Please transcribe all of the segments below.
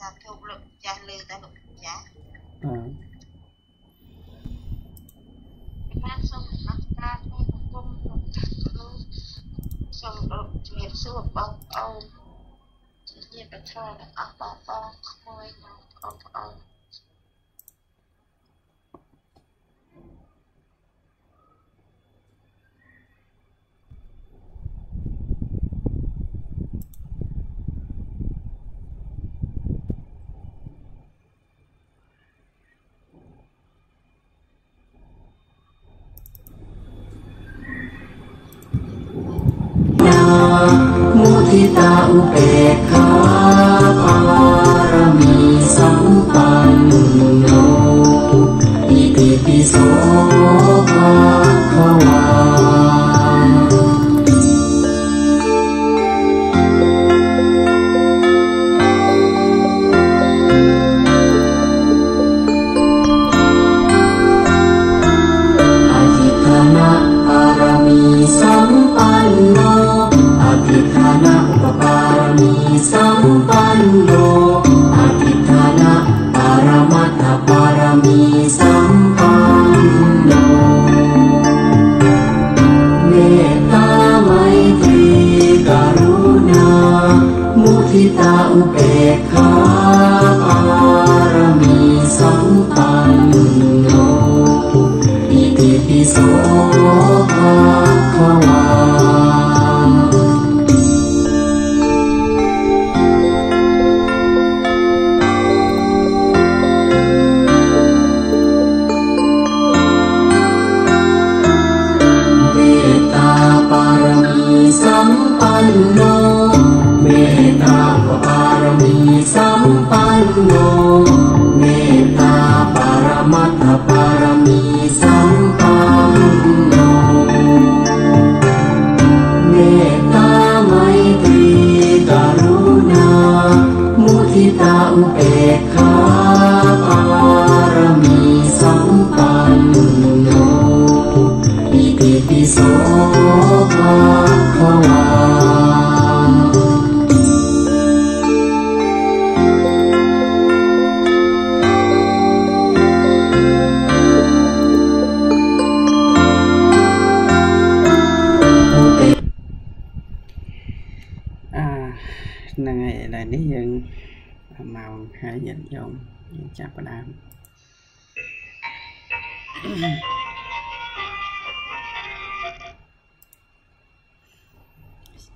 សាធុលោកចាស់លើតែលោកចាស់បាទបានសូមអរការគុំគុំលោកចាស់គ្រូសូមអរជំរាបសួរបងប្អូនជាញាតិបឋមទាំងអស់បងប្អូនក្មួយនិងបងប្អូន มุทิตาอุเบกขา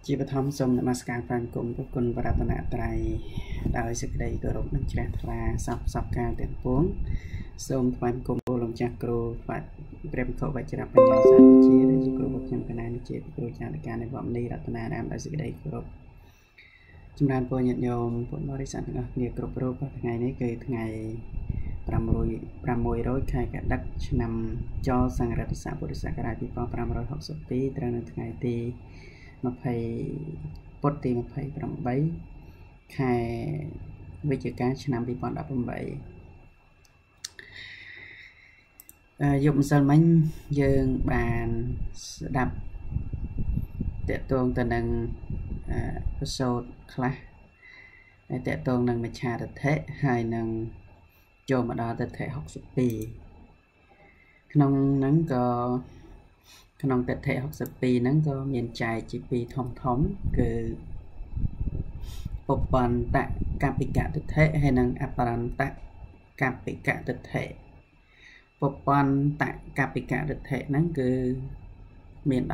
ជាបឋមសូមនមស្ការប្រាណគុំព្រះគុណបរតនត្រ័យដោយសេចក្តីគោរពនិងជ្រះថ្លាសពសពការទាំងពួងសូមថ្វាយបង្គំពលលោកចាស់គ្រូបាត់ព្រះភិក្ខុវជ្របញ្ញាសាស្ត្រជាដែលជាគ្រូរបស់ខ្ញុំកណានិជាគ្រូចារិកានៃវត្តមនីរតនារាមដោយសេចក្តីគោរពចម្រើនពរញាតិញោមពុទ្ធបរិស័ទទាំងអស់គ្នាគ្រប់រូបថ្ងៃនេះគឺថ្ងៃ600 600ខែកដិកឆ្នាំចសង្រិតស័កពុទ្ធសករាជ2562ត្រូវនៅថ្ងៃទី 20ពុទ្ធទី28ខែវិច្ឆិកាឆ្នាំ2018អឺយប់ម្សិលមិញយើងបានស្ដាប់តកតងទៅនឹងអឺប្រសូតខ្លះដែលតកតងនឹងមច្ឆាទិដ្ឋិហើយនឹងចូលមកដល់ទិដ្ឋិ62ក្នុងហ្នឹងក៏ ក្នុងទិដ្ឋិ62ហ្នឹងក៏មានចែកជាពីរធំធំគឺពបន្តកពិកទិដ្ឋិហើយនិងអបរន្តកពិកទិដ្ឋិពបន្តកពិកទិដ្ឋិហ្នឹងគឺមាន18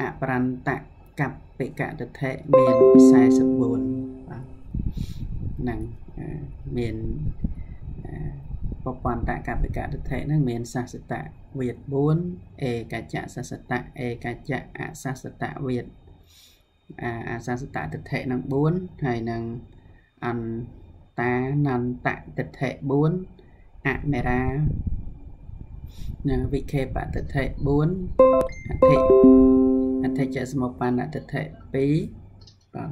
អបរន្តកពិកទិដ្ឋិមាន44បាទហ្នឹងអឺមាន អឺពពន្តកពិកទិដ្ឋិហ្នឹងមានសាសតៈវាទ4ឯកច្ចៈសាសតៈឯកច្ចៈអសាសតៈវាទអាអសាសតៈទិដ្ឋិហ្នឹង4ហើយនឹងអន្តានន្តទិដ្ឋិ4អមេរានិងវិខេបទិដ្ឋិ4អធិអធិចសមបណ្ណទិដ្ឋិ2បា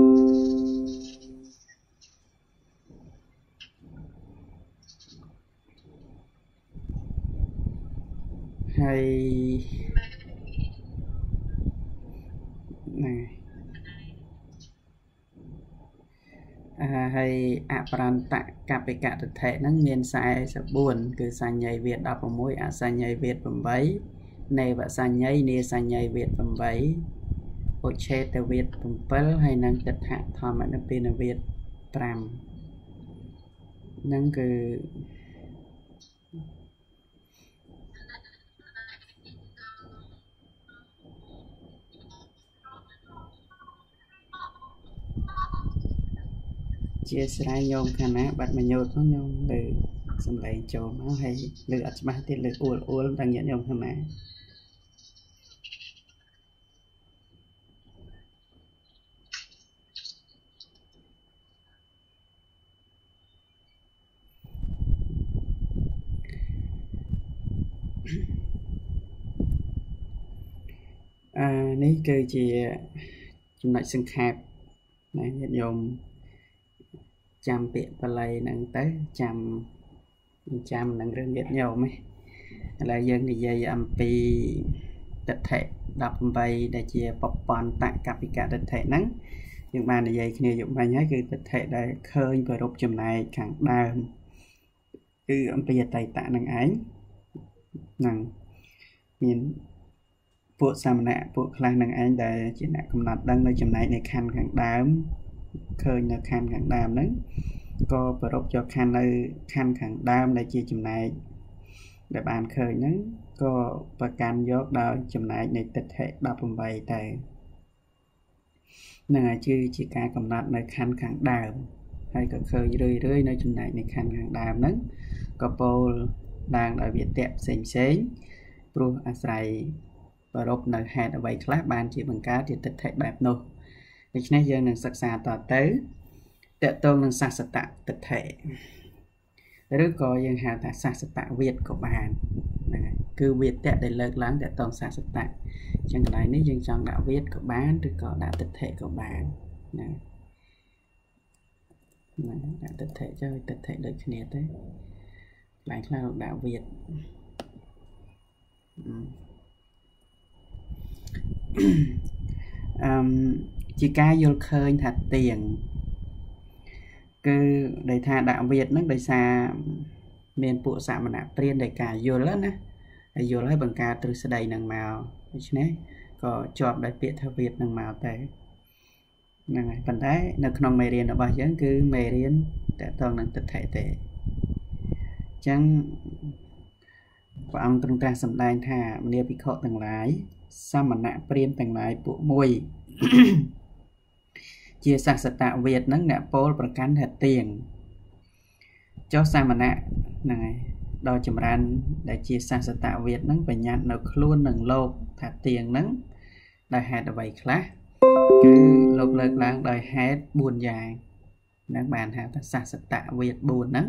ទ ថ្ងៃហ្នឹងអាហើយអបរន្តកបិកតថេហ្នឹងមាន44គឺសញ្ញ័យវា16អសញ្ញ័យវា8នៃវសញ្ញ័យនាសញ្ញ័យវា8ឧឆេតវា7ហើយនឹងទិដ្ឋធម្មនពានវា5ហ្នឹងគឺ ជាស្រ័យញោមខាងណាបាត់មញោតផងញោមលើសំឡេងចូលមកហើយលើអត់ច្បាស់ទៀតលើអួលអួលដល់ញាតិញោមខាងណាអឺនេះគឺជាចំណុចសង្ខេបណាញាតិញោម ចាំពាក្យបល័យហ្នឹងទៅចាំចាំនឹងរឿងញាតញោមឯងឥឡូវយើងនិយាយអំពីទិដ្ឋិ18ដែលជាបពន្តកពិកទិដ្ឋិហ្នឹងយើងបាននិយាយគ្នាយកមិញហើយគឺទិដ្ឋិដែលឃើញប្រពចំណែកខាងដើមគឺអំពីអតីតនឹងឯងហ្នឹងមានពួកសាមណៈពួកខ្លះនឹងឯងដែលជាអ្នកកំណត់ដឹងនៅចំណែកនៃខណ្ឌខាងដើម ឃើញនៅខណ្ឌខាងដើមហ្នឹងក៏ប្ររពយកខណ្ឌនៅខណ្ឌខាងដើមដែលជាចំណែកដែលបានឃើញហ្នឹងក៏ប្រកាន់យកដោយចំណែកនៃទិដ្ឋិ18តែនឹងហើយគឺជាការកំណត់នៅខណ្ឌខាងដើមហើយក៏ឃើញរឿយរឿយនៅចំណែកនៃខណ្ឌខាងដើមហ្នឹងក៏ពោលឡើងដោយវាតៈផ្សេងផ្សេងព្រោះអាស្រ័យប្រពនៅហេតុអ្វីខ្លះបានជាបង្កើតជាទិដ្ឋិបែបនោះ ដូច្នេះយើងនឹងសិក្សាតទៅតកតងនឹងសាសតៈទិដ្ឋិឬក៏យើងហៅថាសាសតៈវាទក៏បានហ្នឹងហើយគឺវាទៈដែលលើកឡើងតកតងសាសតៈអញ្ចឹងកន្លែងនេះយើងចង់ដាក់វាទក៏បានឬក៏ដាក់ទិដ្ឋិក៏បានណាណាដាក់ទិដ្ឋិចុះទិដ្ឋិដូចគ្នាទេកន្លែងខ្លះដាក់វាទអឺ ជាការយល់ឃើញថាទៀងគឺដែលថាដាក់វាទហ្នឹងដោយសារមានពួកសមណៈព្រានដែលការយល់ណាហើយយល់ហើយបង្កើតទ្រឹស្ដីនឹងមកដូច្នេះក៏ជាប់ដោយពាក្យថាវាទនឹងមកតែហ្នឹងហើយប៉ុន្តែនៅក្នុងមេរៀនរបស់យើងគឺមេរៀនតកតងនឹងទិដ្ឋិទេអញ្ចឹងព្រះអង្គទ្រង់ត្រាស់សម្ដែងថាមនីភិក្ខុទាំងឡាយសមណៈព្រានទាំងឡាយពួកមួយ ជាសាសតវាទហ្នឹងអ្នកពោលប្រកាន់ថាទៀងចុះសាមណៈហ្នឹងហើយដល់ចម្រើនដែលជាសាសតវាទហ្នឹងបញ្ញត្តិនៅខ្លួននឹងលោកថាទៀងហ្នឹងដោយហេតុអ្វីខ្លះគឺលោកលើកឡើងដោយហេតុ4យ៉ាងហ្នឹងបានហៅថាសាសតវាទ4ហ្នឹង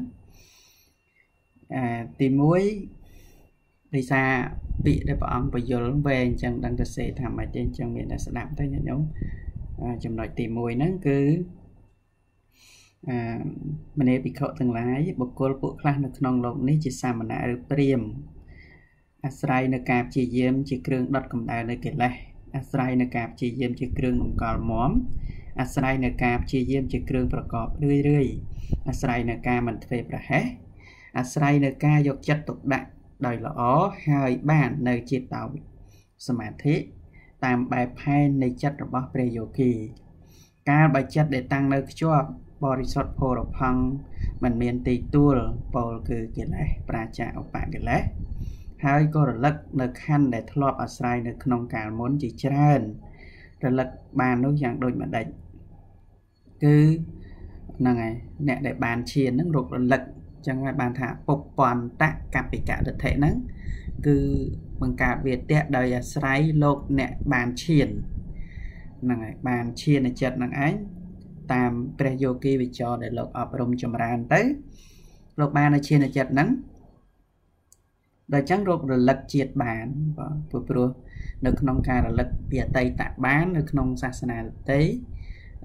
អឺទី1ដោយសារពាក្យដែលព្រះអង្គបញ្យលវែងអញ្ចឹងដឹងទៅសេថាម៉េចទេអញ្ចឹងមានតែស្ដាប់ទៅញាតិញោម ចំណុចទី1ហ្នឹងគឺអមនេភិក្ខុទាំងឡាយបុគ្គលពួកខ្លះនៅក្នុងលោកនេះជាសាមណៈឬព្រាមអាស្រ័យនៅការព្យាយាមជាគ្រឿងដុតកម្ដៅនៅកិលេសអាស្រ័យនៅការព្យាយាមជាគ្រឿងបង្កល់មមអាស្រ័យនៅការព្យាយាមជាគ្រឿងប្រកបរឿយរឿយអាស្រ័យនៅការមិនធ្វេសប្រហែសអាស្រ័យនៅការយកចិត្តទុកដាក់ដោយល្អហើយបាននៅចិត្តតោសមាធិ តាមបែបផែននៃចិត្តរបស់ព្រះយោគី កាលបើចិត្តដែលតាំងនៅខ្ជាប់បរិសុទ្ធភរផង់មិនមានទីទួលពោលគឺកិលេសប្រាចាឧបកិលេសហើយក៏រលឹកនៅខណ្ឌដែលធ្លាប់អាស្រ័យនៅក្នុងកាលមុនជាច្រើនរលឹកបាននោះយ៉ាងដូចម្ដេចគឺហ្នឹងហើយអ្នកដែលបានឈានហ្នឹងរករលឹកចឹងហើយបានថាពុពន្តកពិកតិថិហ្នឹង គឺបង្កើតវាទៈដោយអាស្រ័យលោកអ្នកបានឈានហ្នឹងហើយបានឈានចិត្តនឹងឯងតាមព្រះយោគីវិចរដែលលោកអប់រំចម្រើនទៅលោកបាននៅឈានចិត្តហ្នឹងដល់អញ្ចឹងរករលឹកជាតិបានបាទព្រោះនៅក្នុងការរលឹកពីអតីតបាននៅក្នុងសាសនាទេ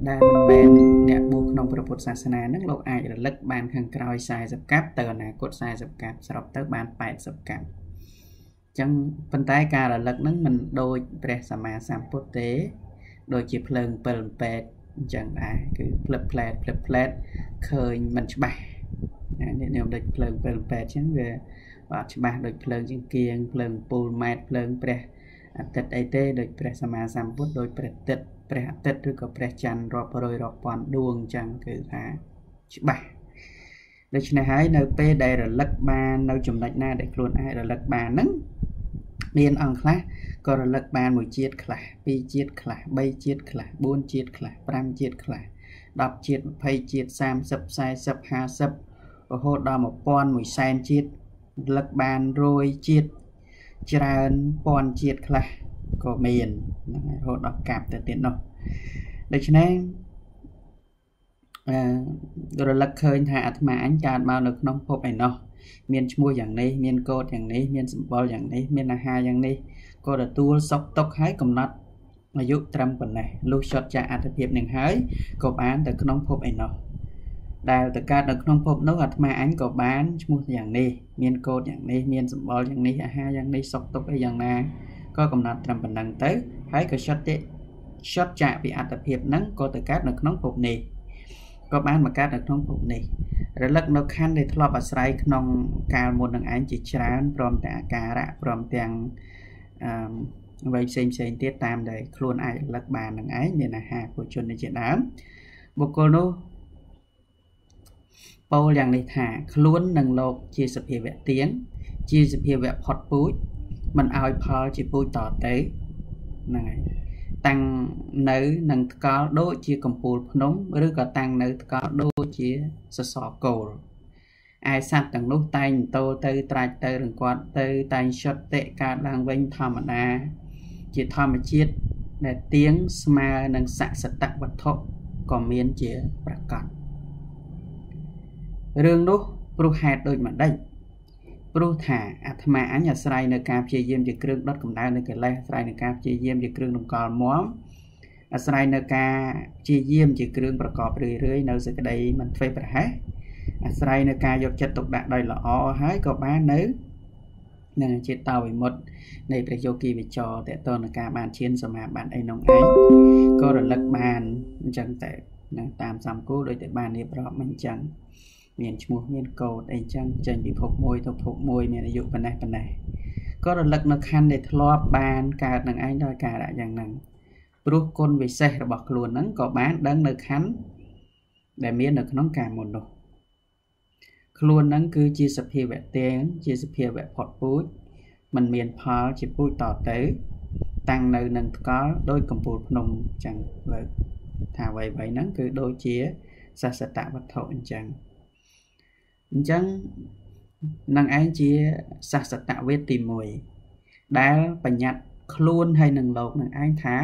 ដែលមិនមែនអ្នកបួសក្នុងព្រះពុទ្ធសាសនាហ្នឹងលោកអាចរលឹកបានខាងក្រោយ40កាប់ទៅអនាគត40កាប់សរុបទៅបាន80កាប់ ចឹងប៉ុន្តែការរលឹកហ្នឹងមិនដូចព្រះសម្មាសម្ពុទ្ធទេ ដូចជាភ្លើង7ពេតអញ្ចឹងដែរគឺផ្លឹបផ្លែតផ្លឹបផ្លែតឃើញមិនច្បាស់ណានេះខ្ញុំដូចភ្លើងពេលពេទ្យអញ្ចឹងវាបាទច្បាស់ដូចភ្លើងជាងគៀងភ្លើងពូលម៉ែត្រភ្លើងព្រះអាទិត្យអីទេដូចព្រះសម្មាសម្ពុទ្ធដូចព្រះអាទិត្យព្រះអាទិត្យឬក៏ព្រះច័ន្ទរាប់រយរាប់ពាន់ដួងអញ្ចឹងគឺថាច្បាស់ ដូច្នេះហើយនៅពេលដែលរលឹកបាននៅចំណុចណាដែលខ្លួនអាចរលឹកបានហ្នឹងមានអង្គខ្លះក៏រលឹកបានមួយជាតិខ្លះពីរជាតិខ្លះ3ជាតិខ្លះ4ជាតិខ្លះ5ជាតិខ្លះ10ជាតិ20ជាតិ30 40 50រហូតដល់1000 1សែនជាតិរលឹកបានរយជាតិច្រើនពាន់ជាតិខ្លះក៏មានហ្នឹងហើយរហូតដល់កាប់ទៅទៀតនោះដូច្នេះអឺ រលឹកឃើញថាអាត្មាអញកើតមកនៅក្នុងភពឯណោះមានឈ្មោះយ៉ាងនេះមានកូដយ៉ាងនេះមានសម្បល់យ៉ាងនេះមានអាហារយ៉ាងនេះក៏ទទួលសុខទុក្ខហើយកំណត់អាយុត្រឹមប៉ុណ្ណេះលុះចត់ចាក់អត្ថភាពនឹងហើយក៏បានទៅក្នុងភពឯណោះដែលទៅកើតនៅក្នុងភពនោះអាត្មាអញក៏បានឈ្មោះយ៉ាងនេះមានកូដយ៉ាងនេះមានសម្បល់យ៉ាងនេះអាហារយ៉ាងនេះសុខទុក្ខអីយ៉ាងណាក៏កំណត់ត្រឹមប៉ុណ្ណឹងទៅហើយក៏ចត់ទេចត់ចាក់ពីអត្ថភាពហ្នឹងក៏ទៅកើតនៅក្នុងភពនេះ ក៏បានមកកើតនៅក្នុងភពនេះរលឹកនៅខណ្ឌដែលធ្លាប់អាស្រ័យក្នុងកាលមុននឹងឯងជាច្រើនព្រមទាំងអាការៈព្រមទាំងអឺអ្វីផ្សេងផ្សេងទៀតតាមដែលខ្លួនអាចរលឹកបាននឹងឯងមានអាហារពុជនជាដើមបុគ្គលនោះពោលយ៉ាងនេះថាខ្លួននឹងលោកជាសភាវៈទៀងជាសភាវៈផុតពូជមិនឲ្យផលជាពូជតទៅហ្នឹងហើយ តាំងនៅនឹងថ្កល់ដូចជាកំពូលភ្នំឬក៏តាំងនៅថ្កល់ដូចជាសសរគោលឯសត្វទាំងនោះតែងតោទៅត្រាច់ទៅរង្គាត់ទៅតែងឈុតតិកើតឡើងវិញធម្មតា ជាធម្មជាតិដែលទៀងស្មើនឹងសក្សតវត្ថុក៏មានជាប្រកបរឿងនោះព្រោះហេតុដូចម្ដេច ព្រោះថាអាត្មាអញអាស្រ័យនៅការព្យាយាមជាគ្រឿងដុតកម្ដៅនៃកិលេសអាស្រ័យនៅការព្យាយាមជាគ្រឿងតម្កល់មមអាស្រ័យនៅការព្យាយាមជាគ្រឿងប្រកបរឿយរឿយនៅសេចក្តីមិនធ្វេសប្រហែសអាស្រ័យនៅការយកចិត្តទុកដាក់ដោយល្អហើយក៏បាននៅនឹងចិត្តតវិមុតនៃព្រះយោគីវិចរតេតនការបានឈានសមាបត្តិអីនោះឯងក៏រលឹកបានអញ្ចឹងតែតាមសំគូដូចតែបានរៀបរាប់មិនអញ្ចឹង មានឈ្មោះមានកូដអីចឹងចេញពីភពមួយទៅភពមួយមានអាយុប៉ុណ្ណេះប៉ុណ្ណេះក៏រលឹកនៅខណ្ឌដែលធ្លាប់បានកើតនឹងឯងដោយការៈយ៉ាងហ្នឹងព្រោះគុណវិសេសរបស់ខ្លួនហ្នឹងក៏បានដឹងនៅខណ្ឌដែលមាននៅក្នុងការមុននោះខ្លួនហ្នឹងគឺជាសភាវៈទេងជាសភាវៈផុតពូជมันមានផលជាពូជតទៅ តាំងនៅនឹងថ្កល់ដោយកំពូលភ្នំអញ្ចឹងលើថាអ្វីៗហ្នឹងគឺដូចជាសសតវត្ថុអញ្ចឹង អញ្ចឹងនឹងឯងជាសាសតវេទទី1ដែលបញ្ញត្តិខ្លួនហើយនឹងលោកនឹងឯងថា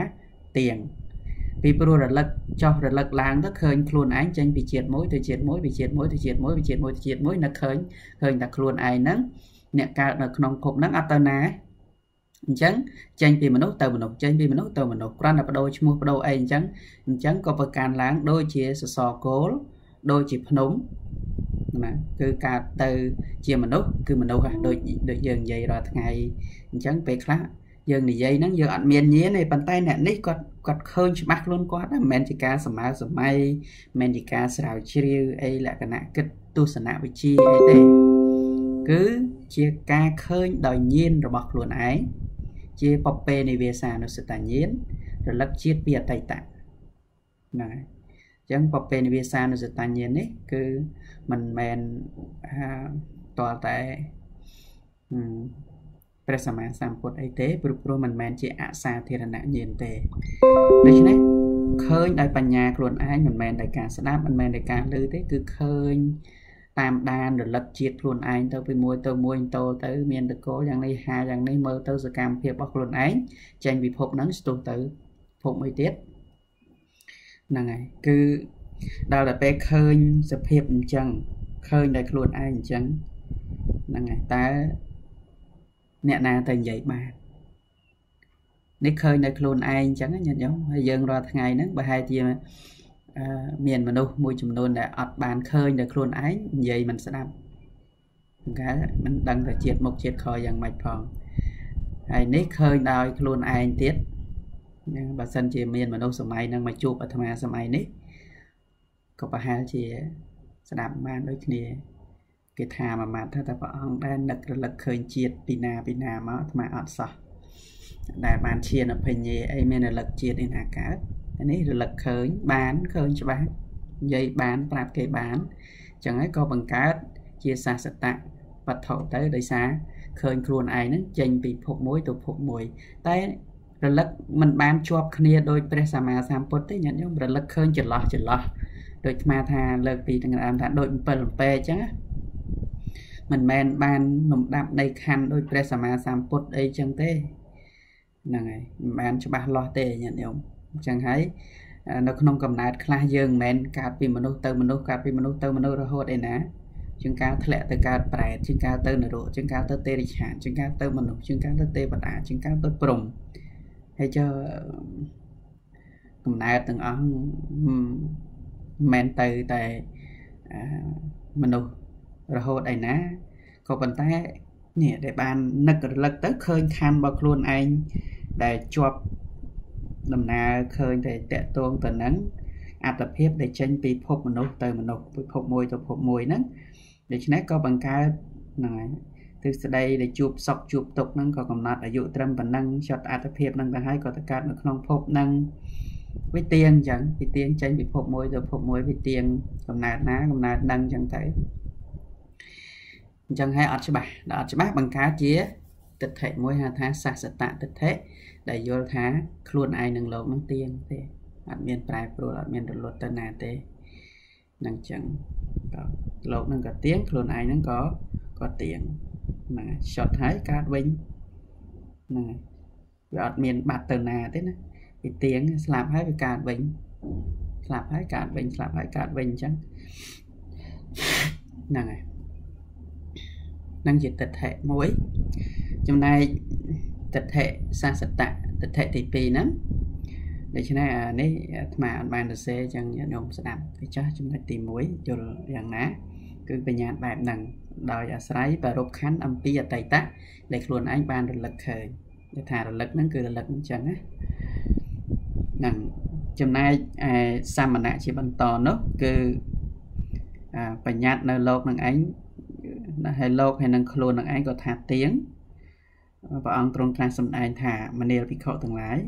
ទៀងពីព្រោះរលឹកចោះរលឹកឡើងទៅឃើញខ្លួនឯងចេញពីជាតិមួយទៅជាតិមួយពីជាតិមួយទៅជាតិមួយពីជាតិមួយទៅជាតិមួយនឹកឃើញឃើញតែខ្លួនឯងហ្នឹងអ្នកកើតនៅក្នុងភពហ្នឹងអត់ទៅណាអញ្ចឹងចេញពីមនុស្សទៅមនុស្សចេញពីមនុស្សទៅមនុស្សគ្រាន់តែបដូរឈ្មោះបដូរអីអញ្ចឹងអញ្ចឹងក៏ប្រកាន់ឡើងដូចជាសសរគោលដូចជាភ្នំ ណាគឺកើតទៅជាមនុស្សគឺមនុស្សដូចដូចយើងនិយាយរាល់ថ្ងៃអញ្ចឹងពេលខ្លះយើងនិយាយហ្នឹងយើងអត់មានញៀនទេប៉ុន្តែអ្នកនេះគាត់គាត់ឃើញច្បាស់ខ្លួនគាត់មិនមែនជាការសម័យសម័យមិនមែនជាការស្រាវជ្រាវអីលក្ខណៈគិតទស្សនវិជ្ជាអីទេគឺជាការឃើញដោយញៀនរបស់ខ្លួនឯងជាពពេនិវាសានុសតញ្ញាណរលឹកជាតិពីអតីតហ្នឹងហើយអញ្ចឹងពពេនិវាសានុសតញ្ញាណនេះគឺ មិនមែនតើតែព្រះសម្មាសម្ពុទ្ធអីទេព្រោះព្រោះមិនមែនជាអសាធារណៈញាណទេដូច្នេះឃើញដោយបញ្ញាខ្លួនឯងមិនមែនដោយការស្ដាប់មិនមែនដោយការឮទេគឺឃើញតាមដានរលឹកជាតិខ្លួនឯងទៅពីមួយទៅមួយតលទៅ មានតកលយ៉ាងនេះហាយ៉ាងនេះមើលទៅសកម្មភាពរបស់ខ្លួនឯងចេញពិភពហ្នឹងស្ទុះទៅភពមួយទៀតហ្នឹងហើយគឺ ដល់តែពេលឃើញសភាពអញ្ចឹងឃើញដោយខ្លួនឯងអញ្ចឹងហ្នឹងហើយតើអ្នកណាទៅនិយាយបាននេះឃើញនៅខ្លួនឯងអញ្ចឹងញាតិញោមហើយយើងរាល់ថ្ងៃហ្នឹងប្រហែលជាមានមនុស្សមួយចំនួនដែលអត់បានឃើញដោយខ្លួនឯងនិយាយមិនស្ដាប់គេមិនដឹងថាជាតិមុខជាតិក្រោយយ៉ាងម៉េចផងហើយនេះឃើញដោយខ្លួនឯងទៀតហ្នឹងបើសិនជាមានមនុស្សសម័យហ្នឹងមកជួបអាត្មាសម័យនេះ ក៏ប្រហែលជា ស្ដាប់បានដូចគ្នា គេថាមួយម៉ាត់ថាតែព្រះអង្គដែលនឹករលឹកឃើញជាតិពីណាពីណាមកអាត្មាអត់សោះដែលបានឈានអភិញ្ញេអីមានរលឹកជាតិឯណាកើតនេះរលឹកឃើញបានឃើញច្បាស់និយាយបានប្រាប់គេបានអញ្ចឹងហើយក៏បង្កើតជាសាសតៈវត្ថុទៅដោយសារឃើញខ្លួនឯងហ្នឹងចេញពីភពមួយទៅភពមួយ តែរលឹកមិនបានជាប់គ្នាដោយព្រះសម្មាសម្ពុទ្ធទេញាតិញោមរលឹកឃើញចន្លោះចន្លោះ ដូចអាត្មាថាលើកពីទាំងដើមថាដូច7 7អញ្ចឹងណាមិនមែនបានលំដាប់នៃខណ្ឌដោយព្រះសម្មាសម្ពុទ្ធអីចឹងទេហ្នឹងហើយមិនបានច្បាស់លាស់ទេញាតិញោមអញ្ចឹងហើយនៅក្នុងកំណើតខ្លះយើងមិនមែនកើតពីមនុស្សទៅមនុស្សកើតពីមនុស្សទៅមនុស្សរហូតឯណាជាងការធ្លាក់ទៅកើតប្រែតជាងការទៅនរកជាងការទៅទេរិឆានជាងការទៅមនុស្សជាងការទៅទេវតាជាងការទៅព្រំហើយចុះកំណើតទាំងអស់ មិនមែនទៅតែមនុស្សរហូតឯណាក៏ប៉ុន្តែនេះដែលបាននឹករលឹកទៅឃើញខណ្ឌរបស់ខ្លួនឯងដែលជាប់ដំណើរឃើញតែតកតងទៅនឹងអត្តភាពដែលចេញពីភពមនុស្សទៅមនុស្សពីភពមួយទៅភពមួយហ្នឹងដូច្នេះក៏បង្កើតហ្នឹងហើយទិសស្ដីដែលជួបសុខជួបទុក្ខហ្នឹងក៏កំណត់អាយុត្រឹមប៉ុណ្ណឹងចត់អត្តភាពហ្នឹងទៅហើយក៏ទៅកើតនៅក្នុងភពហ្នឹង វិទៀងអញ្ចឹងវិទៀងចេញពីភពមួយទៅភពមួយវិទៀងកំណើតណាកំណើតហ្នឹងអញ្ចឹងទៅអញ្ចឹងហើយអត់ច្បាស់ដល់អត់ច្បាស់បង្កើតជាទិដ្ឋិមួយហៅថាសាសតៈទិដ្ឋិដែលយល់ថាខ្លួនឯងនឹងលោកនឹងទៀងទេអត់មានប្រែប្រួលអត់មានរលត់ទៅណាទេនឹងចឹងក៏លោកនឹងក៏ទៀងខ្លួនឯងនឹងក៏ក៏ទៀងហ្នឹងហើយ short ហើយកាត់វិញហ្នឹងហើយវាអត់មានបាត់ទៅណាទេណា វាទៀងស្លាប់ហើយវាកាត់វិញស្លាប់ហើយកាត់វិញស្លាប់ហើយកាត់វិញអញ្ចឹងហ្នឹងហើយនឹងជាទិដ្ឋិមួយចំណែកទិដ្ឋិសាសតៈទិដ្ឋិទី2ហ្នឹងដូច្នេះនេះអាត្មាអត់បានសរសេរចឹងញាតិញោមស្ដាប់ទៅចាស់ចំណុចទី1យល់យ៉ាងណា គឺបញ្ញាបែបហ្នឹងដោយអាស្រ័យប្រពខណ្ឌអំពីអតីតៈដែលខ្លួនឯងបានរលឹកឃើញគេថារលឹកហ្នឹងគឺរលឹកអញ្ចឹងណាហ្នឹងចំណែកឯសាមណៈជាបន្តនោះគឺបញ្ញត្តិនៅលោកនឹងឯងហើយលោកហើយនឹងខ្លួននឹងឯងក៏ថាទៀងព្រះអង្គទ្រង់ត្រាស់សម្ដែងថាមនាលភិក្ខុទាំងឡាយ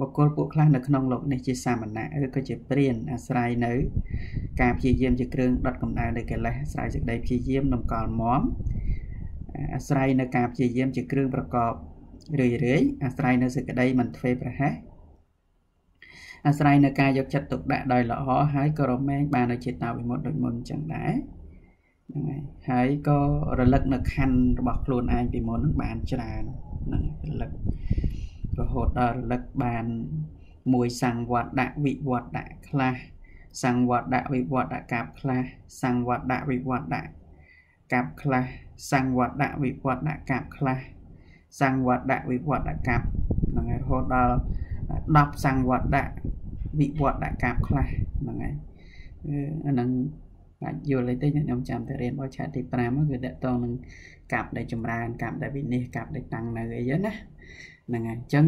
បុគ្គលពួកខ្លះនៅក្នុងលោកនេះជាសាមណៈឬក៏ជាព្រានអាស្រ័យនៅ ការព្យាយាមជាគ្រឿងដុតកម្ដៅនៃកិលេសអាស្រ័យសេចក្តីព្យាយាមតម្កល់មមអាស្រ័យនៅការព្យាយាមជាគ្រឿងប្រកបរឿយរឿយអាស្រ័យនៅសេចក្តីមិនធ្វេសប្រហែស អាស្រ័យនៅការយកចិត្តទុកដាក់ដោយល្អហើយក៏រមែងបាននៅចេតនាវិមុតដូចមុនចឹងដែរហ្នឹងហើយហើយក៏រលឹកនៅខណ្ឌរបស់ខ្លួនឯងពីមុនហ្នឹងបានច្រើនហ្នឹងរលឹករហូតដល់រលឹកបានមួយសង្វត្តដាក់វិវត្តដាក់ខ្លះសង្វត្តដាក់វិវត្តដាក់កាប់ខ្លះសង្វត្តដាក់វិវត្តដាក់កាប់ខ្លះសង្វត្តដាក់វិវត្តដាក់កាប់ខ្លះសង្វត្តដាក់វិវត្តដាក់កាប់ហ្នឹងហើយរហូតដល់ 10សង្វត្តដាក់វិវត្តដាក់កាប់ខ្លះហ្នឹងហើយអាហ្នឹងអាចយល់ទេខ្ញុំចាំតែរៀនបោឆាទី5គឺតកតងនឹងកាប់ដែលចម្រើនកាប់ដែលវិនិច្ឆ័យកាប់ដែលតាំងនៅអីណាហ្នឹងហើយអញ្ចឹង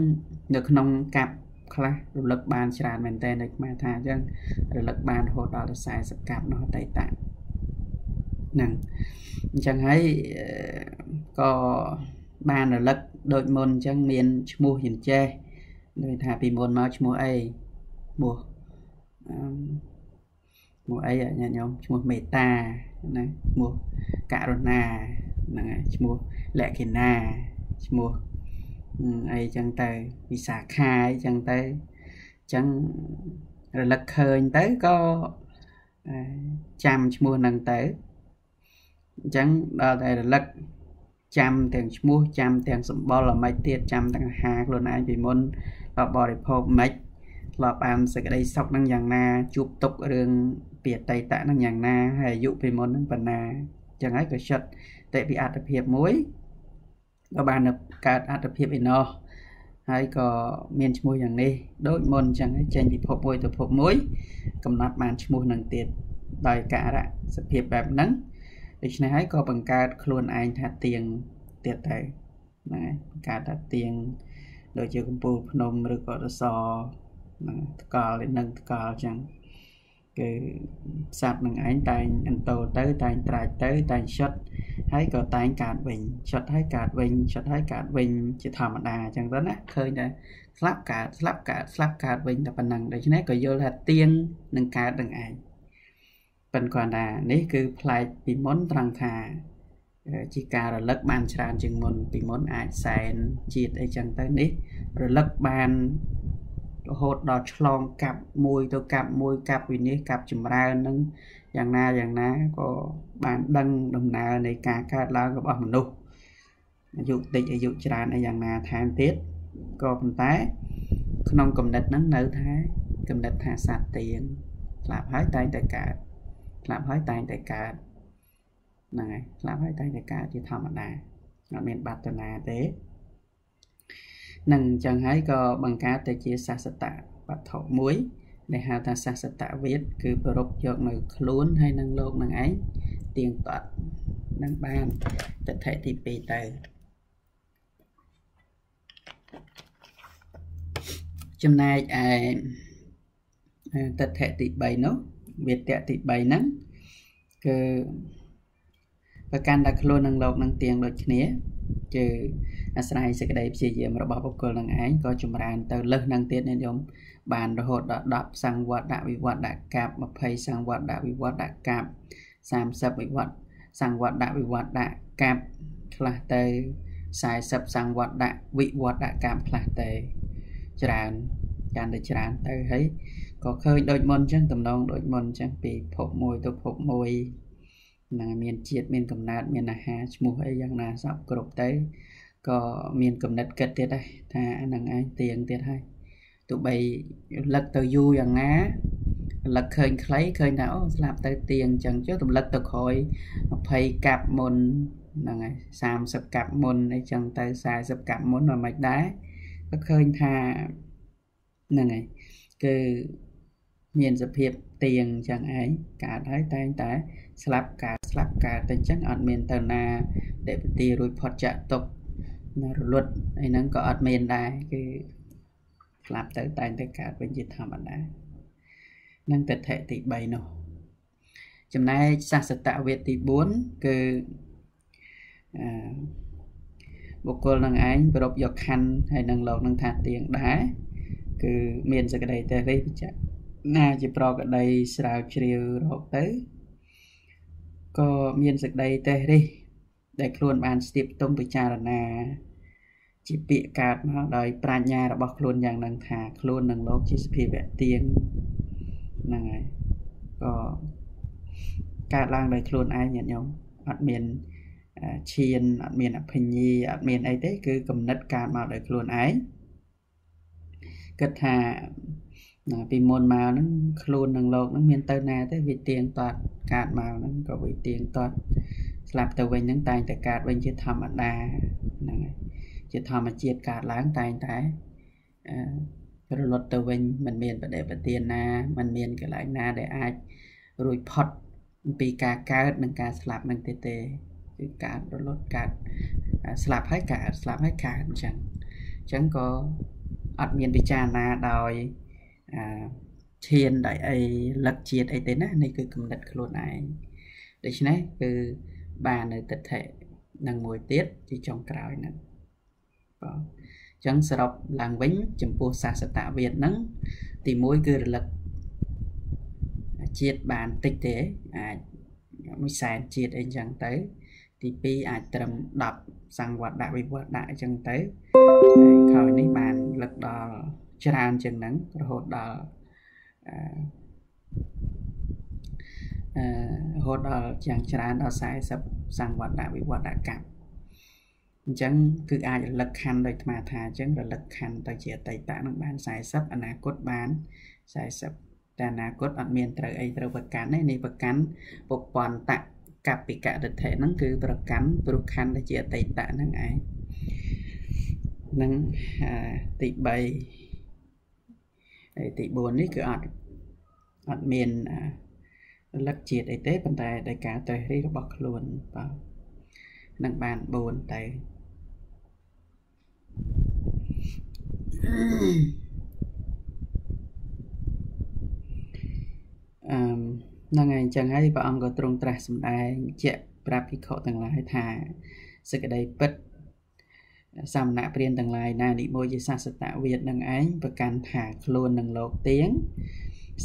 នៅក្នុងកាប់ខ្លះរលឹកបានច្រើនមែនតើនៅខ្មែរថាអញ្ចឹងរលឹកបានរហូតដល់40កាប់នោះអតីតហ្នឹងអញ្ចឹងហើយក៏បានរលឹកដូចមុនអញ្ចឹងមានឈ្មោះយិនចេះ ដូចថាពីមុនមកឈ្មោះអីឈ្មោះអឺឈ្មោះអីញាតិញោមឈ្មោះមេត្តាណាឈ្មោះករុណាហ្នឹងហើយឈ្មោះលក្ខិណាឈ្មោះអីចឹងទៅវិសាខាអីចឹងទៅចឹងរលឹកឃើញទៅក៏ចាំឈ្មោះហ្នឹងទៅអញ្ចឹងដល់តែរលឹកចាំទាំងឈ្មោះចាំទាំងសម្បល់អ្មេចទៀតចាំទាំងអាហារខ្លួនឯងពីមុនដល់ បរិភោគម៉េចធ្លាប់បានសេចក្តីសុខនឹងយ៉ាងណា ជួបទុករឿងពីអតីតនឹងយ៉ាងណាហើយអាយុពីមុននឹងប៉ុណ្ណាអញ្ចឹងហើយក៏ចិត្តតែពីអត្តភាពមួយក៏បានកើតអត្តភាពឯណោះហើយក៏មានឈ្មោះយ៉ាងនេះដូចមុនអញ្ចឹងចេញពិភពមួយទៅភពមួយ កំណត់បានឈ្មោះនឹងទៀតដោយការៈសភាពបែបហ្នឹងដូច្នេះហើយក៏បង្កើតខ្លួនឯងថាទៀងទៀតទៅហ្នឹងហើយបង្កើតថាទៀង ដូចជាកំពូលភ្នំឬក៏រសហ្នឹងថ្កល់នឹងថ្កល់អញ្ចឹងគឺសត្វនឹងឯងតែងអន្តោទៅតែងត្រាច់ទៅតែងឈុតហើយក៏តែងកាត់វិញឈុតហើយកាត់វិញឈុតហើយកាត់វិញជាធម្មតាអញ្ចឹងទៅណាឃើញតែស្លាប់កើតស្លាប់កើតស្លាប់កើតវិញតែប៉ុណ្ណឹងដូច្នេះក៏យល់ថាទៀងនឹងកើតនឹងឯងប៉ុន្តែគាត់ថានេះគឺប្លែកពីមុនត្រង់ថា ជាការរលឹកបានច្រើនជាងមុនពីមុនអាចសែនជាតិអីចឹងទៅនេះ រលឹកបានរហូតដល់ឆ្លងកាប់មួយទៅកាប់មួយកាប់វិនិច្ឆ័យកាប់ចម្រើននឹងយ៉ាងណាយ៉ាងណាក៏បានដឹងដំណើរនៃការកើតឡើងរបស់មនុស្សអាយុតិចអាយុច្រើនអីយ៉ាងណាថែមទៀតក៏ប៉ុន្តែ ក្នុងគំនិតហ្នឹងនៅថាគំនិតថាសត្វទៀងស្លាប់ហើយតែងតែកើតស្លាប់ហើយតែងតែកើត ហ្នឹងហើយស្លាប់ហើយតែងតែកើតជាធម្មតាអត់មានបាត់តណាទេនឹងអញ្ចឹងហើយក៏បង្កើតទៅជាសាសតៈវត្ថុមួយដែលហៅថាសាសតៈវេទគឺប្រពយកនៅខ្លួនហើយនឹងលោកនឹងឯងទៀងទាត់នឹងបានទិដ្ឋិទី2ទៅចំណែកឯទិដ្ឋិទី3នោះវេទៈទី3ហ្នឹងគឺ ប្រកាន់តែខ្លួននឹងលោកនឹងទៀងដូចគ្នាគឺអាស្រ័យសេចក្តីព្យាយាមរបស់បុគ្គលនឹងឯងក៏ចម្រើនទៅលើសនឹងទៀតនេះញោមបានរហូតដល់10សង្វត្តដាក់វិវត្តដាក់កាប់20សង្វត្តដាក់វិវត្តដាក់កាប់30វិវត្តសង្វត្តដាក់វិវត្តដាក់កាប់ខ្លះទៅ40សង្វត្តដាក់វិវត្តដាក់កាប់ខ្លះទៅច្រើនកាន់តែច្រើនទៅហើយក៏ឃើញដូចមុនអញ្ចឹងតំណងដូចមុនអញ្ចឹងពីភពមួយទៅភពមួយ ណាមានជាតិមានកំណើតមានអាហារឈ្មោះអីយ៉ាងណាសពគ្រប់ទៅក៏មានគំនិតគិតទៀតដែរថាអានឹងឯងទៀងទៀតហើយទោះបីលឹកទៅយូរយ៉ាងណាលឹកឃើញខ្លីឃើញថាអូស្លាប់ទៅទៀងអញ្ចឹងចុះទម្លឹកទៅក្រោយ20កាប់មុនហ្នឹងហើយ30កាប់មុនអីចឹងទៅ40កាប់មុនមិនមិនដែរក៏ឃើញថាហ្នឹងហើយគឺមានសភាពទៀងអញ្ចឹងឯងកើតហើយតែងតែ ស្លាប់កើតស្លាប់កើតតែអញ្ចឹងអត់មានទៅណាដែលពទារួចផុតចាក់ទុកណារលត់អីហ្នឹងក៏អត់មានដែរគឺស្លាប់ទៅតែងតែកើតវិញជាធម្មតានឹងទិដ្ឋិទី3នោះចំណែកសាសតវេទទី4គឺអឺបុគ្គលនឹងឯងប្រពយកខណ្ឌហើយនឹងលោកនឹងថាទៀងដែរគឺមានសក្តីទេរិះពិចារណាជាប្រកដីស្រាវជ្រាវរកទៅ ក៏មានសក្តីទេរិះដែលខ្លួនបានស្ទាបទុំពិចារណា ជាពាក្យកើតមកដោយប្រាជ្ញារបស់ខ្លួនយ៉ាងនឹងថាខ្លួននឹងលោកជាសភាវៈទៀងហ្នឹងហើយក៏កើតឡើងដោយខ្លួនឯងញាតិញោមអត់មានឈានអត់មានអភិញ្ញាអត់មានអីទេគឺគំនិតកើតមកដោយខ្លួនឯងគិតថា ពីមុនមកហ្នឹងខ្លួននឹងលោកហ្នឹងមានទៅណាទេវាទៀងទាត់កើតមកហ្នឹងក៏វាទៀងទាត់ស្លាប់ទៅវិញហ្នឹងតែងតែកើតវិញជាធម្មតាហ្នឹងហើយជាធម្មជាតិកើតឡើងតែងតែអឺរលត់ទៅវិញมันមានបដិបទានណាมันមានកន្លែងណាដែលអាចរួចផុតពីការកើតនិងការស្លាប់នឹងទេទេគឺការរលត់កើតស្លាប់ហើយកើតស្លាប់ហើយកើតអញ្ចឹងអញ្ចឹងក៏អត់មានពិចារណាដោយអា ឈានដោយអីលឹកជាតិអីទេណានេះគឺគំនិតខ្លួនឯងដូច្នេះគឺបាននៅទិដ្ឋិនឹងមួយទៀតជាចុងក្រោយហ្នឹងបាទអញ្ចឹងសរុបឡើងវិញចំពោះសាសតវិទ្យហ្នឹងទី1គឺរលឹកជាតិបានតិចទេអាចមួយសែនជាតិអីចឹងទៅ ទី2អាចត្រឹម10សង្វត្តដាក់វិវត្តដាក់អញ្ចឹងទៅហើយក្រោយនេះបានលឹកដល់ ច្រើនជាងហ្នឹងរហូតដល់អឺអឺរហូតដល់យ៉ាងច្រើនដល់40សង្វត្តវិវត្តកម្មអញ្ចឹងគឺអាចរលឹកខណ្ឌដោយអាថាអញ្ចឹងរលឹកខណ្ឌទៅជាអតីតនឹងបាន40អនាគតបាន40តែអនាគតអត់មានត្រូវអីត្រូវប្រកាន់ទេនេះប្រកាន់ពុពន្តៈកពិកតិថិហ្នឹងគឺប្រកាន់ព្រោះខណ្ឌដែលជាអតីតហ្នឹងឯងនឹងទី3ហើយ ទី4នេះគឺអត់អត់មានរលឹកជាតិអីទេប៉ុន្តែដោយការត្រេះរិះរបស់ខ្លួនបាទនឹងបាន4ទៅអឺហ្នឹងហើយអញ្ចឹងហើយព្រះអង្គក៏ទ្រង់ត្រាស់សម្ដែងជាក់ប្រាប់ភិក្ខុទាំងឡាយថាសេចក្តីពិត សាមណៈព្រានទាំងឡាយណានិមយជាសាសតវិទ្យនឹងឯងប្រកាន់ថាខ្លួននឹងលោកទៀង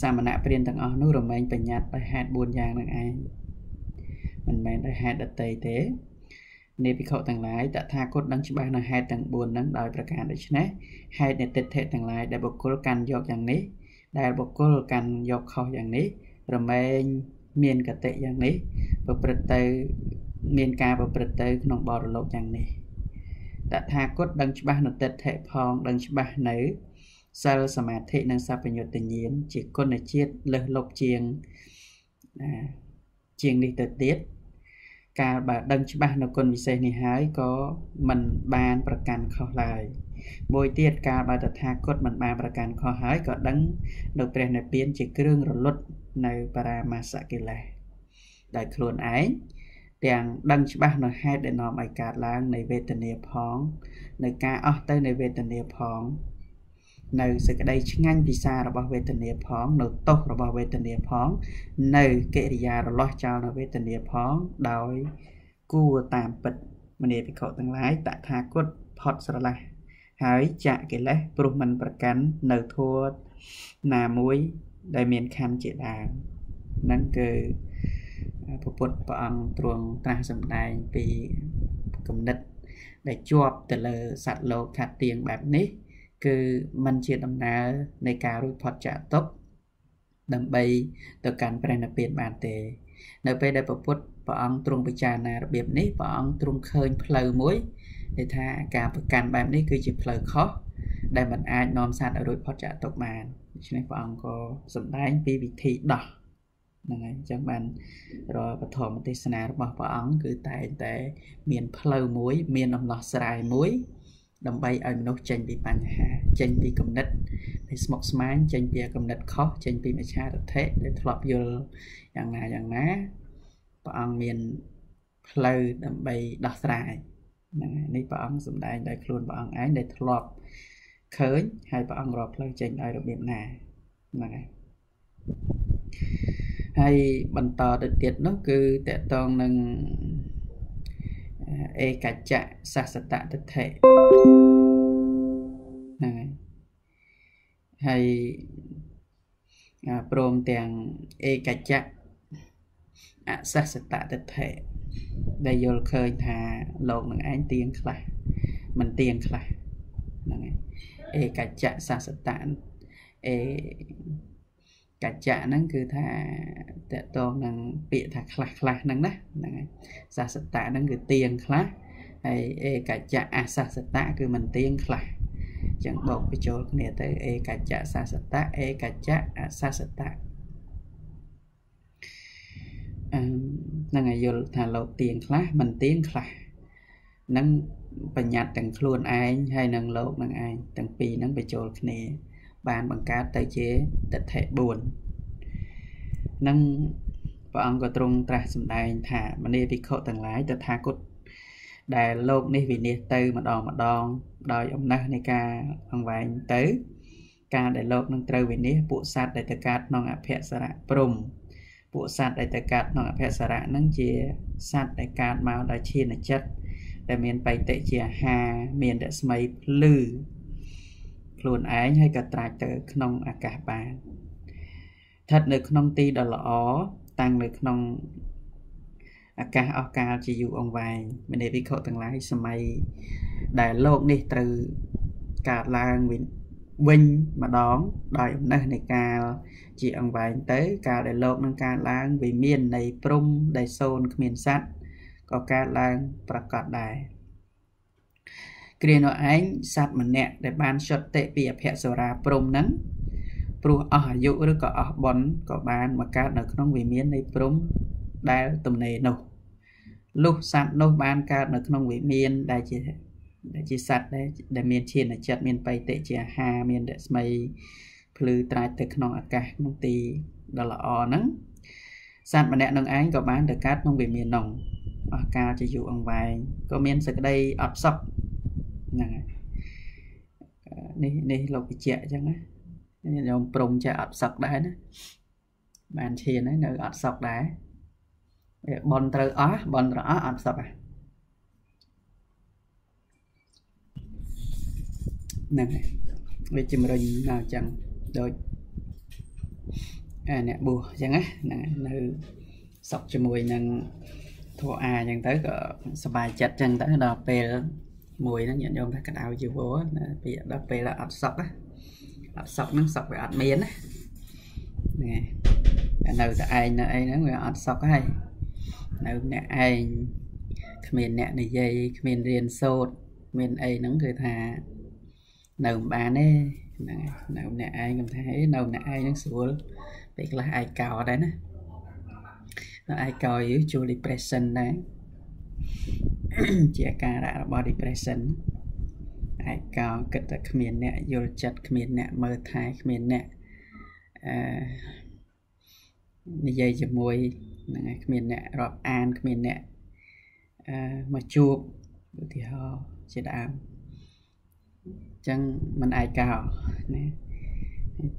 សាមណៈព្រានទាំងអស់នោះរមែងបញ្ញត្តិដោយហេតុ4យ៉ាងនឹងឯងមិនមែនដោយហេតុដតីទេនេភិក្ខុទាំងឡាយតថាគតដឹងច្បាស់នៅហេតុទាំង4ហ្នឹងដោយប្រការដូច្នេះហេតុនៃទិដ្ឋិទាំងឡាយដែលបុគ្គលកាន់យកយ៉ាងនេះដែលបុគ្គលកាន់យកខុសយ៉ាងនេះរមែងមានកតិយ៉ាងនេះប្រព្រឹត្តទៅមានការប្រព្រឹត្តទៅក្នុងបរលោកយ៉ាងនេះ តថាគតដឹងច្បាស់នៅទិដ្ឋិផងដឹងច្បាស់នៅសិលសមាធិនិងសព្វញុត្តញាណជាគុណជាតិលើសលប់ជាងជាងនេះទៅទៀតកាលបើដឹងច្បាស់នៅគុណវិសេសនេះហើយក៏មិនបានប្រកាន់ខុសឡើយមួយទៀតកាលបើតថាគតមិនបានប្រកាន់ខុសហើយក៏ដឹងនៅព្រះនិព្វានជាគ្រឿងរលត់នៅបរាមាសកិលេសដោយខ្លួនឯង ទាំងដឹងច្បាស់នៅហេតុដែលនាំឲ្យកើតឡើងនៃវេទនាផង នៅការអស់ទៅនៃវេទនាផង នៅសេចក្តីឆ្ងាញ់ពិសារបស់វេទនាផង នៅទោសរបស់វេទនាផង នៅកិរិយារលាស់ចោលនៅវេទនាផងដោយគួរតាមពិតមនីភិក្ខុទាំងឡាយតថាគតផុតស្រឡះហើយចាក់កិលេសព្រោះមិនប្រកាន់នៅធัวណាមួយដែលមានខណ្ឌជាដើមហ្នឹងគឺ ពពុទ្ធព្រះអង្គទ្រង់ត្រាស់សម្ដែងពីគំនិត ដែលជាប់ទៅលើសត្វលោកថាទៀងបែបនេះ គឺมันជាដំណើរនៃការរួចផុតចាកទុក្ខដើម្បីទៅកាន់ព្រះនិព្វានបានទេ នៅពេលដែលពពុទ្ធព្រះអង្គទ្រង់ពិចារណារបៀបនេះព្រះអង្គទ្រង់ឃើញផ្លូវមួយដែលថាការប្រកាន់បែបនេះគឺជាផ្លូវខុសដែលមិនអាចនាំសត្វឲ្យរួចផុតចាកទុក្ខបានដូច្នេះព្រះអង្គក៏សម្ដែងពីវិធីដោះ ហ្នឹងហើយអញ្ចឹងបានរាល់ពធមទេសនារបស់ព្រះអង្គគឺតែងតែមានផ្លូវមួយ មានដំណោះស្រាយមួយ ដើម្បីឲ្យមនុស្សចេញពីបញ្ហា ចេញពីគំនិតដែលស្មុគស្មាញចេញពីគំនិតខុសចេញពីមច្ឆារថិដែលធ្លាប់យល់យ៉ាងណាយ៉ាងណាព្រះអង្គមានផ្លូវដើម្បីដោះស្រាយហ្នឹងហើយនេះព្រះអង្គសម្ដែងដោយខ្លួនព្រះអង្គឯងដែលធ្លាប់ឃើញហើយព្រះអង្គរកផ្លូវចេញដោយរបៀបណាហ្នឹងហើយ ហើយបន្តទៅទៀតនោះគឺតកតងនឹងអេកច្ចៈសសតតិថិហ្នឹងហើយហើយព្រមទាំងអេកច្ចៈអសសតតិថិដែលយល់ឃើញថាលោកនឹងឯងទៀងខ្លះមិនទៀងខ្លះហ្នឹងហើយអេកច្ចៈសសតៈអេ កច្ចៈហ្នឹងគឺថាតកតងនឹងពាក្យថាខ្លះខ្លះហ្នឹងណាហ្នឹងហើយសាសតៈហ្នឹងគឺទៀងខ្លះហើយអេកច្ចៈអសាសតៈគឺមិនទៀងខ្លះអញ្ចឹងបូកបញ្ចូលគ្នាទៅអេកច្ចៈសាសតៈអេកច្ចៈអសាសតៈអឺហ្នឹងហើយយល់ថាលោកទៀងខ្លះមិនទៀងខ្លះនឹងបញ្ញត្តិទាំងខ្លួនឯងហើយនឹងលោកនឹងឯងទាំងពីរហ្នឹងបញ្ចូលគ្នា បានបង្កើតទៅជាទិដ្ឋិ4នឹងព្រះអង្គក៏ទ្រង់ត្រាស់សម្ដែងថាមនីវិខុទាំងឡាយតថាគតដែលលោកនេះវិនិច្ឆ័យទៅម្ដងម្ដង ដោយអំណះនៃការអង្វែងទៅ ការដែលលោកនឹងត្រូវវិនិច្ឆ័យពួកសត្វដែលទៅកើតក្នុងអភសរៈព្រំពួកសត្វដែលទៅកើតក្នុងអភសរៈនឹងជាសត្វដែលកើតមកដោយឈានចិត្តដែលមានបៃតិជាអាហារមានរស្មីភ្លឺ ខ្លួនឯងហើយក៏ត្រាច់ទៅក្នុងអាកាសបានស្ថិតនៅក្នុងទីដ៏ល្អតាំងនៅក្នុងអាកាសអស់កាលជាយូរអង្វែងមនីវិខទាំងឡាយសម័យដែលលោកនេះត្រូវកើតឡើងវិញម្ដងដោយអំណះនៃកាលជាអង្វែងទៅកាលដែលលោកនឹងកើតឡើងវិមាននៃព្រំដែលសូនគ្មានសัตว์ក៏កើតឡើងប្រកបដែរ គ្រានោះឯងសត្វម្នាក់ដែលបានចុតតិពីអភសរាព្រំហ្នឹងព្រោះអស់អាយុឬក៏អស់បនក៏បានមកកើតនៅក្នុងវិមាននៃព្រំដែលទំនេរនោះលុះសត្វនោះបានកើតនៅក្នុងវិមានដែលជាដែលជាសត្វដែលដែលមានឈានចិត្តមានបៃតិជាអាហារមានរស្មីភ្លឺត្រាច់ទៅក្នុងអាកាសក្នុងទីដ៏ល្អហ្នឹងសត្វម្នាក់នឹងឯងក៏បានទៅកើតក្នុងវិមាននោះអស់កាលជាយូរអង្វែងក៏មានសេចក្តីអត់សុខ ហ្នឹងហើយ នេះនេះលោកបញ្ជាក់អញ្ចឹងណាខ្ញុំព្រមចេះអត់សក់ដែរណាបានឈានហើយនៅអត់សក់ដែរបនត្រូវអស់បនត្រូវអស់អត់សក់ហ្នឹងហើយវាជំរុញដល់អញ្ចឹងដូចអាអ្នកបួសអញ្ចឹងណានៅសក់ជាមួយនឹងធัวអាអញ្ចឹងទៅក៏សบายចិត្តអញ្ចឹងទៅដល់ពេល មួយហ្នឹងញាតិញោមថាកដៅជីវរណាពាក្យដល់ពេលអត់សក់ណាអត់សក់ហ្នឹងសក់វាអត់មានណានេះនៅតែឯងនៅអីហ្នឹងវាអត់សក់ហើយនៅអ្នកឯងគ្មានអ្នកនិយាយគ្មានរៀនសូត្រគ្មានអីហ្នឹងគឺថានៅមិនបានទេហ្នឹងនៅម្នាក់ឯងខ្ញុំថាអីនៅម្នាក់ឯងហ្នឹងស្រួលពេលខ្លះឯកោដែរណានៅឯកោយជួល depression ដែរ ជាអាការៈរបស់ depression ឯកោគិតតែគ្មានអ្នកយល់ចិត្តគ្មានអ្នកមើលថែគ្មានអ្នកអឺនិយាយជាមួយហ្នឹងហើយគ្មានអ្នករាប់អានគ្មានអ្នកអឺមកជួបឧទាហរណ៍ជាដើមចឹងមិនឯកោណា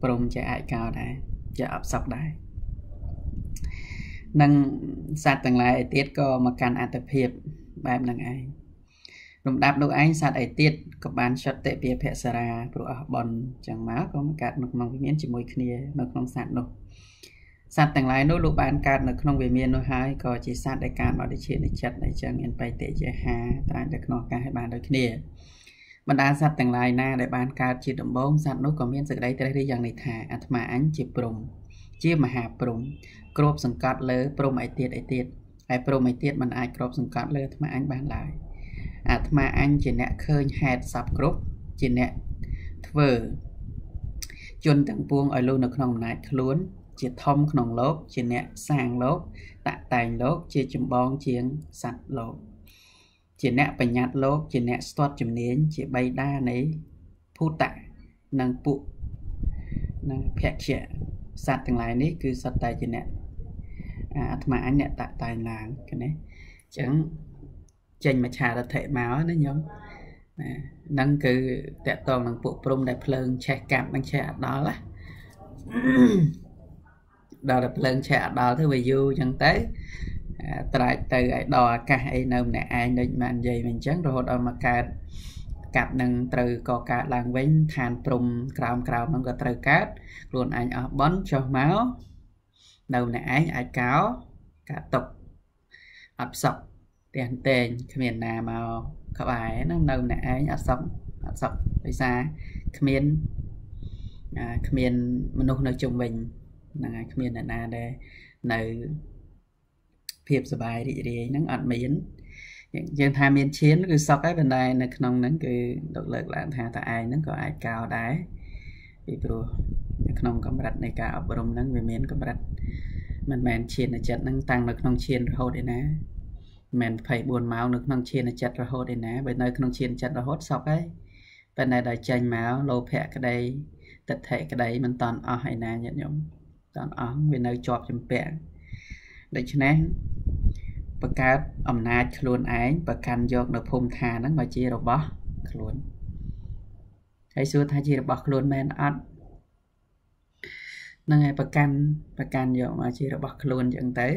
ព្រមជាឯកោដែរជាអបសពដែរ នឹងសត្វទាំងឡាយឯទៀតក៏មកកាន់អត្តភាពបែបហ្នឹងឯងលំដាប់នោះឯងសត្វឯទៀតក៏បានចតិពាភសារាព្រោះអស់បនចឹងមកក៏កើតនៅក្នុងវិញ្ញាណជាមួយគ្នានៅក្នុងសត្វនោះសត្វទាំងឡាយនោះលោកបានកើតនៅក្នុងវិមាននោះហើយក៏ជាសត្វដែលកើតមកដូចជានិចិត្តអញ្ចឹងមានបៃតេយហាត្រាញ់ទៅក្នុងអាកាសឲ្យបានដូចគ្នាបណ្ដាសត្វទាំងឡាយណាដែលបានកើតជាដំបូងសត្វនោះក៏មានសេចក្តីត្រេះរិះយ៉ាងនេះថាអាត្មាអញជាព្រំ ជាមហាព្រំគ្របសង្កត់លើព្រំឯទៀតឯទៀតហើយព្រំឯទៀតมันអាចគ្របសង្កត់លើអាត្មាអញបានឡើយអាត្មាអញជាអ្នកឃើញហេតុសពគ្រប់ជាអ្នកធ្វើជនទាំងពួងឲ្យលោកនៅក្នុងអំណាចខ្លួន ជាធំក្នុងលោក ជាអ្នកសាងលោកតាក់តែងលោកជាចម្បងជាងសត្វលោកជាអ្នកបញ្ញត្តិលោកជាអ្នកស្ទាត់ជំនាញជាបៃតានៃភូតៈនិងពុនិងភក្យៈ សត្វទាំងឡាយនេះគឺសត្វតែជាអ្នកអាត្មាអញអ្នកតាក់តែងឡើងឃើញទេអញ្ចឹងចេញមច្ឆារថិមកណាញោមណាហ្នឹងគឺតកតងនឹងពួកព្រំដែលភ្លើងឆេះកាប់នឹងឆេះអត់ដល់ណាដល់តែភ្លើងឆេះអត់ដល់ទៅវាយូរអញ្ចឹងទៅត្រាច់ទៅឲ្យដល់អាកាសអីនៅម្នាក់ឯងដូចបាននិយាយវិញអញ្ចឹងរហូតដល់មកកើត កាប់នឹងត្រូវក៏កើតឡើងវិញឋានព្រំក្រោមក្រោមហ្នឹងក៏ត្រូវកើតខ្លួនឯងអស់បន់ចុះមកនៅម្នាក់ឯងអាចកោកាត់ຕົកអត់ផ្សក់ទាំងតែងគ្មានណាមកក្បែរហ្នឹងនៅម្នាក់ឯងអត់សក់អត់សក់ដោយសារគ្មានគ្មានមនុស្សនៅជុំវិញហ្នឹងហើយគ្មានអ្នកណាដែលនៅភាពសុបាយរីករាយហ្នឹងអត់មាន យើងថាមានឈានគឺសុកហើយប៉ុន្តែនៅក្នុងហ្នឹងគឺលោកលើកឡើងថាតើឯងហ្នឹងក៏អាចកោដែរពីព្រោះនៅក្នុងកម្រិតនៃការអប់រំហ្នឹងវាមានកម្រិតមិនមែនឈានចិត្តហ្នឹងតាំងនៅក្នុងឈានរហូតឯណាមិន24ម៉ោងនៅក្នុងឈានចិត្តរហូតឯណាបើនៅក្នុងឈានចិត្តរហូតសុកហើយប៉ុន្តែដល់ចេញមកលោភៈក្តីទិដ្ឋិក្តីមិនតន់អស់ឯណាញាតិញោមតន់អស់វានៅជាប់ចម្ពាក់ដូច្នេះ បង្កើតអំណាចខ្លួនឯងប្រកាន់យកនៅភូមិឋានហ្នឹងមកជារបស់ខ្លួនហើយសួរថាជារបស់ខ្លួនមែនអត់ហ្នឹងហើយប្រកាន់ប្រកាន់យកមកជារបស់ខ្លួនអញ្ចឹងទៅ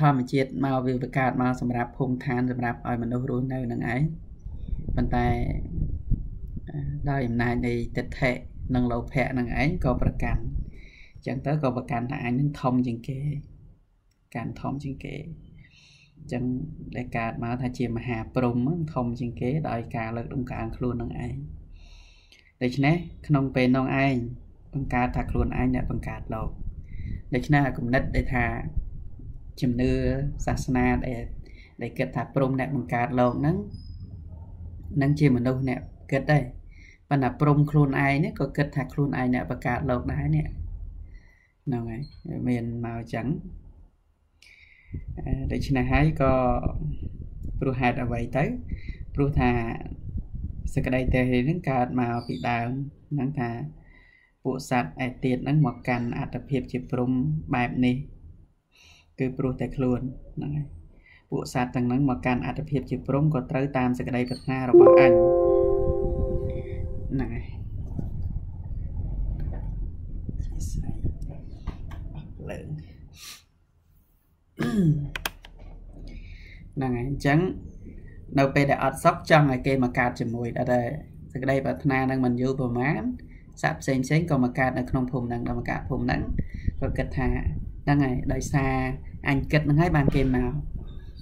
ធម្មជាតិមកវាបង្កើតមកសម្រាប់ភូមិឋានសម្រាប់ឲ្យមនុស្សរស់នៅនឹងឯងប៉ុន្តែដោយអំណាចនៃទិដ្ឋិនិងលោភៈនឹងឯងក៏ប្រកាន់អញ្ចឹងទៅក៏ប្រកាន់ថាអញនឹងធំជាងគេកាន់ធំជាងគេអញ្ចឹងដែលកើតមកថាជាមហាព្រំធំជាងគេដោយការលើកដំកើងខ្លួននឹងឯងដូច្នេះក្នុងពេលនោះឯងបង្កើតថាខ្លួនឯងអ្នកបង្កើតលោកដូច្នេះអាគំនិតដែលថាជំនឿសាសនាដែលដែលគិតថាព្រំអ្នកបង្កើតលោកហ្នឹងនឹងជាមនុស្សអ្នកគិតដែរប៉ុន្តែព្រំខ្លួនឯងនេះក៏គិតថាខ្លួនឯងអ្នកបង្កើតលោកដែរនេះហ្នឹងហើយមានមកអញ្ចឹង ដូច្នេះហើយក៏ព្រោះហេតុអ្វីទៅព្រោះថាសក្តីទេនឹងកើតមកពីដើមហ្នឹងថាពួកសត្វឯទៀតហ្នឹងមកកាន់អត្តភាពជាព្រំបែបនេះគឺព្រោះតែខ្លួនហ្នឹងហើយពួកសត្វទាំងហ្នឹងមកកាន់អត្តភាពជាព្រំក៏ត្រូវតាមសក្តីប្រាថ្នារបស់អញ លើង ហ្នឹងហើយអញ្ចឹងនៅពេលដែលអត់សុខចង់ឲ្យគេមកកើតជាមួយដែរតែសេចក្តីប្រាថ្នានឹងមិនយូរប្រហែលសាក់ផ្សេងផ្សេងក៏មកកើតនៅក្នុងភូមិហ្នឹងដល់មកកើតភូមិហ្នឹងក៏គិតថាហ្នឹងហើយដោយសារអញគិតហ្នឹងហើយបានគេមក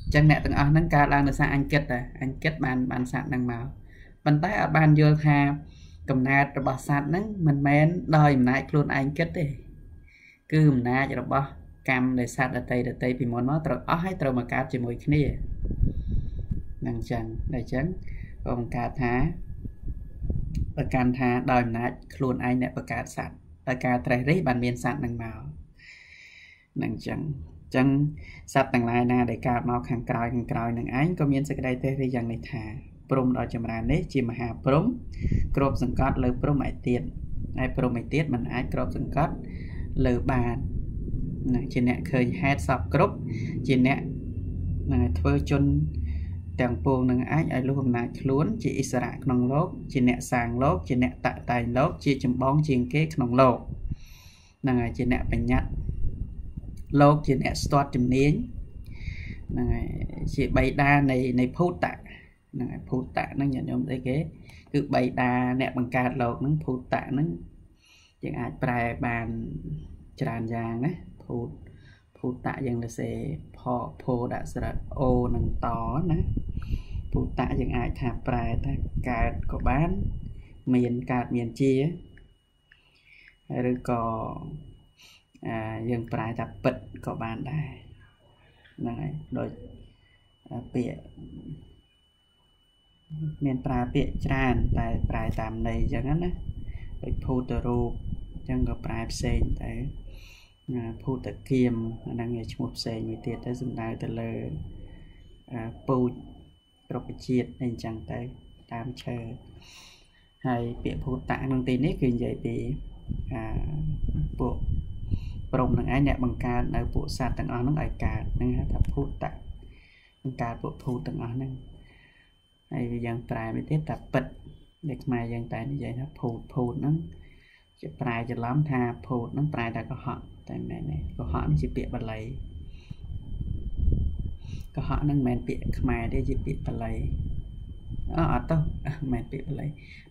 អញ្ចឹងអ្នកទាំងអស់ហ្នឹងកើតឡើងដោយសារអញគិតតែអញគិតបានបានសត្វហ្នឹងមកប៉ុន្តែអត់បានយល់ថាកំណើតរបស់សត្វហ្នឹងមិនមែនដោយអំណាចខ្លួនឯងគិតទេគឺអំណាចរបស់ កម្មនៃសត្វដតីដតីពីមុនមកត្រូវអស់ហើយត្រូវមកកើតជាមួយគ្នានឹងចឹងតែចឹងក៏បង្កើតថាប្រកាន់ថាដោយអំណាចខ្លួនឯងអ្នកបង្កើតសត្វដោយការត្រេះរិះបានមានសត្វនឹងមកនឹងចឹងចឹងសត្វទាំងឡាយណាដែលកើតមកខាងក្រោយខាងក្រោយនឹងឯងក៏មានសេចក្តីត្រេះរិះយ៉ាងនេះថាព្រំដ៏ចម្រើននេះជាមហាព្រំគ្របសង្កត់លើព្រំឯទៀតហើយព្រំឯទៀតมันអាចគ្របសង្កត់លើបាននឹង ជាអ្នកឃើញហេតុសពគ្រប់ជាអ្នកនឹងធ្វើជនទាំងពួងនឹងអាចឲ្យលុះអំណាចខ្លួនជាអិសរៈក្នុងលោក ជាអ្នកសាងលោក ជាអ្នកតតែងលោក ជាចម្បងជាងគេក្នុងលោកនឹងហើយជាអ្នកបញ្ញត្តិលោកជាអ្នកស្ទាត់ជំនាញហ្នឹងហើយជាបៃតានៃនៃភូតៈហ្នឹងហើយភូតៈហ្នឹងញាតិញោមអីគេគឺបៃតាអ្នកបង្កើតលោកហ្នឹងភូតៈហ្នឹងយើងអាចប្រែបានច្រើនយ៉ាងណា ភូតភូតៈយើងទៅសេផភោដាក់ស្រៈអូនឹងតណាភូតៈយើងអាចថាប្រែថាកើតក៏បាន មានកើតមានជាឬក៏អាយើងប្រែថាពិតក៏បានដែរហ្នឹងហើយដូចពាក្យមានប្រើពាក្យច្រើនតែប្រែតាមន័យអញ្ចឹងណាដូចភូតរូបអញ្ចឹងក៏ប្រែផ្សេងតែ ភូតគៀមអាហ្នឹងជាឈ្មោះផ្សេងមួយទៀតទៅសំដៅទៅលើពូជរុក្ខជាតិអីចឹងទៅតាមឈើហើយពាក្យភូតៈក្នុងទីនេះគឺនិយាយពីអាពួកព្រមនឹងឯងអ្នកបង្កើតនៅពួកសត្វទាំងអស់ហ្នឹងឲ្យកើតហ្នឹងហៅថាភូតៈបង្កើតពួកភូតទាំងអស់ហ្នឹងហើយវាយ៉ាងប្រែមួយទៀតថាពិតដែលខ្មែរយើងតែនិយាយថាភូតភូតហ្នឹងជាប្រែច្រឡំថាភូតហ្នឹងប្រែថាកុហក តែមែនទេកុហកនេះជាពាក្យបាលីកុហកហ្នឹងមិនមែនពាក្យខ្មែរទេជាពាក្យបាលីអអត់ទៅមិនមែនពាក្យបាលី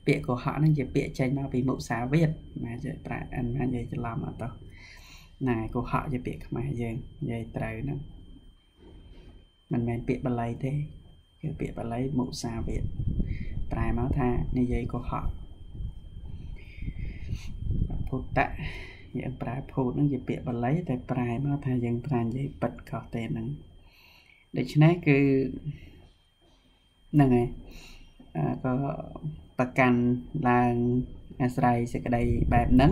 ពាក្យកុហកហ្នឹងជាពាក្យចេញមកពីមុសាវាទណាជាប្រាអាននិយាយច្រឡំអត់ទៅណែកុហកជាពាក្យខ្មែរយើងនិយាយត្រូវហ្នឹងមិនមែនពាក្យបាលីទេគឺពាក្យបាលីមុសាវាទប្រែមកថានិយាយកុហកពុទ្ធៈ យើងប្រើភូតនឹងជាពាក្យបាលីតែប្រែមកថាយើងប្រានិយាយពិតខុសទេនឹងដូច្នេះគឺហ្នឹងហើយក៏ប្រកាន់ឡើងអាស្រ័យសេចក្តីបែបហ្នឹង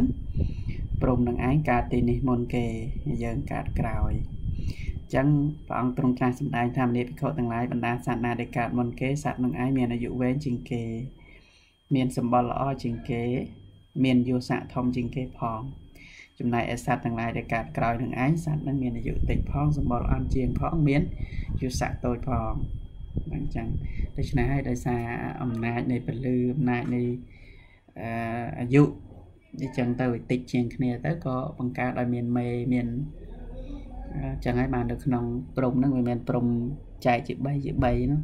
ព្រមនឹងឯងកើតទីនេះមុនគេយើងកើតក្រោយអញ្ចឹងព្រះអង្គទ្រង់ត្រាស់សម្ដែងថាមនីភិក្ខុទាំងឡាយបណ្ដាសត្វណាដែលកើតមុនគេសត្វនឹងឯងមានអាយុវែងជាងគេ មានសម្បល់ល្អជាងគេ មានយុស័កធំជាងគេផង ចំណែកឯសត្វទាំងឡាយដែលកើតក្រោយនឹងឯងសត្វនឹងមានអាយុតិចផងសម្បល់អន់ជាងផងមានយុស័កតូចផងអញ្ចឹងដូច្នេះហើយដោយសារអំណាចនៃពលឺអំណាចនៃអាយុអញ្ចឹងទៅវាតិចជាងគ្នាទៅក៏បង្កើតឲ្យមានមេមានអញ្ចឹងហើយបាននៅក្នុងព្រំហ្នឹងវាមានព្រំចែកជា3ជា3នោះ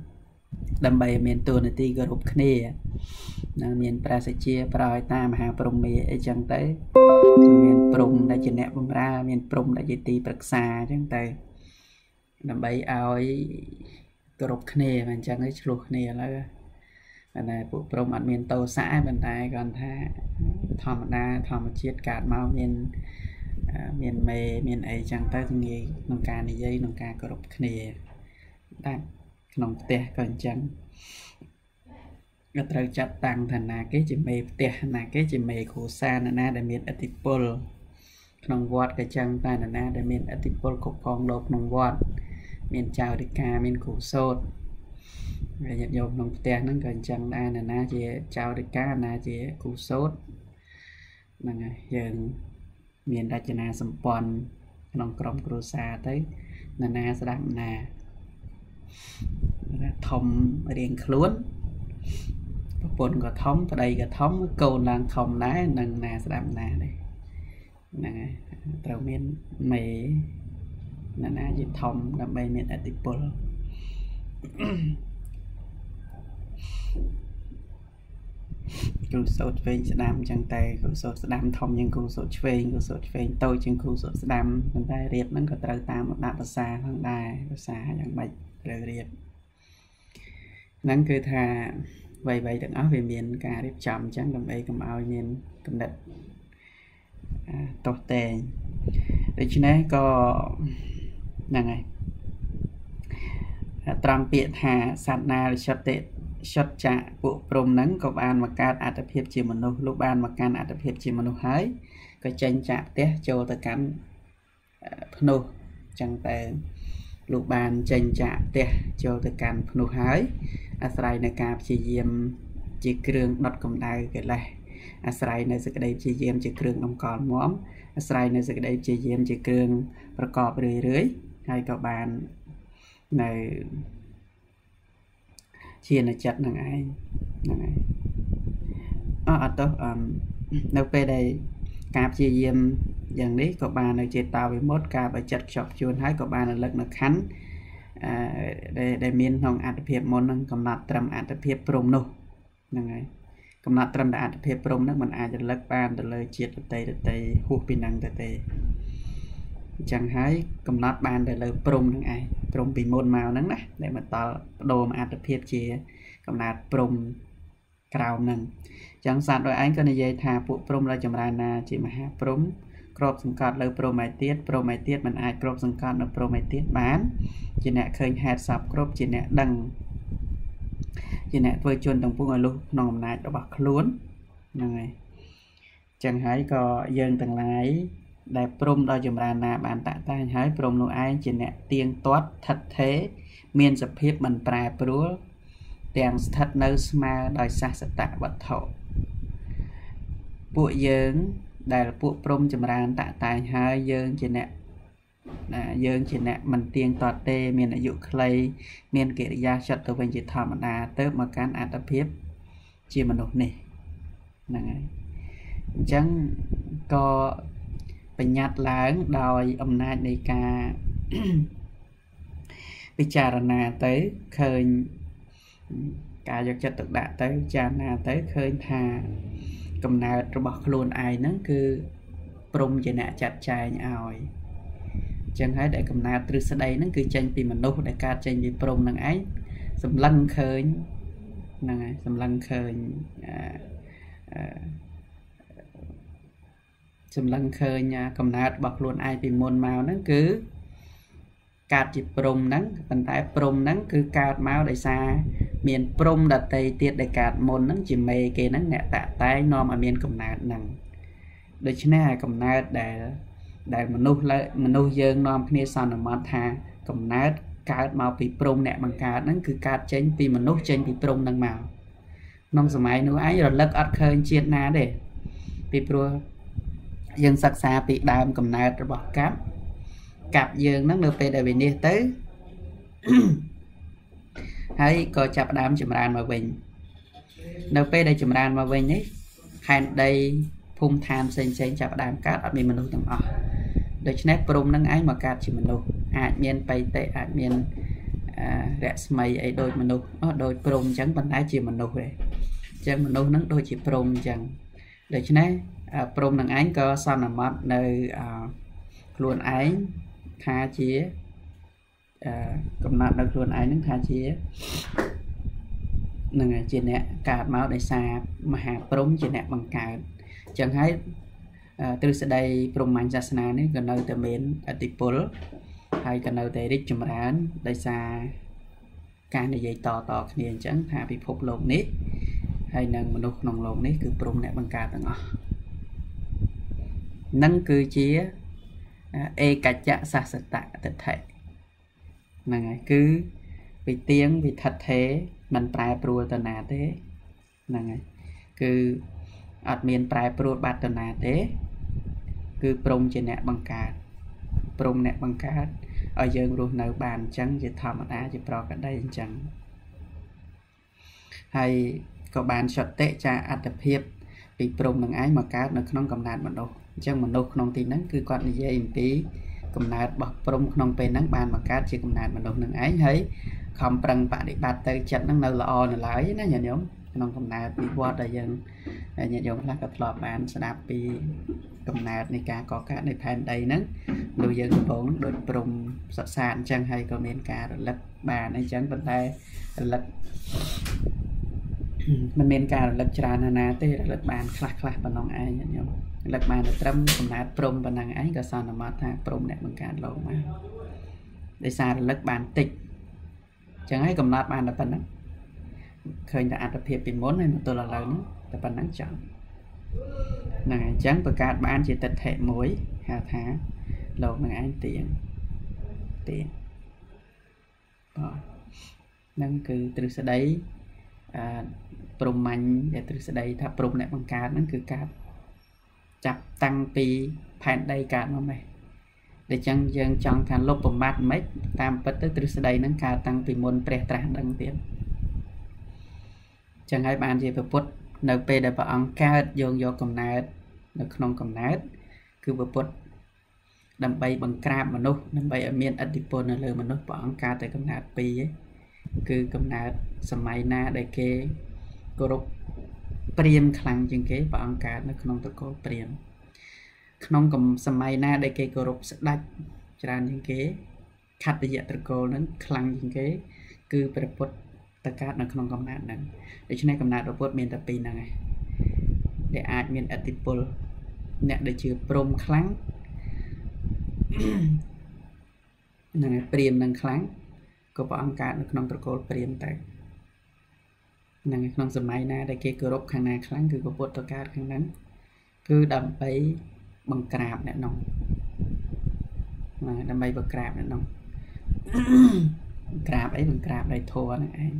ដើម្បីមានតួនាទីគោរពគ្នានឹងមានព្រះសជាប្រោយតាមមហាព្រំមេអីចឹងទៅមានព្រំដែលជាអ្នកបម្រើ មានព្រំដែលជាទីប្រឹក្សាអញ្ចឹងទៅដើម្បីឲ្យគោរពគ្នាមិនអញ្ចឹងឯងឆ្លោះគ្នាឥឡូវប៉ុន្តែពួកព្រំអត់មានតោសៈប៉ុន្តែគាត់ថាធម្មតាធម្មជាតិកើតមកមានមានមេមានអីចឹងទៅងាយក្នុងការនិយាយក្នុងការគោរពគ្នាតែ ក្នុងផ្ទះក៏អញ្ចឹងក៏ត្រូវចាត់តាំងថាណាគេជាមេផ្ទះណាគេជាមេគ្រួសារណាណាដែលមានអធិពលក្នុងវត្តក៏ចឹងតែណាណាដែលមានអធិពលគ្រប់គ្រងលោកក្នុងវត្តមានចៅរិកាមានគ្រូសោតហើយញាតិញោមក្នុងផ្ទះហ្នឹងក៏អញ្ចឹងដែរណាណាជាចៅរិកាណាជាគ្រូសោតហ្នឹងហើយយើងមានរចនាសម្ព័ន្ធក្នុងក្រុមគ្រួសារទៅណាណាស្ដាប់ណា ធំរៀងខ្លួនប្រពន្ធក៏ធំប្តីក៏ធំកូនឡើងធំដែរនឹងណាស្ដាប់ណាដែរហ្នឹងហើយត្រូវមានមេណានាជាធំដើម្បីមានអតិពលគ្រូសូត្រឆ្វេងស្ដាំអញ្ចឹងតែគ្រូសូត្រស្ដាំធំជាងគ្រូសូត្រឆ្វេងគ្រូសូត្រឆ្វេងតូចជាងគ្រូសូត្រស្ដាំប៉ុន្តែរៀបហ្នឹងក៏ត្រូវតាមលំដាប់ភាសាផងដែរភាសាយ៉ាងម៉េច ត្រូវរៀបហ្នឹងគឺថាអ្វីៗទាំងអស់វាមាន ការរៀបចំអញ្ចឹងដើម្បីកុំឲ្យមានកំណត់តោះតែងដូច្នេះក៏ហ្នឹងហើយត្រង់ពាក្យថាសត្វណារិជតិសុតចាពួកព្រំហ្នឹងក៏បានមកកើតអត្តភាពជាមនុស្សលោកបានមកកាន់អត្តភាពជាមនុស្សហើយក៏ចេញចាក់ផ្ទះចូលទៅកាន់ភ្នោះចឹងតែ លោកបានចេញចាក់ផ្ទះចូលទៅកាន់ភ្នោះហើយ អាស្រ័យនៅការព្យាយាមជាគ្រឿងដុតកម្ដៅកិលេសអាស្រ័យនៅសេចក្តីព្យាយាមជាគ្រឿងតម្កល់មមអាស្រ័យនៅសេចក្តីព្យាយាមជាគ្រឿងប្រកបរឿយរឿយហើយក៏បាននៅជានៅចិត្តនឹងឯងហ្នឹងហើយអត់អត់ទៅអឺនៅពេលដែល ការព្យាយាមយ៉ាងនេះក៏បាននៅចេតាវិមុតការបើចិត្តខ្ជាប់ខ្ជួនហើយក៏បានរលឹកនៅខណ្ឌអឺដែលមានក្នុងអត្តភាពមុននឹងកំណត់ត្រឹមអត្តភាពព្រមនោះហ្នឹងហើយកំណត់ត្រឹមតែអត្តភាពព្រមហ្នឹងมันអាចរលឹកបានទៅលើជាតិដតីដតីហួសពីហ្នឹងទៅទេអញ្ចឹងហើយកំណត់បានទៅលើព្រំនឹងឯងព្រំពីមុនមកហ្នឹងណាដែលមកតល់បដូរអត្តភាពជាកំណត់ព្រំ ក្រោមហ្នឹងអញ្ចឹងសត្វដោយឯងក៏និយាយថាពួកព្រំដែលចម្រើនណាជាមហាព្រំក្របសង្កត់លើព្រំឯទៀតព្រំឯទៀតมันអាចក្របសង្កត់នៅព្រំឯទៀតបានជាអ្នកឃើញហេតុសពគ្រប់ជាអ្នកដឹងជាអ្នកធ្វើជនទាំងពួងឲ្យលុះក្នុងអំណាចរបស់ខ្លួនហ្នឹងហើយចឹងហើយក៏យើងទាំងឡាយដែលព្រមដល់ចម្រើនណាបានតាក់តែងហើយព្រមនោះឯងជាអ្នកទៀងទាត់ថិតថេរមានសភាពមិនប្រែប្រួល ទាំងស្ថិតនៅស្មើដោយសាសតវត្ថុពួកយើងដែលពួកព្រមចម្រើនតាក់តែងហើយយើងជាអ្នកណាយើងជាអ្នកមិនទៀងទាត់ទេ មានអាយុខ្លី មានកិរិយាចិត្តទៅវិញជាធម្មតាទៅមកកាន់អត្តភាពជាមនុស្សនេះហ្នឹងហើយអញ្ចឹងក៏បញ្ញត្តិឡើងដោយអំណាចនៃការពិចារណាទៅឃើញ ការយកចិត្តទុកដាក់ទៅពិចារណាទៅឃើញថាកំណើតរបស់ខ្លួនឯងហ្នឹងគឺព្រមជាអ្នកចាត់ចែងឲ្យចឹងហើយដែលកំណើតទ្រឹស្ដីហ្នឹងគឺចេញពីមនុស្សដែលកើតចេញពីព្រមនឹងឯងសម្លឹងឃើញហ្នឹងហើយសម្លឹងឃើញអឺសម្លឹងឃើញកំណើតរបស់ខ្លួនឯងពីមុនមកហ្នឹងគឺ កើតជាព្រំហ្នឹងប៉ុន្តែព្រំហ្នឹងគឺកើតមកដោយសារមានព្រំដតីទៀតដែលកើតមុនហ្នឹងជាមេគេហ្នឹងអ្នកតាក់តែងនាំឲ្យមានកំណើតហ្នឹងដូច្នេះអាកំណើតដែលដែលមនុស្សមនុស្សយើងនាំគ្នាសន្មត់ថាកំណើតកើតមកពីព្រំអ្នកបង្កើតហ្នឹងគឺកើតចេញពីមនុស្សចេញពីព្រំហ្នឹងមកក្នុងសម័យនោះឯងរលឹកអត់ឃើញជាតិណាទេពីព្រោះយើងសិក្សាពីដើមកំណើតរបស់កាប់ កាប់យើងហ្នឹងនៅពេលដែលវិនិច្ឆ័យទៅហើយក៏ចាប់ដើមចម្រើនមកវិញនៅពេលដែលចម្រើនមកវិញនេះខេនដីភូមិឋានផ្សេងផ្សេងចាប់ដើមកើតអត់មានមនុស្សទាំងអស់ដូច្នេះព្រំនឹងឯងមកកើតជាមនុស្សអាចមានបៃតេអាចមានរស្មីអីដូចមនុស្សអស់ដូចព្រំអញ្ចឹងប៉ុន្តែជាមនុស្សទេអញ្ចឹងមនុស្សនឹងដូចជាព្រំអញ្ចឹងដូច្នេះព្រំនឹងឯងក៏សន្មត់នៅខ្លួនឯង ថាជាកំណត់នៅខ្លួនឯងនឹងថាជានឹងជាអ្នកកើតមកដោយសារមហាព្រំជាអ្នកបង្កើតអញ្ចឹងហើយទ្រឹស្ដីព្រហ្មញ្ញសាសនានេះក៏នៅតែមានអតិពលហើយក៏នៅតែរីកចម្រើនដោយសារការនិយាយតតគ្នាអញ្ចឹងថាពិភពលោកនេះហើយនឹងមនុស្សក្នុងលោកនេះគឺព្រមអ្នកបង្កើតទាំងអស់នឹងគឺជា ឯកច្ចៈសសតៈតិដ្ឋិហ្នឹងហើយគឺវិទៀងវិថិដ្ឋេមិនប្រែប្រួលទៅណាទេហ្នឹងហើយគឺអត់មានប្រែប្រួលបាត់ទៅណាទេ គឺព្រមជាអ្នកបង្កើតព្រមអ្នកបង្កើតឲ្យយើងរស់នៅបានអញ្ចឹងជាធម្មតាជាប្រកដីអញ្ចឹងហើយក៏បានចតិចាអត្តភាពពីព្រមនឹងឯងមកកើតនៅក្នុងកំណត់មនុស្ស អញ្ចឹងមនុស្សក្នុងទីហ្នឹងគឺគាត់និយាយអំពីកំណើតរបស់ព្រំក្នុងពេលហ្នឹងបានបង្កើតជាកំណើតមនុស្សនឹងឯងហើយខំប្រឹងបដិបត្តិទៅចិត្តហ្នឹងនៅល្អនៅឡើយណាញាតិញោមក្នុងកំណើតវិវត្តដែលយើងញាតិញោមខ្លះក៏ធ្លាប់បានស្ដាប់ពីកំណើតនៃការកកើតនៃផែនដីហ្នឹងដូចយើងកំពុងដូចព្រំសិក្សាអញ្ចឹងហើយក៏មានការរលឹកបានអញ្ចឹងប៉ុន្តែរលឹកមិនមានការរលឹកច្រើនណាស់ទេរលឹកបានខ្លះខ្លះប៉ុណ្ណឹងឯងញាតិញោមរ លឹកបានត្រឹមកំណើតព្រំប៉ុណ្ណឹងឯងក៏សន្មតថាព្រំអ្នកបង្កើតលោកមកដោយសាររលឹកបានតិចអញ្ចឹងហើយកំណត់បានតែប៉ុណ្ណឹងឃើញតែអត្តភាពពីមុនហើយមកទល់ឥឡូវនេះតែប៉ុណ្ណឹងចង់ហ្នឹងអញ្ចឹងបង្កើតបានជាទិដ្ឋិមួយហៅថាលោកនឹងឯងទៀងទៀងបាទហ្នឹងគឺទ្រឹស្ដីអឺព្រំមាញ់ដែលទ្រឹស្ដីថាព្រំអ្នកបង្កើតហ្នឹងគឺកើត ចាប់តាំងពីផែនដីកើតមកម៉េះដូច្នេះយើងចង់ថាលុបបំបត្តិមិនតាមពិតទៅទ្រឹស្ដីហ្នឹងកើតតាំងពីមុនព្រះត្រាស់ដឹងទៀតចឹងហើយបានជាពុទ្ធនៅពេលដែលព្រះអង្គកើតយកយកកំណើតនៅក្នុងកំណើតគឺពុទ្ធដើម្បីបង្ក្រាបមនុស្សដើម្បីឲ្យមានអធិពលនៅលើមនុស្សព្រះអង្គកើតតែកំណើតពីរគឺកំណើតសម័យណាដែលគេគោរព ព្រាមខ្លាំងជាងគេព្រះអង្គកើតនៅក្នុងតកូលព្រាមក្នុងសម័យណាដែលគេគោរពស្ដេចច្រើនជាងគេខត្តយៈត្រកូលហ្នឹងខ្លាំងជាងគេ គឺព្រះពុទ្ធតកើតនៅក្នុងកំណើតហ្នឹងដូច្នេះកំណើតព្រះពុទ្ធមានតែពីរហ្នឹងឯងដែលអាចមានអតិពលអ្នកដែលជឿព្រមខ្លាំងហ្នឹងឯងព្រាមនឹងខ្លាំងក៏ព្រះអង្គកើតនៅក្នុងត្រកូលព្រាមតែ ហ្នឹងឯងក្នុងសម័យណាដែលគេគោរពខាងណាខ្លាំងគឺព្រះពុទ្ធតកើតខាងហ្នឹងគឺដើម្បីបង្ក្រាបអ្នកនោះដើម្បីបង្ក្រាបអ្នកនោះក្រាបអីបង្ក្រាបដោយធัวហ្នឹងឯង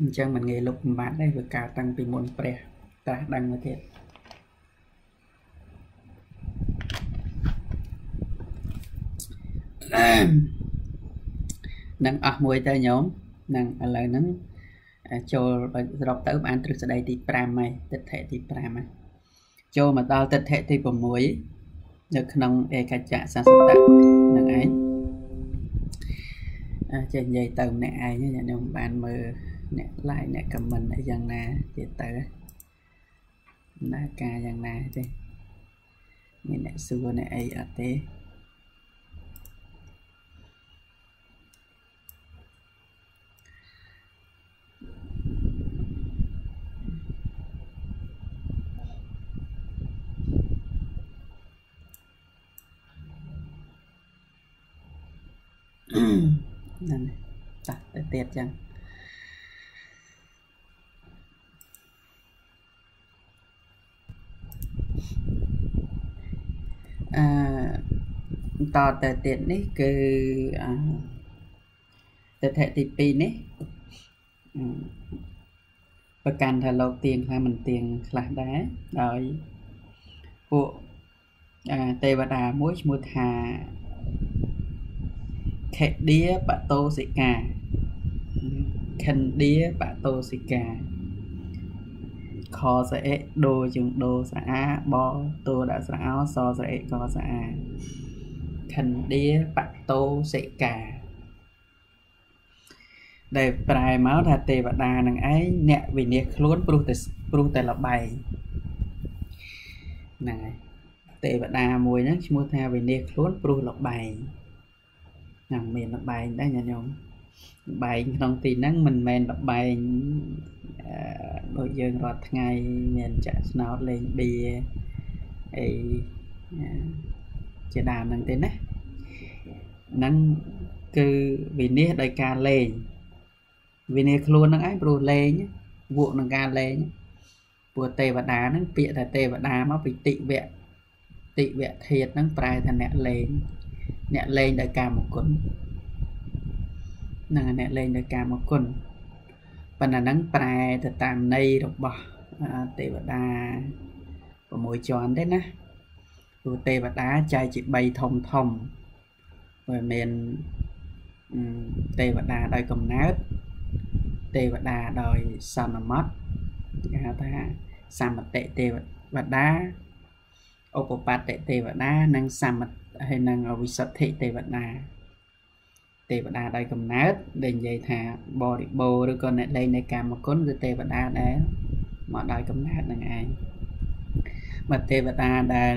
អញ្ចឹងមិនងាយលុបបំបត្តិទេវាកើតតាំងពីមុនព្រះត្រាស់ដឹងមកទៀត នឹងអស់មួយទៅញោមនឹងឥឡូវហ្នឹងចូលសរុបទៅបានទ្រឹស្ដីទី5ហើយទិដ្ឋិទី5ហើយចូលមកដល់ទិដ្ឋិទី6នៅក្នុងឯកច្ចៈសសតៈនឹងឯងអញ្ចឹងនិយាយទៅម្នាក់ឯងខ្ញុំបានមើលអ្នក like អ្នក comment អីយ៉ាងណាទៀតទៅដំណើរការយ៉ាងណាទេមានអ្នកសួរអ្នកអីអត់ទេ ហ្នឹងតាទៅទៀតចឹងអឺតទៅទៀតនេះគឺអឺទិដ្ឋិទី2នេះប្រកាន់ថាលោកទៀងខ្លះមិនទៀងខ្លះដែរដោយពួកទេវតាមួយឈ្មោះថា ខេឌាបតោសិកាខិនឌាបតោសិកាខសអេដូជាងដូសាអាបតោដាក់ស្រោសស្រអេកសាអាខិនឌាបតោសិកាដែលប្រែមកថាទេវតានឹងឯងអ្នកវិនិច្ឆ័យខ្លួនព្រោះតែព្រោះតែលបែងហ្នឹងហើយទេវតាមួយហ្នឹងឈ្មោះថាវិនិច្ឆ័យខ្លួនព្រោះលបែង ហ្នឹងមានលបែងដែរញាតិញោមលបែងក្នុងទីហ្នឹងមិនមែនលបែងដូចយើងរាល់ថ្ងៃមានចាក់ស្នោតលេងបៀអីជាដើមហ្នឹងទេណាហ្នឹងគឺវិនិច្ឆ័យដោយការលេងវិនិច្ឆ័យខ្លួនហ្នឹងឯងព្រោះលេងវក់នឹងការលេងព្រោះទេវតាហ្នឹងពាក្យថាទេវតាមកពីតិវៈតិវៈធាតហ្នឹងប្រែថាអ្នកលេង អ្នកលេងដោយការមកគុណនឹងអ្នកលេងដោយការមកគុណប៉ុន្តែហ្នឹងប្រែទៅតាមន័យរបស់ទេវតា6ជាន់ទេណាព្រោះទេវតាចែកជា3ធំធំវាមានទេវតាដោយកំណើតទេវតាដោយសន្មត់គេហៅថាសមតិទេវតា ឧបបត្តិទេវតានិងសមតិហើយនិងវិសុទ្ធិទេវតាទេវតាដោយកំណើតដែលនិយាយថាបរិបូរឬក៏អ្នកលែងនៃកាមគុណគឺទេវតាដែលមកដោយកំណើតនឹងឯងមកទេវតាដែល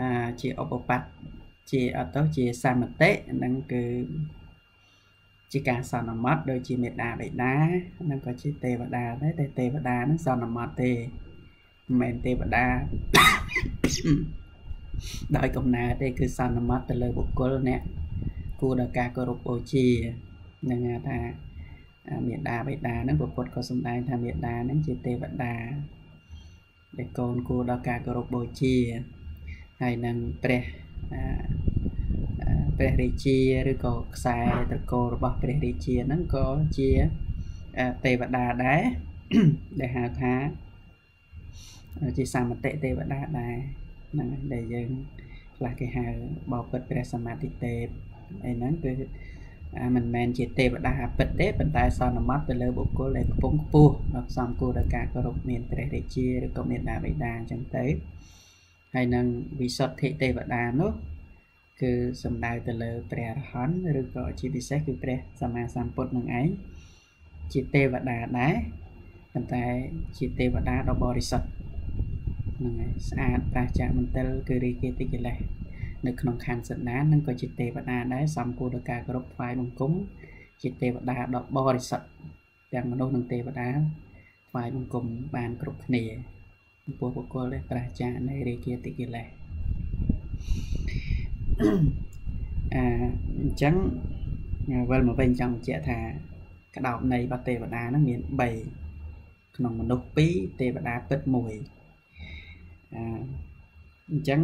អាជាឧបបត្តិជាអត់ទៅជាសមតិហ្នឹងគឺជាការសន្មត់ដូចជាមេដាបេដាហ្នឹងក៏ជាទេវតាដែរតែទេវតាហ្នឹងសន្មត់ទេ មិនមែនទេវតាដោយកំណើតទេគឺសន្មត់ទៅលើបុគ្គលអ្នកគួរដល់ការគោរពបូជានឹងថាមេដាបេដាហ្នឹងពុទ្ធក៏សម្ដែងថាមេដាហ្នឹងជាទេវតាដែលកូនគួរដល់ការគោរពបូជាហើយនឹងព្រះព្រះរាជាឬក៏ខ្សែត្រកូលរបស់ព្រះរាជាហ្នឹងក៏ជាទេវតាដែរដែលហៅថា ជាសមតិទេវតាដែរហ្នឹងដែលយើងខ្លះគេហៅបបិទ្ធព្រះសម្មាទិទេពអីហ្នឹងគឺមិនមែនជាទេវតាពិតទេប៉ុន្តែសន្មត់ទៅលើបុគ្គលដែលកំពុងខ្ពស់ដល់សំគួរដល់ការគោរពមានព្រះរាជាឬក៏មានដាបិតាអញ្ចឹងទៅហើយនឹងវិសុទ្ធិទេវតានោះគឺសំដៅទៅលើព្រះអរហន្តឬក៏ជាពិសេសគឺព្រះសម្មាសម្ពុទ្ធនឹងឯងជាទេវតាដែរប៉ុន្តែជាទេវតាដ៏បរិសុទ្ធ ហ្នឹងហើយស្អាតប្រាសចាកមន្ទិលគឺរីគេតិកិលេសនៅក្នុងខណ្ឌសន្តាននឹងក៏ជាទេវតាដែរសំគួរដល់ការគោរពថ្វាយបង្គំជាទេវតាដ៏បរិសុទ្ធទាំងមនុស្សនិងទេវតាថ្វាយបង្គំបានគ្រប់គ្នាចំពោះបុគ្គលដែលប្រាសចាកនៃរីគាតិកិលេសអាអញ្ចឹងវិលមកវិញចង់បញ្ជាក់ថាក្តោបនៃរបស់ទេវតាហ្នឹងមាន3ក្នុងមនុស្ស2ទេវតាពិត1 អអញ្ចឹង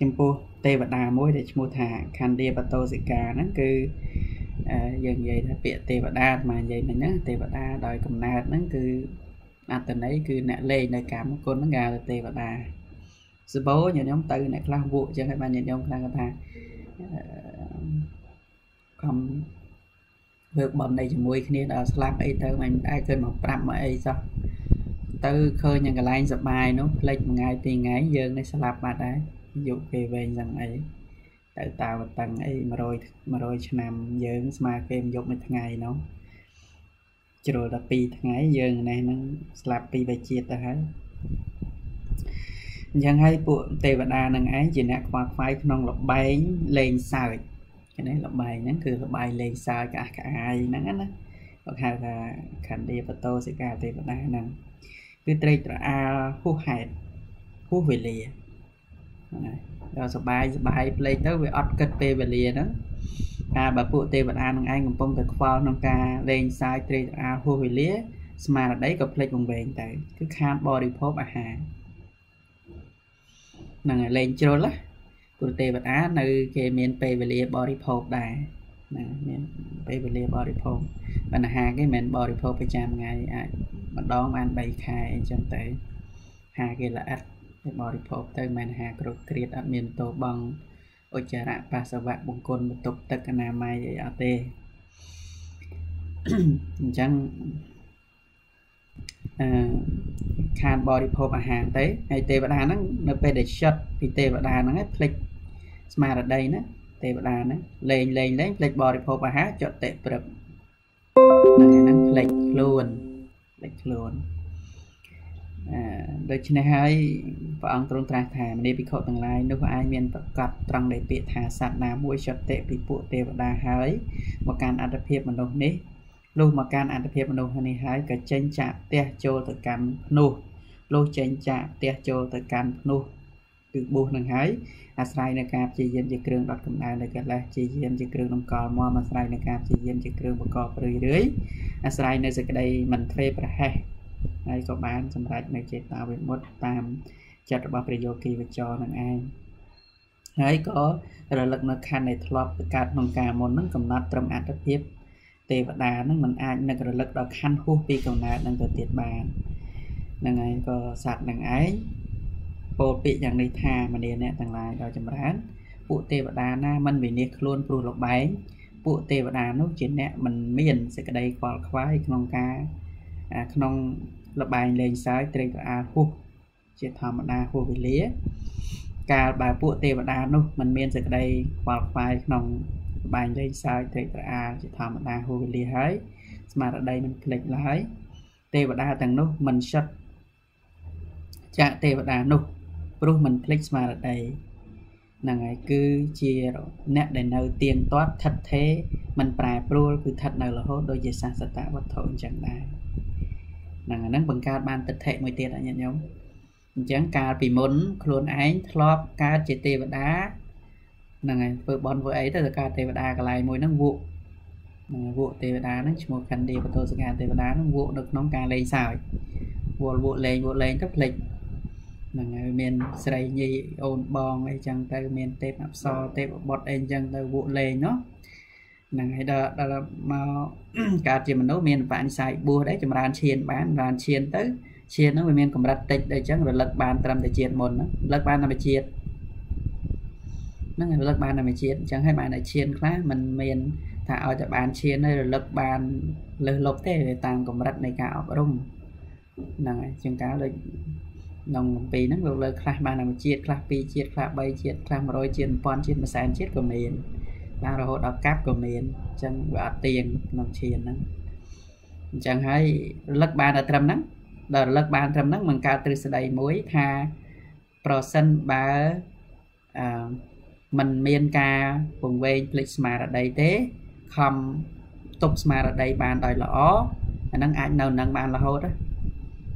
ចំពោះទេវតាមួយដែលឈ្មោះថាខណ្ឌាបតោសិកាហ្នឹងគឺយើងនិយាយថាពាក្យទេវតាអានិយាយមិញណាទេវតាដោយកំណើតហ្នឹងគឺអត្តន័យគឺអ្នកលេងនៅកាមគុណហ្នឹងគេហៅទេវតាសបោញាតិញោមទៅអ្នកខ្លះវក់អញ្ចឹងហើយបានញាតិញោមខ្លះគាត់ថាខំលើកបំនៃជាមួយគ្នាដល់ស្លាប់អីទៅមិនដែរឃើញមកប្រាប់មកអីសោះ ទៅឃើញយ៉ាងកន្លែងសបាយនោះផ្លេចមួយថ្ងៃពីរថ្ងៃយើងនេះស្លាប់បាត់ដែរយុពេលវែងយ៉ាងអីទៅតាវតឹងអី100 100ឆ្នាំយើងស្មើគេយកមួយថ្ងៃនោះជ្រុលតែ2ថ្ងៃយើងនេះនឹងស្លាប់ពីរបីជាតិទៅហើយអញ្ចឹងហើយពួកទេវតានឹងឯងជាអ្នកខ្វល់ខ្វាយក្នុងលបែងលេងសើចឃើញទេលបែងហ្នឹងគឺលបែងលេងសើចក្អាស់ក្អាយហ្នឹងណាគាត់ហៅថាខណ្ឌីបតោសិកាទេវតាហ្នឹង គឺត្រេកត្រអាលហួសហេតុហួសវេលាហ្នឹងហើយដល់សបាយសបាយភ្លេចទៅវាអត់គិតពេលវេលាហ្នឹងការបើពួកទេវតានឹងឯងកំពុងតែខ្វល់ក្នុងការលេងសើចត្រេកត្រអាលហួសវេលា ស្មារតីក៏ភ្លេចវង្វេងទៅគឺខានបរិភោគអាហារហ្នឹងហើយលេងជ្រុលណាព្រោះទេវតានៅ គេមានពេលវេលាបរិភោគដែរ ណាមានពេលវេលាបរិភោគបញ្ហាគេមិនបរិភោគប្រចាំថ្ងៃអាចម្ដងបាន3ខែអញ្ចឹងទៅហាគេល្អិតទៅបរិភោគទៅមិនហាគ្រប់គ្រាតអត់មានតោបងឧច្ចារៈបាសវៈបង្គន់បន្ទប់ទឹកអនាម័យអីអត់ទេអញ្ចឹងអឺខានបរិភោគអាហារទៅហើយទេវតាហ្នឹងនៅពេលដែលឆិតពីទេវតាហ្នឹងឯងភ្លេចស្មារតីណា ទេវតាហ្នឹងលេងលេងលេងភ្លេចបរិភោគអាហារចុតតិព្រឹកហ្នឹងហ្នឹងភ្លេចខ្លួនភ្លេចខ្លួនអឺដូច្នេះហើយព្រះអង្គទ្រង់ត្រាស់ថាមនីភិក្ខុទាំងឡាយនោះឯងមានប្រកាសត្រង់នៃពាក្យថាសត្វណាមួយចុតតិពីពួកទេវតាហើយមកកាន់អត្តភាពមនុស្សនេះលុះមកកាន់អត្តភាពមនុស្សនេះហើយក៏ចេញចាក់ផ្ទះចូលទៅកាន់ភ្នោះលុះចេញចាក់ផ្ទះចូលទៅកាន់ភ្នោះ គឺបួសនឹងហើយអាស្រ័យនៅការព្យាយាមជាគ្រឿងដុតកម្ដៅនៅកិលេសព្យាយាមជាគ្រឿងតម្កល់មមអាស្រ័យនៅការព្យាយាមជាគ្រឿងបង្កប់រឿយរឿយអាស្រ័យនៅសេចក្តីមិនធ្វេប្រហែសហើយក៏បានសម្រេចនៅចេតាវិមុតតាមចិត្តរបស់ព្រះយោគីវចរនឹងឯងហើយក៏រលឹកនៅខណ្ឌនៃធ្លាប់កើតក្នុងការមុននឹងកំណត់ត្រឹមអត្តភាពទេវតានឹងមិនអាចនឹករលឹកដល់ខណ្ឌហួសពីកំណើតនឹងទៅទៀតបាននឹងឯងក៏សត្វនឹងឯង ពោលពាក្យយ៉ាងនេះថាមនាអ្នកទាំងឡាយដល់ចម្រើន ពួកទេវតាណាមិនវិនិច្ឆ័យខ្លួនព្រោះលបែងពួកទេវតានោះជាអ្នកមិនមានសេចក្តីខ្វល់ខ្វាយក្នុងការក្នុងលបែងលេងសើចត្រេកត្រអាលហួសជាធម្មតាហួសវេលា កាលបើពួកទេវតានោះមិនមានសេចក្តីខ្វល់ខ្វាយក្នុងលបែងលេងសើចត្រេកត្រអាលជាធម្មតាហួសវេលាហើយស្មារតីមិនភ្លេចឡើយទេវតាទាំងនោះមិនឆិតចាក់ទេវតានោះ ព្រោះមិនភ្លេចស្មារតីហ្នឹងហើយគឺជាអ្នកដែលនៅទៀងទាត់ថិតថេរមិនប្រែប្រួលគឺថិតនៅរហូតដូចជាសាសតវត្ថុអញ្ចឹងដែរហ្នឹងហ្នឹងបង្កើតបានទិដ្ឋិមួយទៀតអញ្ញញោមអញ្ចឹងកាលពីមុនខ្លួនឯងធ្លាប់កើតជាទេវតាហ្នឹងហើយធ្វើបន់ធ្វើអីទៅទៅកើតទេវតាកន្លែងមួយហ្នឹងវក់ហ្នឹងវក់ទេវតាហ្នឹងឈ្មោះខណ្ឌេបតោសកាទេវតាហ្នឹងវក់នៅក្នុងការលេងសើចវល់វក់លេងវក់លេងទៅភ្លេច ហ្នឹងហើយមានស្រីញីអូនបងអីចឹងទៅមានទេពអប្សរទេពបុត្រអីចឹងទៅវក់លេងនោះហ្នឹងហើយដល់ដល់មកកើតជាមនុស្សមានបញ្ញាសាយបួសដែរចម្រើនឈានបានចម្រើនឈានទៅឈានហ្នឹងវាមានកម្រិតតិចដែរចឹងរលឹកបានត្រឹមតែជាតិមុនហ្នឹងរលឹកបានតែជាតិហ្នឹងរលឹកបានតែជាតិអញ្ចឹងហើយបានតែឈានខ្លះมันមានថាឲ្យតែបានឈានហើយរលឹកបានលើសលប់ទេតាមកម្រិតនៃការអប់រំហ្នឹងហើយជាងការដូច ក្នុងពីហ្នឹងលោកលើខ្លះបានមួយជាតិខ្លះពីរជាតិខ្លះបីជាតិខ្លះ100ជាតិ1000ជាតិ100000ជាតិក៏មានបានរហូតដល់កាប់ក៏មានអញ្ចឹងវាអត់ទៀងក្នុងឈានហ្នឹងអញ្ចឹងហើយរលឹកបានតែត្រឹមហ្នឹងដល់រលឹកបានត្រឹមហ្នឹងបង្កើតទ្រឹស្ដីមួយថាប្រសិនបើអឺมันមានការពង្វែងផ្លេចស្មារតីទេខំទប់ស្មារតីបានដោយល្អអាហ្នឹងអាចនៅនឹងបានរហូតណា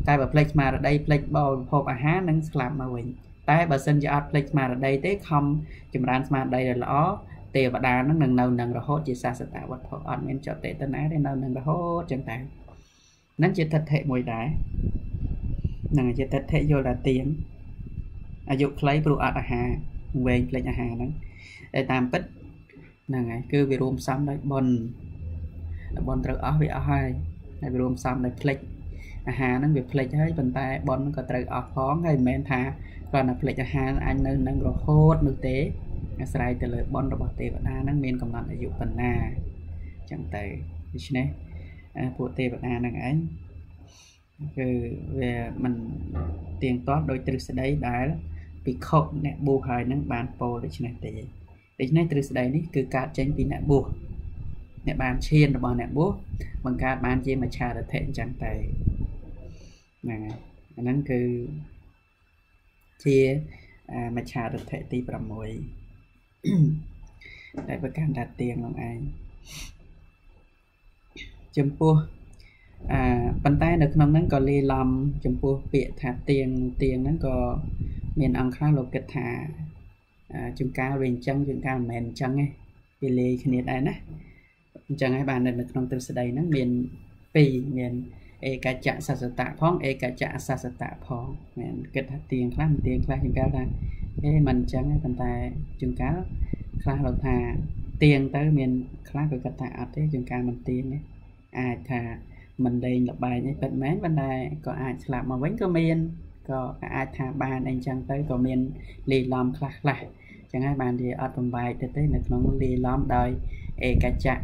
តែបើភ្លេចស្មារតីភ្លេចបរិភោគអាហារនឹងស្លាប់មកវិញតែបើសិនជាអត់ភ្លេចស្មារតីទេខំចម្រើនស្មារតីឲ្យល្អទេវតានឹងនឹងនៅនឹងរហូតជាសាសតវត្ថុអត់មានចតេតនាទេនៅនឹងរហូតចឹងតែនឹងជាទិដ្ឋិមួយដែរនឹងជាទិដ្ឋិយល់តែទៀងអាយុខ្លីព្រោះអត់អាហារវែងភ្លេចអាហារហ្នឹងតែតាមពិតហ្នឹងហើយគឺវារួមផ្សំដោយបុណ្យបុណ្យត្រូវអស់វាអស់ហើយហើយវារួមផ្សំដោយភ្លេច អាហារហ្នឹងវាភ្លេចហើយប៉ុន្តែប៉ុនក៏ត្រូវអស់ផងហើយមិនមែនថាគ្រាន់តែភ្លេចអាហារអញនៅនឹងរហូតនោះទេអាស្រ័យទៅលើប៉ុនរបស់ទេវតាហ្នឹងមានកំណត់អាយុប៉ុណ្ណាអញ្ចឹងទៅដូច្នេះពួកទេវតាហ្នឹងឯងគឺវាមិនទៀងទាត់ដោយទ្រឹស្ដីដែលពិខុអ្នកបួសហើយនឹងបានពោលដូច្នេះទេដូច្នេះទ្រឹស្ដីនេះគឺកើតចេញពីអ្នកបួសអ្នកបានឈានរបស់អ្នកបួសបង្កើតបានជាមច្ឆារថៈអញ្ចឹងទៅ ហ្នឹងហើយអាហ្នឹងគឺជាមច្ឆារថៈទី6ដែលប្រកាន់ថាទៀងនោះឯងចំពោះអឺប៉ុន្តែនៅក្នុងហ្នឹងក៏លាយឡំចំពោះពាក្យថាទៀងទៀងហ្នឹងក៏មានអង្គខ្លះលោកគិតថាជួនកាលវាអញ្ចឹងជួនកាលមិនមែនអញ្ចឹងទេវាលាយគ្នាដែរណាអញ្ចឹងហើយបាននៅក្នុងទ្រឹស្ដីហ្នឹងមាន2មាន ឯកច្ចៈសសតៈផងឯកច្ចៈអសសតៈផងមានគិតថាទៀងខ្លះមិនទៀងខ្លះជាងកាលថាអេមិនអញ្ចឹងទេប៉ុន្តែជាងកាលខ្លះលោកថាទៀងទៅមានខ្លះក៏គិតថាអត់ទេជាងកាលមិនទៀងទេអាចថាមិនលេងលបែងអីពិតមែនប៉ុន្តែក៏អាចស្លាប់មកវិញក៏មានក៏អាចថាបានអីចឹងទៅក៏មានលីឡំខ្លះខ្លះចឹងហើយបានវាអត់បំបែកទៅទេនៅក្នុងលីឡំដោយឯកច្ចៈ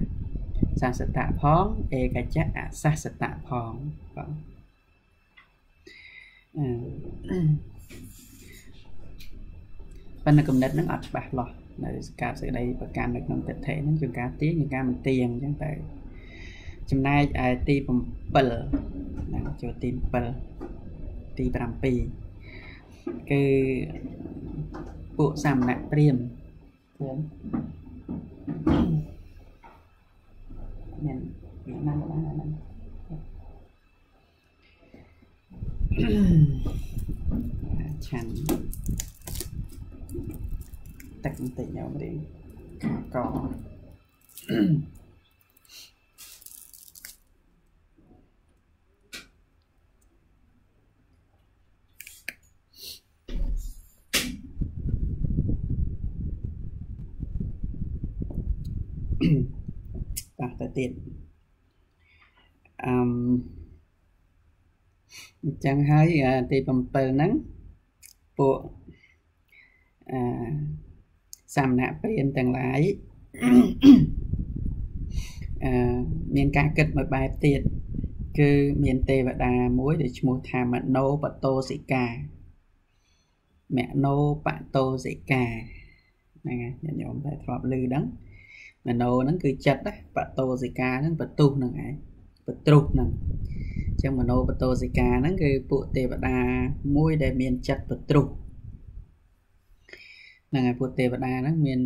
សាសតៈផងឯកច្ចៈអសាសតៈផងបងប៉ុន្តែគំនិតហ្នឹងអត់ច្បាស់លាស់នៅការសេចក្តីប្រកាន់នៅក្នុងទិដ្ឋិហ្នឹងជាការទៀងជាការមិនទៀងអញ្ចឹងតែចំណែកឯទី7ណាចូលទី7ទី7គឺពួកសាមណៈព្រាមព្រាមមានមានណា បានណាឆាន់ទឹកបន្តិចញោមរៀ តោះទៅទៀតអឺអញ្ចឹងហើយទី7ហ្នឹងពួកអឺសាមណព្រានទាំងឡាយអឺមានការគិតមួយបែបទៀតគឺមានទេវតាមួយដែលឈ្មោះថាមនោបតោសិកាមនោបតោសិកាហ្នឹងហើយញោមតែធ្លាប់ឮដឹងអឺ មโนហ្នឹងគឺចិត្តណាបតោសិកាហ្នឹងបទុះហ្នឹងឯងបត្រុសហ្នឹងអញ្ចឹងមโนបតោសិកាហ្នឹងគឺពួកទេវតាមួយដែលមានចិត្តបត្រុសហ្នឹងហើយពួកទេវតាហ្នឹងមាន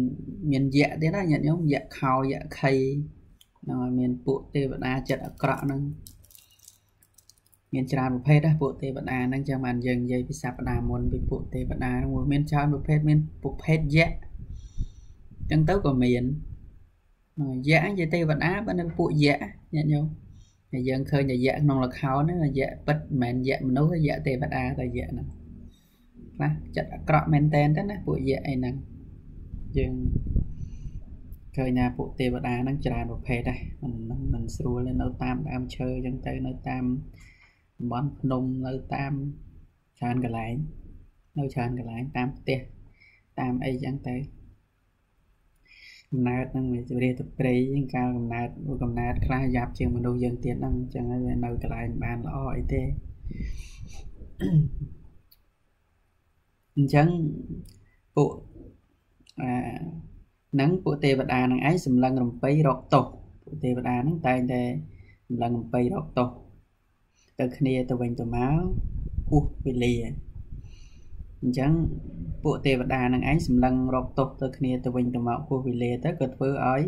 មានយៈទៀតណាញាតិញោមយៈខោយៈខៃហ្នឹងហើយមានពួកទេវតាចិត្តអាក្រក់ហ្នឹងមានច្រើនប្រភេទណាពួកទេវតាហ្នឹងចឹងបានយើងនិយាយពីសព្ទាមុនពីពួកទេវតាហ្នឹងមានច្រើនប្រភេទមានប្រភេទយៈចឹងទៅក៏មាន យៈជាទេវតាបើនៅពួកយៈញាតិញោមតែយើងឃើញតែយៈក្នុងលខោហ្នឹងយៈពិតមិនមែនយៈមនុស្សយៈទេវតាតែយៈហ្នឹងខ្លះចិត្តអាក្រក់មែនតែនទៅណាពួកយៈអីហ្នឹងយើងឃើញថាពួកទេវតាហ្នឹងច្រើនប្រភេទដែរមិនមិនស្រួលនៅតាមដើមឈើអញ្ចឹងទៅនៅតាមតំបន់ភ្នំនៅតាមច្រើនកន្លែងនៅច្រើនកន្លែងតាមផ្ទះតាមអីចឹងទៅ កំណើតហ្នឹងវារៀទៅព្រៃកាលកំណើតកំណើតខ្លះយ៉ាប់ជាងមនុស្សយើងទៀតហ្នឹងអញ្ចឹងហើយវានៅកន្លែងបានល្អអីទេអញ្ចឹងពួកអាហ្នឹងពួកទេវតាហ្នឹងឯងសម្លឹងរំបីរកទោសពួកទេវតាហ្នឹងតែងតែសម្លឹងរំបីរកទោសទៅគ្នាទៅវិញទៅមកគោះវេលា អញ្ចឹងពួកទេវតានឹងឯងសម្លឹងរកទោសទៅគ្នាទៅវិញទៅមកពោះវេលាទៅក៏ធ្វើឲ្យ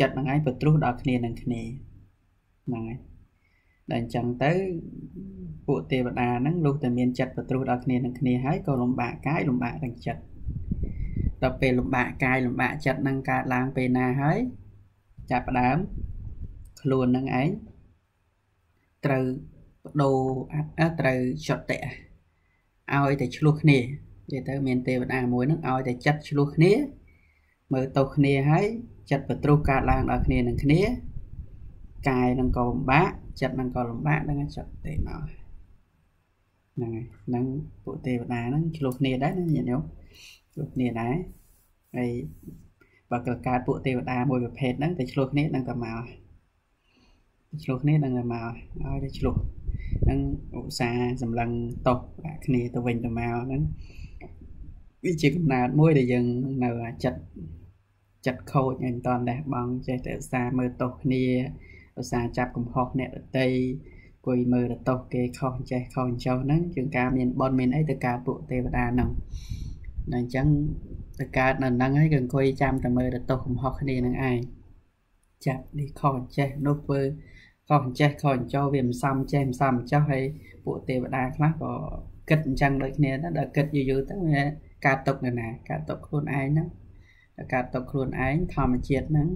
ចិត្តនឹងឯងប្រទ្រុសដល់គ្នានឹងគ្នាហ្នឹងហើយដែលអញ្ចឹងទៅពួកទេវតាហ្នឹងលុះតែមានចិត្តប្រទ្រុសដល់គ្នានឹងគ្នាហើយក៏លំបាកកាយលំបាកទាំងចិត្តដល់ពេលលំបាកកាយលំបាកចិត្តហ្នឹងកើតឡើងពេលណាហើយចាប់ផ្ដើមខ្លួននឹងឯងត្រូវបដូរត្រូវចុតតៈ ឲ្យតែឆ្លោះគ្នានិយាយទៅមានទេវតាមួយនឹងឲ្យតែចិត្តឆ្លោះគ្នា មើលទៅគ្នាហើយចិត្តបទ្រុសកើតឡើងដល់គ្នានឹងគ្នាកាយនឹងក៏លំបាកចិត្តនឹងក៏លំបាកនឹងចិត្តទេមកហ្នឹងហើយហ្នឹងពួកទេវតាហ្នឹងឆ្លោះគ្នាដែរណាញាតិញោមឆ្លោះគ្នាដែរហើយបើកកើតពួកទេវតាមួយប្រភេទហ្នឹងតែឆ្លោះគ្នានឹងតែមកឆ្លោះគ្នានឹងតែមកឲ្យតែឆ្លោះហ្នឹងឧស្សាហ៍សម្លឹងតោះគ្នាទៅវិញទៅមកហ្នឹងវាជាកំណើតមួយដែលយើងនៅចិត្តចិត្តខូចមិនតាន់ដែរបងចេះតែឧស្សាហ៍មើលតោះគ្នាឧស្សាហ៍ចាប់កំហុសអ្នកដតីគួយមើលទៅតោះគេខុសចេះខុសចោះហ្នឹងជាងការមានបនមានអីទៅការពួកទេវតាហ្នឹងតែអញ្ចឹងទៅកើតនៅហ្នឹងហើយក៏អង្គុយចាំតែមើលទៅតោះកំហុសគ្នានឹងឯងចាប់នេះខុសចេះនោះធ្វើ ខុសចេះខុសចោវាមិនសមចេះមិនសមចោះហើយពួកទេវតាខ្លះក៏គិតអញ្ចឹងដូចគ្នាដែរដល់គិតយូរយូរទៅវាការຕົកនៅណាការຕົកខ្លួនឯងហ្នឹងការຕົកខ្លួនឯងធម្មជាតិហ្នឹង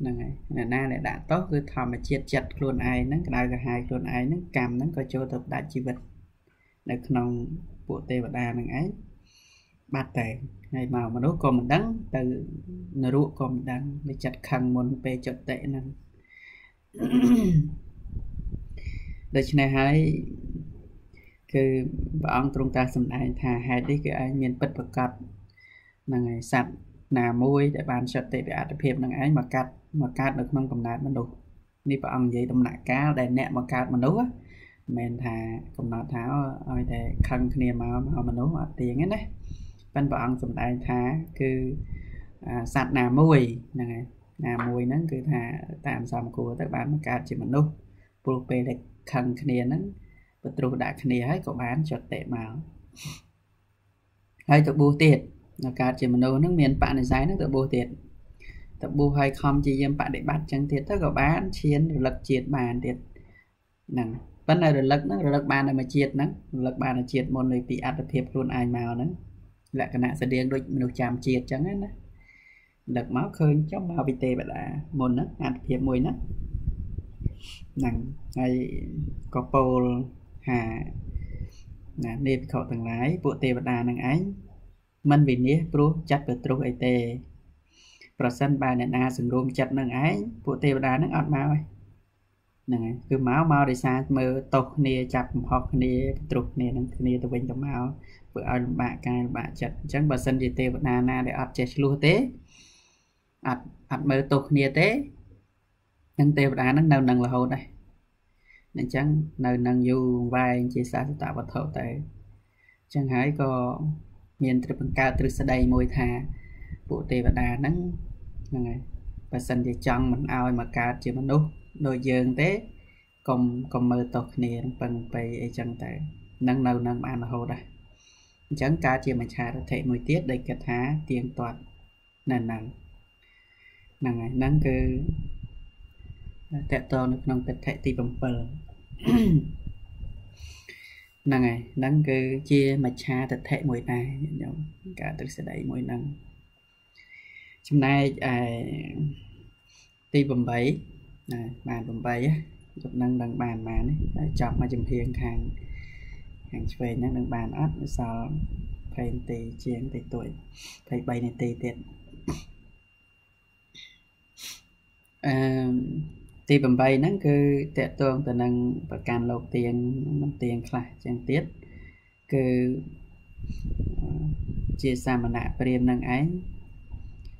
ហ្នឹងហើយអ្នកណាដែលដាក់តោះគឺធម្មជាតិចិត្តខ្លួនឯងហ្នឹងក្តៅក្រហាយខ្លួនឯងហ្នឹងកម្មហ្នឹងក៏ចូលទៅផ្ដាច់ជីវិតនៅក្នុងពួកទេវតាហ្នឹងឯងបាត់តែហើយមកមនុស្សក៏មិនដឹងទៅនរកក៏មិនដឹងនៃចិត្តខឹងមុនពេលចុតិហ្នឹង ដូច្នេះហើយគឺព្រះអង្គទ្រង់តាសម្ដែងថាហេតុនេះគឺឯងមានពិតប្រកបនឹងឯសត្វណាមួយដែលបានចតិវិអត្តភាពនឹងឯងមកកាត់មកកើតនៅក្នុងកំណើតមនុស្សនេះព្រះអង្គនិយាយដំណាក់កាលដែលអ្នកមកកើតមនុស្សមិនមែនថាកំណត់ថាឲ្យតែខឹងគ្នាមកមកមនុស្សអត់ទៀងទេណាប៉ិនព្រះអង្គសម្ដែងថាគឺសត្វណាមួយហ្នឹងហើយ ណាមួយហ្នឹងគឺថាតាមសំគួរទៅបានមកកើតជាមនុស្សព្រោះពេលដែលខឹងគ្នាហ្នឹងបទ្រុសដាក់គ្នាហើយក៏បានចុតតិមកហើយទៅបួសទៀតនៅកើតជាមនុស្សហ្នឹងមានបនិស័យហ្នឹងទៅបួសទៀតទៅបួសហើយខំជាយាមបដិបត្តិចឹងទៀតទៅក៏បានឈានរលឹកជាតិបានទៀតហ្នឹងប៉ុន្តែរលឹកហ្នឹងរលឹកបានតែមួយជាតិហ្នឹងរលឹកបានតែជាតិមុននៃពីអត្តភាពខ្លួនឯងមកហ្នឹងលក្ខណៈស្តៀងដូចមនុស្សចាំជាតិចឹងណា ដឹកមកឃើញចុះមកពីទេវតាមុនហ្នឹងអត្ថភាពមួយហ្នឹងហ្នឹងហើយក៏ពោលថាណានេភិក្ខុទាំងឡាយពួកទេវតានឹងឯងមិនវិនិច្ឆ័យព្រោះចាត់ទៅទ្រុសអីទេ ប្រសិនបើអ្នកណាសង្រួមចិត្តនឹងឯងពួកទេវតានឹងអត់មកហ្នឹងហើយគឺមកមកដោយសារមើលតោសគ្នាចាប់កំហុសគ្នាទ្រុសគ្នានឹងគ្នាទៅវិញទៅមកធ្វើឲ្យលំបាកកាយលំបាកចិត្តអញ្ចឹងបើសិនជាទេវតាណាដែលអត់ចេះឆ្លោះទេ អត់អត់មើលទោសគ្នាទេនឹងទេវតានឹងនៅនឹងរហូតដែរអញ្ចឹងនៅនឹងយូរវែងជាសាស្ត្រវត្ថុទៅអញ្ចឹងហើយក៏មានត្រឹមបង្កើតទ្រឹស្ដីមួយថាពួកទេវតាហ្នឹងហ្នឹងហើយបើសិនជាចង់មិនឲ្យមកកើតជាមនុស្សដូចយើងទេកុំកុំមើលតោះគ្នាពឹងទៅអីចឹងទៅនឹងនៅនឹងបានរហូតដែរអញ្ចឹងកើតជាមច្ឆារថិមួយទៀតដែលគិតថាទៀងទាត់នៅនឹង ហ្នឹងហើយហ្នឹងគឺតកតនៅក្នុងទិដ្ឋិទី7ហ្នឹងហើយហ្នឹងគឺជាមច្ឆាទិដ្ឋិមួយដែរញោមការទ្រឹស្ដីមួយហ្នឹងចំណែកឯទី8ណាបាន8យប់ហ្នឹងដឹងបានបាននេះចាប់មកចំហៀងខាងខាងឆ្វេងហ្នឹងនឹងបានអត់សល់20នាទីជាងតិចតួច23នាទីទៀត អឺទី8ហ្នឹងគឺតកតងទៅនឹងប្រកាន់លោកទៀងមិនទៀងខ្លះចឹងទៀតគឺជាសាមណៈព្រាមនឹងឯង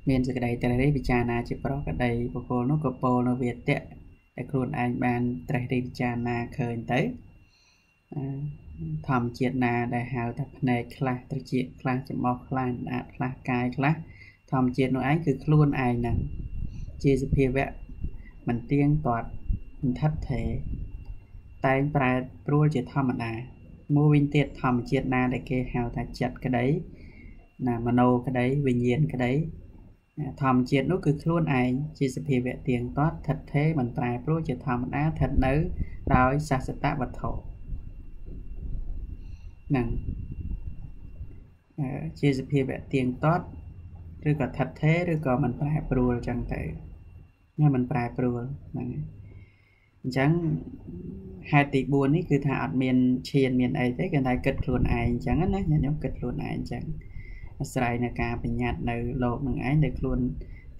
មានសេចក្តីត្រេះរិះពិចារណាជាប្រុសក្តីបុគ្គលនោះក៏ពោលនៅវាតៈដែលខ្លួនឯងបានត្រេះរិះពិចារណាឃើញទៅធម្មជាតិណាដែលហៅថាភ្នែកខ្លះត្រចៀកខ្លះច្រមុះខ្លះអាតខ្លះកាយខ្លះធម្មជាតិនោះឯងគឺខ្លួនឯងហ្នឹង ជាសភាវៈមិនទៀងទាត់មិនថិតថេរតែងប្រែប្រួលជាធម្មតាមួយវិញទៀតធម្មជាតិណាដែលគេហៅថាចិត្តក្តីណាមโนក្តីវិញ្ញាណក្តីធម្មជាតិនោះគឺខ្លួនឯងជាសភាវៈទៀងទាត់ថិតថេរមិនប្រែប្រួលជាធម្មតាស្ថិតនៅដោយសសតវត្ថុហ្នឹងជាសភាវៈទៀងទាត់ឬក៏ថិតថេរឬក៏មិនប្រែប្រួលចឹងទៅ ណាមិនប្រែប្រួលហ្នឹងអញ្ចឹងហេតុទី4នេះគឺថាអត់មានឈានមានអីទេគេតែគិតខ្លួនឯងអញ្ចឹងណាញាតិញោមគិតខ្លួនឯងអញ្ចឹងអាស្រ័យនៅការបញ្ញត្តិនៅលោកនឹងឯងដែលខ្លួន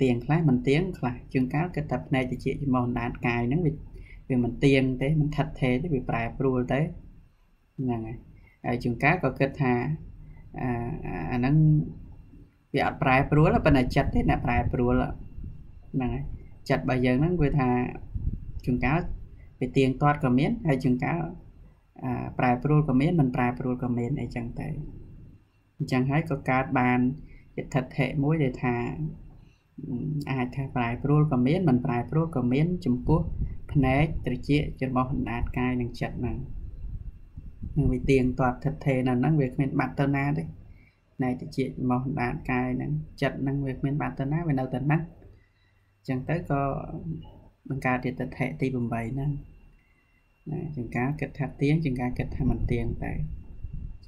ទៀងខ្លះមិនទៀងខ្លះជាងកាលគិតតែផ្នែកតិចចំហដាតកាយហ្នឹងវាវាមិនទៀងទេមិនថិតថេរទេវាប្រែប្រួលទៅហ្នឹងហើយហើយជាងកាលក៏គិតថាអាអាហ្នឹងវាអត់ប្រែប្រួលប៉ុន្តែចិត្តទេអ្នកប្រែប្រួលហ្នឹងហើយ ចិត្តរបស់យើងហ្នឹងគឺថាជួនកាលវាទៀងទាត់ក៏មានហើយជួនកាលប្រែប្រួលក៏មានមិនប្រែប្រួលក៏មានអីចឹងទៅអញ្ចឹងហើយក៏កើតបានយថដ្ឋិមួយដែលថាអាចថាប្រែប្រួលក៏មានមិនប្រែប្រួលក៏មាន ចំពោះភ្នែកត្រចៀករបស់អណ្ដាតកាយនិងចិត្តហ្នឹងនឹងវាទៀងទាត់ថិតថេរនៅហ្នឹងវាគ្មានបាត់ទៅណាទេផ្នែកត្រចៀករបស់អណ្ដាតកាយហ្នឹងចិត្តហ្នឹងវាគ្មានបាត់ទៅណាវានៅតែហ្នឹង ចឹងទៅក៏បង្កើតជាទិដ្ឋិទី8ហ្នឹងណាចង្ការគិតថាទៀងចង្ការគិតថាមិនទៀងតែ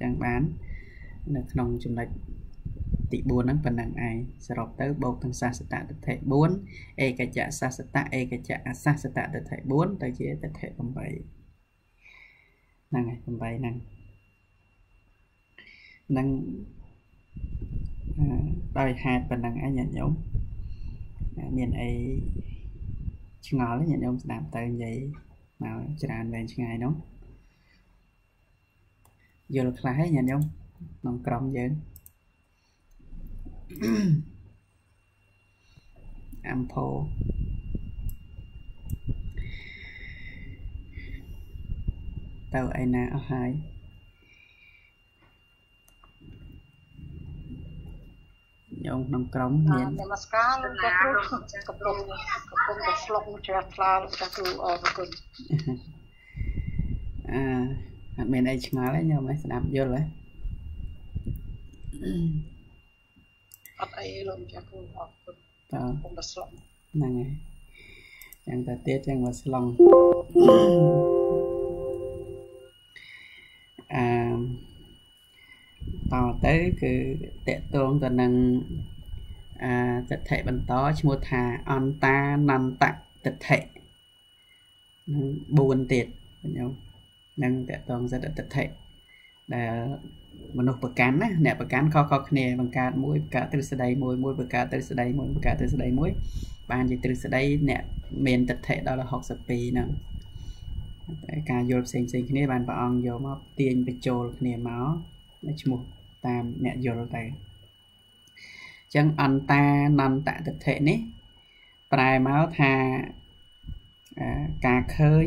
ចឹងបាន នៅក្នុងចំណុចទី4ហ្នឹងប៉ុណ្ណឹងឯងសរុបទៅបូកទាំងសាសតតិដ្ឋិ4ឯកច្ចៈសាសតៈឯកច្ចៈអសាសតតិដ្ឋិ4ទៅជាតិដ្ឋិ8ហ្នឹងហើយ8ហ្នឹងនឹងដោយហេតុប៉ុណ្ណឹងឯងញាតិញោម មានអីឆ្ងល់ញាតិញោមស្ដាប់ទៅនិយាយមកច្រើនវែងឆ្ងាយនោះយល់ខ្លះហើយញាតិញោមក្នុងក្រុមយើងអំផោទៅឯណាអស់ហើយ ញោមក្នុងក្រុមមាននមស្ការលោកគ្រូកំពុងកំពុងតែស្លុកជ្រះថ្លាលោកតាគ្រូអរគុណអឺអត់មានអីឆ្ងល់ទេញោមឯងស្ដាប់យល់ទេអត់អីលោកចាគ្រូអរគុណតើកំពុងតែស្លុកហ្នឹងហើយចឹងតែទៀតចឹងមកស្លងអឺ តទៅគឺតកតងទៅនឹងអាទិដ្ឋិបន្តឈ្មោះថាអន្តានន្តទិដ្ឋិនឹង4ទៀតខ្ញុំនឹងតកតងសិទ្ធិទិដ្ឋិដែលមនុស្សប្រកាន់ណាអ្នកប្រកាន់ខុសៗគ្នាបង្កើតមួយបង្កើតទ្រឹស្ដីមួយមួយបង្កើតទ្រឹស្ដីមួយបង្កើតទ្រឹស្ដីមួយ បានជាទ្រឹស្ដីអ្នកមានទិដ្ឋិដល់62ហ្នឹងតែការយល់ផ្សេងផ្សេងគ្នាបានព្រះអង្គយកមកទាញបញ្ចូលគ្នាមកឈ្មោះ តាមអ្នកយល់ទៅអញ្ចឹងអន្តានន្តតិដ្ឋិនេះ ប្រែមកថាការឃើញ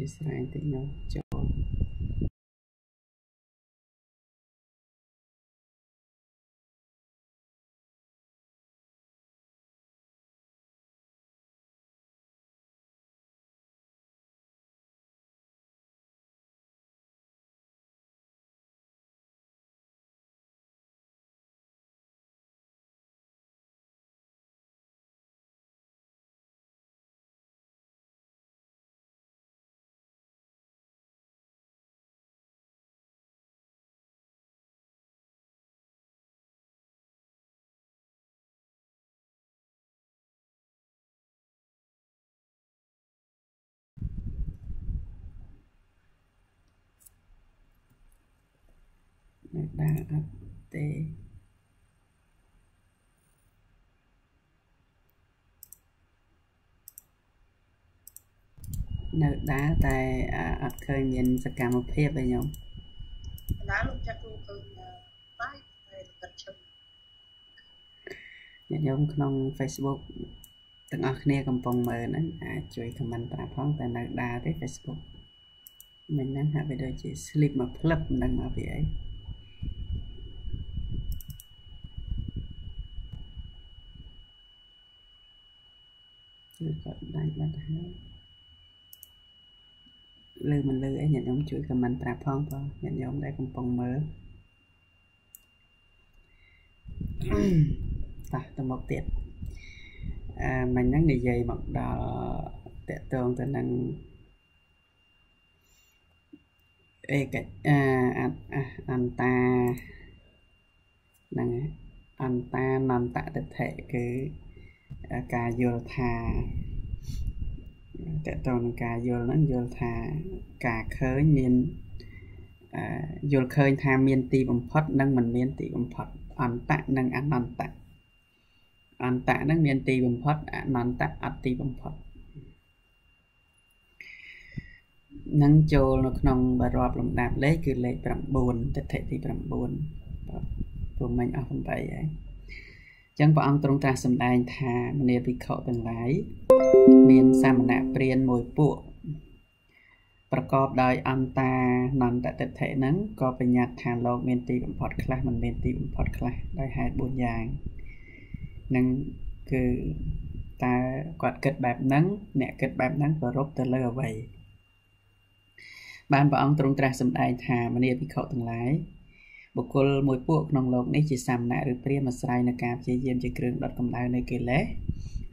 ជាស្រ័យតិចខ្ញុំចូ លនៅដើរអត់ទេនៅដើរតែអត់ឃើញមានសកម្មភាពទេខ្ញុំដើរលោកចាក់គ្រូឃើញបាយតែកាត់ឈឹមញាតិញោមក្នុង Facebook ទាំងអស់គ្នាកំពុងមើលហ្នឹងអាចជួយ comment ប្រាប់ផងតែនៅដើរទេ Facebook មិញហ្នឹងហាក់បីដូចជា slip មកផ្លឹបមិនដឹងមកពីអី គឺគាត់ដាច់បាត់ហើយលើមិនលើអីញាតិញោមជួយខមមិនប្រាប់ផងបងញាតិញោមដែលកំពុងមើលតោះទៅមកទៀតអឺមិញហ្នឹងនិយាយមកដល់តកតងទៅនឹងអេកអាអន្តាហ្នឹងអន្តានន្តតតិគឺ ការយល់ថាតើតើនឹងការយល់ហ្នឹងយល់ថាការឃើញមានយល់ឃើញថាមានទីបំផុត និងមិនមានទីបំផុត អន្តៈនិងអនន្តៈអន្តៈហ្នឹងមានទីបំផុតអនន្តៈអត់ទីបំផុតនឹងចូលនៅក្នុងបរាប់លំដាប់លេខគឺលេខ9ទិដ្ឋិទី9ព្រមមិញអស់8ហើយ ចឹងព្រះអង្គទ្រង់ត្រាស់សម្ដែងថាមនាភិក្ខុទាំងឡាយមានសាមណៈព្រានមួយពួកប្រកបដោយអន្តានន្តតិដ្ឋិហ្នឹងក៏បញ្ញត្តិថាលោកមានទីបំផុតខ្លះមិនមានទីបំផុតខ្លះដោយហេតុ4យ៉ាងនឹងគឺតើគាត់គិតបែបហ្នឹងអ្នកគិតបែបហ្នឹងប្ររពទៅលើអ្វីបានព្រះអង្គទ្រង់ត្រាស់សម្ដែងថាមនាភិក្ខុទាំងឡាយ បុគ្គលមួយពួកក្នុងโลกនេះជាសាមណៈឬព្រាមអាស្រ័យនៅការព្យាយាមជាគ្រឿងដុតកម្ដៅនៃកិលេស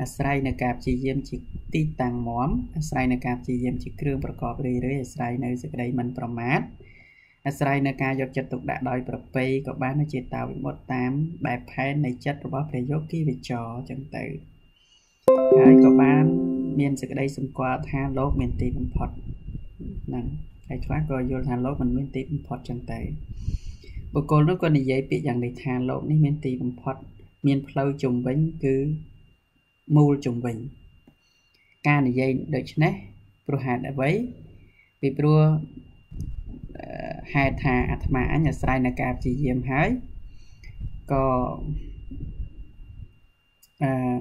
អាស្រ័យនៅការព្យាយាមជាទីតាំងមមអាស្រ័យនៅការព្យាយាមជាគ្រឿងប្រកបរឿយរឿយអាស្រ័យនៅសេចក្តីមិនប្រមាទអាស្រ័យនៅការយកចិត្តទុកដាក់ដោយប្រពៃក៏បានជាតាវិមុតតាមបែបផែននៃចិត្តរបស់ព្រះយោគីវិចរចឹងទៅហើយក៏បានមានសេចក្តីសម្គាល់ថាលោកមានទីបំផុតហ្នឹងហើយខ្លះក៏យល់ថាលោកមិនមានទីបំផុតចឹងទៅ បុគ្គលនោះក៏និយាយពាក្យយ៉ាងនេះថាលោកនេះមានទីបំផុត មានផ្លូវជំវិញគឺមូលជំវិញ ការនិយាយដូចនេះព្រោះហេតុអ្វីពីព្រោះហេតុថាអាត្មាអញអាស្រ័យនៅការព្យាយាមហើយក៏អឺ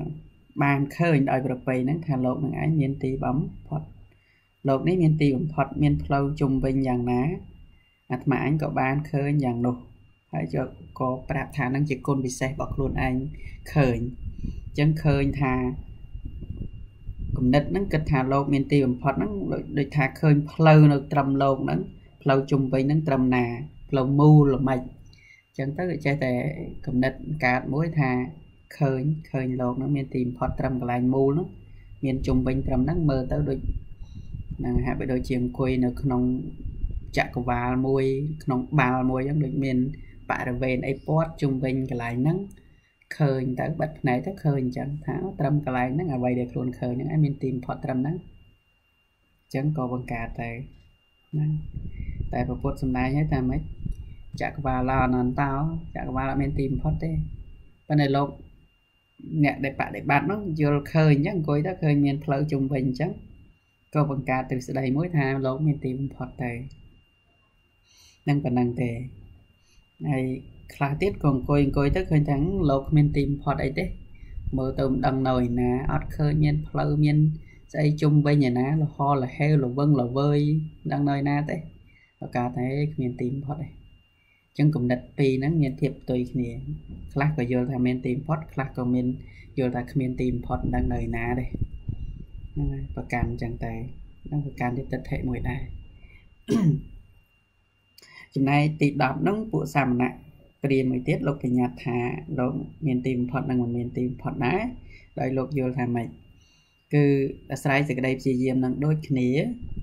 បានឃើញដោយប្រពៃហ្នឹងថាលោកនឹងឯងមានទីបំផុតលោកនេះមានទីបំផុត មានផ្លូវជុំវិញយ៉ាងណា អាត្មាអញក៏បានឃើញយ៉ាងនោះហើយយកក៏ប្រាប់ថានឹងជាគុណពិសេសរបស់ខ្លួនឯងឃើញអញ្ចឹងឃើញថាគំនិតហ្នឹងគិតថាលោកមានទីបំផុតហ្នឹងដូចថាឃើញផ្លូវនៅត្រឹមលោកហ្នឹងផ្លូវជុំវិញហ្នឹងត្រឹមណាផ្លូវមូលល្មិចអញ្ចឹងទៅចេះតែគំនិតកើតមួយថាឃើញឃើញលោកហ្នឹងមានទីបំផុតត្រឹមកន្លែងមូលហ្នឹងមានជុំវិញត្រឹមហ្នឹងមើលទៅដូចហ្នឹងហាក់បីដូចជាអង្គុយនៅក្នុង ចក្រវាលមួយ ក្នុងបាល់មួយអញ្ចឹងដូចមានបរិវេណអីពាត់ជុំវិញកន្លែងហ្នឹងឃើញទៅបិទភ្នែកទៅឃើញអញ្ចឹងថាត្រឹមកន្លែងហ្នឹងអ្វីដែលខ្លួនឃើញហ្នឹងឯងមានទីបំផុតត្រឹមហ្នឹងអញ្ចឹងក៏បង្កើតទៅណាតែពពុទ្ធសំដែងឲ្យថាម៉េចចក្រវាលអនន្តោចក្រវាលអត់មានទីបំផុតទេប៉ុន្តែលោកអ្នកដែលបដិបត្តិហ្នឹងយល់ឃើញអញ្ចឹងអង្គុយទៅឃើញមានផ្លូវជុំវិញអញ្ចឹងក៏បង្កើតទ្រឹស្ដីមួយថាលោកមានទីបំផុតទៅ នឹងប៉ុណ្ណឹងទេហើយខ្លះទៀតក៏អង្គុយអង្គុយទៅឃើញថាលោកគ្មានទីបំផុតអីទេមើលទៅមិនដឹងនៅឯណាអត់ឃើញមានផ្លូវមានស្អីជុំវិញឯណាលហលហេវលវឹងលវើយដឹងនៅឯណាទេប្រកាសតែគ្មានទីបំផុតទេចឹងគំនិតពីរហ្នឹងមានភាពផ្ទុយគ្នាខ្លះក៏យល់ថាមានទីបំផុតខ្លះក៏មានយល់ថាគ្មានទីបំផុតមិនដឹងនៅឯណាទេហ្នឹងហើយប្រកាន់ចឹងតែហ្នឹងប្រកាន់ទីទិដ្ឋិមួយដែរ ចំណែកទី10ហ្នឹងពួកសាមណៈព្រាមមួយទៀតលោកបញ្ញត្តិថាលោកមានទីបំផុតនិងមិនមានទីបំផុតដែរដោយលោកយល់ថាម៉េចគឺអាស្រ័យសេចក្តីព្យាយាមនឹងដូចគ្នា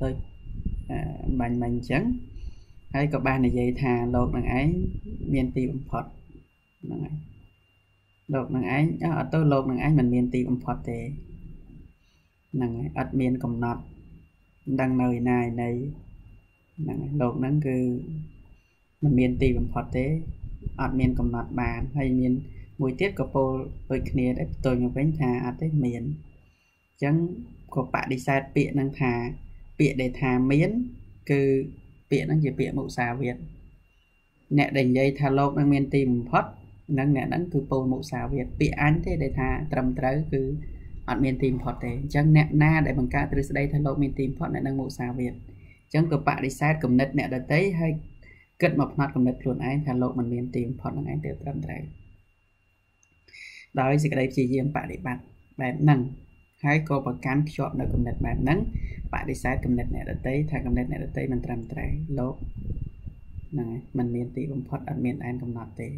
ដូចបាញ់មិញអញ្ចឹងហើយក៏បាននិយាយថាលោកនឹងឯងមានទីបំផុតហ្នឹងហើយលោកនឹងឯងអត់ទៅលោកនឹងឯងមិនមានទីបំផុតទេហ្នឹងហើយអត់មានកំណត់ដឹងនៅឯណាឯណីហ្នឹងហើយលោកហ្នឹងគឺ មិនមានទីបំផុតទេអត់មានកំណត់បានហើយមានមួយទៀតក៏ពោលដូចគ្នាដែរផ្ទុយមកវិញថាអត់ទេមានអញ្ចឹងក៏បដិសេធពាក្យហ្នឹងថាពាក្យដែលថាមាន គឺពាក្យហ្នឹងជាពាក្យមុសាវាទអ្នកដែលនិយាយថាលោកនឹងមានទីបំផុតនឹងអ្នកហ្នឹងគឺពោលមុសាវាទពាក្យអញទេដែលថាត្រឹមត្រូវគឺអត់មានទីបំផុតទេអញ្ចឹងអ្នកណាដែលបង្កើតទ្រឹស្ដីថាលោកមានទីបំផុតអ្នកនឹងមុសាវាទអញ្ចឹងក៏បដិសេធគំនិតអ្នកដតីហើយ គិតមកផ្នែកគំនិតខ្លួនឯងថាលោកមិនមានទីបំផុតនឹងឯងទៅត្រឹមត្រូវដោយសេចក្តីព្យាយាមបដិបត្តិបែបហ្នឹងហើយក៏ប្រកាន់ភ្ជាប់នៅគំនិតបែបហ្នឹងបដិសេធគំនិតអ្នកដតីថាគំនិតអ្នកដតីមិនត្រឹមត្រូវលោកហ្នឹងហើយมันមានទីបំផុតអត់មានឯនកំណត់ទេ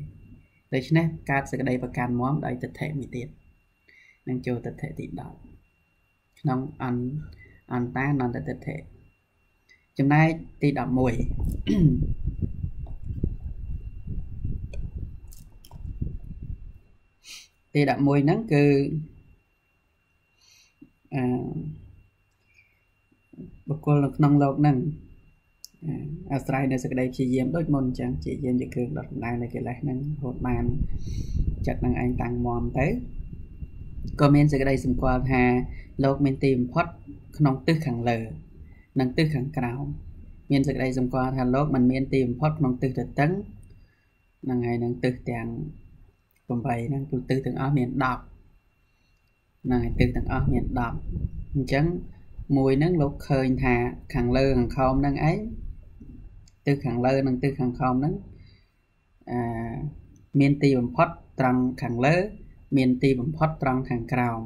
ដូច្នេះកើតសេចក្តីប្រកាន់មមដោយទិដ្ឋិមួយទៀតនឹងចូលទិដ្ឋិទី10ក្នុងអនអន្តានន្តទិដ្ឋិ ចំណែកទី11ទី11ហ្នឹងគឺអឺបុគ្គលនៅក្នុងលោកហ្នឹងអាស្រ័យនៅសក្តីព្យាយាមដូចមុនអញ្ចឹងព្យាយាមជាគ្រឿងដុតដៅនៃកិលេសហ្នឹងរហូតបានចិត្តនឹងឯងតាំងមមទៅក៏មានសក្តីសម្គាល់ថាលោកមានទីបំផុតក្នុងទិសខាងលើ និងទិសខាងក្រោមមានសក្តីសម្គាល់ថាលោកមិនមានទីបំផុតក្នុងទិសទៅតឹងនឹងហើយនឹងទិសទាំង8ហ្នឹងគឺទិសទាំងអស់មាន10ហ្នឹងហើយទិសទាំងអស់មាន10អញ្ចឹងមួយហ្នឹងលោកឃើញថាខាងលើខាងខោមហ្នឹងឯងទិសខាងលើនិងទិសខាងខោមហ្នឹងអឺមានទីបំផុតត្រង់ខាងលើ មានទីបំផុតត្រង់ខាងក្រោម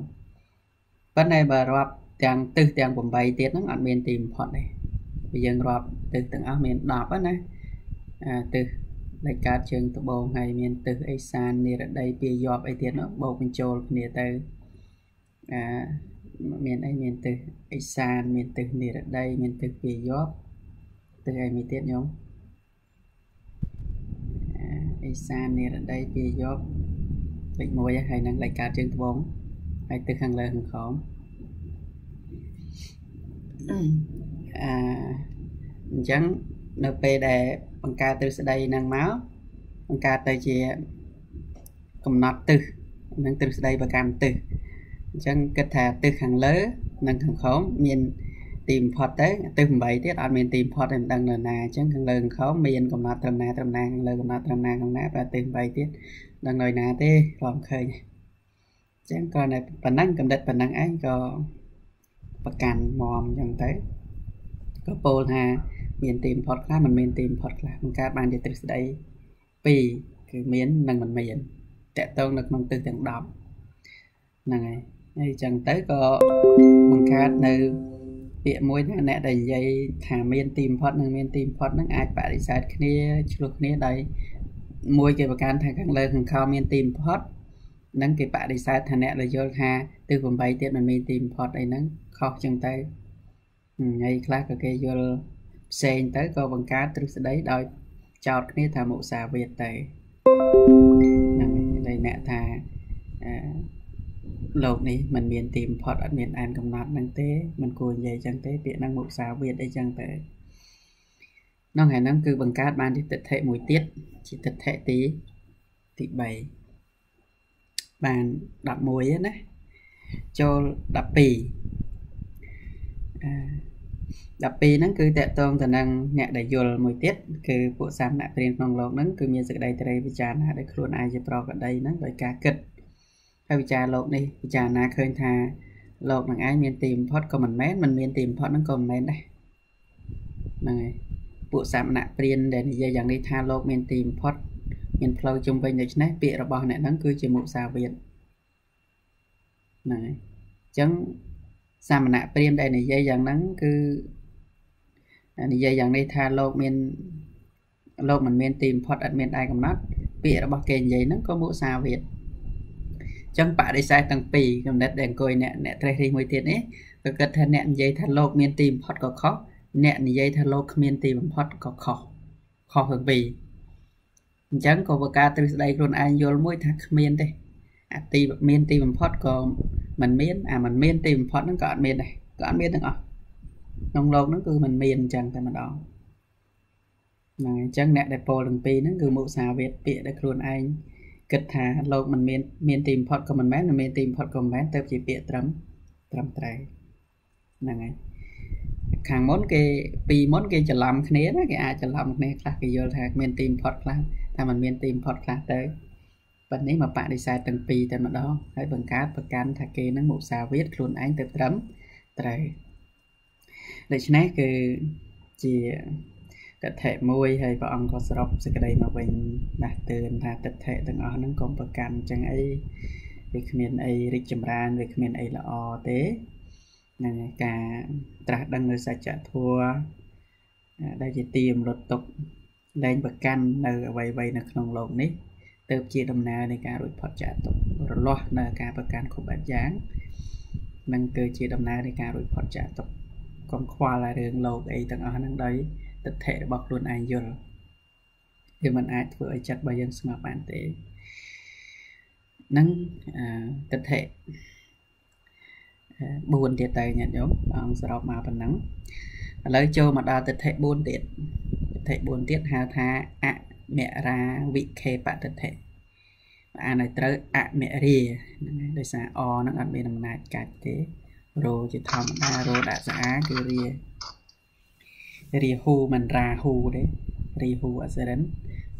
ប៉ុន្តែបើរាប់ ទាំងទិសទាំង8ទៀតហ្នឹងអត់មានទីបំផុតទេបើយើងរាប់ទិសទាំងអស់មាន10ណាអាទិសដែលកើតជើងត្បូងហើយមានទិសអេសាននិរដីពាយប់អីទៀតនោះបូកបញ្ចូលគ្នាទៅអាមានអីមានទិសអេសានមានទិសនិរដីមានទិសពាយប់ទិសអីមួយទៀតញោមអេសាននិរដីពាយប់លេខ1ហើយនឹងលេខកើតជើងត្បូងហើយទិសខាងលើខាងក្រោម អាអញ្ចឹងនៅពេលដែលបង្កើតទ្រឹស្ដីហ្នឹងមកបង្កើតទៅជាកំណត់ទិសនិងទ្រឹស្ដីប្រកាន់ទិសអញ្ចឹងគិតថាទិសខាងលើ និងខាងក្រោមមានទីបំផុតទៅទិស8ទៀតអត់មានទីបំផុតទេមិនដឹងនៅណាអញ្ចឹងខាងលើខាងក្រោមមានកំណត់ត្រឹមណាត្រឹមណាខាងលើកំណត់ត្រឹមណាខាងណាតែទិស8ទៀតដឹងនៅណាទេរំឃើញអញ្ចឹងក៏តែប៉ុណ្ណឹងកំណត់ប៉ុណ្ណឹងឯងក៏ ប្រកាន់មមអញ្ចឹងទៅក៏ពោលថាមានទីបំផុតខ្លះមិនមានទីបំផុតខ្លះបង្កើតបានជាទ្រឹស្ដី2គឺមាននិងមិនមានតកតងនៅក្នុងទិសទាំង10ហ្នឹងហើយអហើយចឹងទៅក៏បង្កើតនៅពាក្យមួយថាអ្នកដែលនិយាយថាមានទីបំផុតនិងមានទីបំផុតនឹងអាចបដិសេធគ្នាឆ្លោះគ្នាដោយមួយគេប្រកាន់ថាខាងលើខាងខោមានទីបំផុត នឹងគេបដិសេធថាអ្នកដែលយល់ថាទិស8ទៀតមិនមានទីបំផុតអីហ្នឹងខុសចឹងទៅហើយខ្លះក៏គេយល់ផ្សេងទៅក៏បង្កើតទ្រឹស្ដីដោយចោតគ្នាថាមុសាវាទទៅហ្នឹងហើយអ្នកថាអឺលោកនេះมันមានទីបំផុតអត់មានអានកំណត់ហ្នឹងទេมันគួរនិយាយចឹងទេពាក្យហ្នឹងមុសាវាទអីចឹងទៅក្នុងហើយហ្នឹងគឺបង្កើតបានទីទិដ្ឋិមួយទៀតជាទិដ្ឋិទីទី3 បាន11ណាចូល12អឺ12ហ្នឹងគឺតកតងទៅនឹងអ្នកដែលយល់មួយទៀតគឺពួកសាមណព្រានក្នុងលោកហ្នឹងគឺមានសេចក្តីត្រីវិចារណាដោយខ្លួនឯងជាប្រកដីហ្នឹងដោយការគិតហើយវិចារលោកនេះពិចារណាឃើញថាលោកនឹងឯងមានទីបំផុតក៏មិនមែនមិនមានទីបំផុតហ្នឹងក៏មិនមែនដែរហ្នឹងហើយពួកសាមណព្រានដែលនិយាយយ៉ាងនេះថាលោកមានទីបំផុត មានផ្លូវជុំវិញដូច្នេះពាក្យរបស់អ្នកហ្នឹងគឺជាមុសាវាទហ្នឹងហើយអញ្ចឹងសាមណព្រានដែលនិយាយយ៉ាងហ្នឹងគឺនិយាយយ៉ាងនេះថាលោកមានលោកមិនមានទីបំផុតអត់មានដែកំណត់ពាក្យរបស់គេនិយាយហ្នឹងក៏មុសាវាទចឹងបដិសេធទាំងពីរចំណិតដែលអង្គុយអ្នកអ្នកត្រេះរិះមួយទៀតនេះក៏គិតថាអ្នកនិយាយថាលោកមានទីបំផុតក៏ខុសអ្នកនិយាយថាលោកគ្មានទីបំផុតក៏ខុសខុសទាំងពីរ អញ្ចឹងក៏បើការទ្រឹស្ដីខ្លួនឯងយល់មួយថាគ្មានទេអាទីមានទីបំផុតក៏មិនមានអាមិនមានទីបំផុតហ្នឹងក៏អត់មានដែរក៏អត់មានទាំងអស់ក្នុងโลกហ្នឹងគឺมันមានអញ្ចឹងតែម្ដងហ្នឹងអញ្ចឹងអ្នកដែលពោលទាំងពីរហ្នឹងគឺមុសាវាទពាក្យដែលខ្លួនឯងគិតថាលោកមិនមានមានទីបំផុតក៏មិនមែនមិនមានទីបំផុតក៏មិនមែនទៅជាពាក្យត្រឹមត្រឹមត្រូវហ្នឹងហើយ ខាងមុនគេពីមុនគេច្រឡំគ្នាណាគេអាចច្រឡំគ្នាខ្លះគេយល់ថាមានទីបំផុតខ្លះថាมันមានទីបំផុតខ្លះទៅប៉ុន្តែមកបដិសេធទាំងពីរតែម្ដងហើយបង្កើតប្រកាន់ថាគេនឹងមុសាវាទខ្លួនឯងទៅត្រឹមត្រូវដូច្នេះគឺជាទិដ្ឋិមួយហើយព្រះអង្គក៏សរុបសេចក្តីមកវិញដាស់តឿនថាទិដ្ឋិទាំងអស់ហ្នឹងកុំប្រកាន់ចឹងអីវាគ្មានអីរីកចម្រើនវាគ្មានអីល្អទេ នឹងការត្រាស់ដឹងនៅសច្ចធម៌ដែលជាទីរំលត់ទុកលែងប្រកាន់នៅអ្វីៗនៅក្នុងโลกនេះទៅជាដំណើរនៃការរួចផុតចាកទុករលាស់នៅការប្រកាន់គ្រប់បែបយ៉ាងនឹងគឺជាដំណើរនៃការរួចផុតចាកទុកកុំខ្វល់រឿងលោកអីទាំងអស់ហ្នឹងដោយទិដ្ឋិរបស់ខ្លួនឯងយល់វាមិនអាចធ្វើឲ្យចិត្តរបស់យើងស្ងប់បានទេនឹងទិដ្ឋិ 4ទៀតទៅញាតិញោមអង្គសរុបមកប៉ុណ្ណឹងឥឡូវចូលមកដល់ទិដ្ឋិ4ទៀតទិដ្ឋិ4ទៀតហៅថាអមរាវិខេបទិដ្ឋិអានឲ្យត្រូវអមរាហ្នឹងហើយដោយសារអហ្នឹងអត់មានអំណាចកាច់ទេរោជាធម្មតារោដាក់ស្អាគឺរារាហូមិនរាហូទេរាហូអសរិន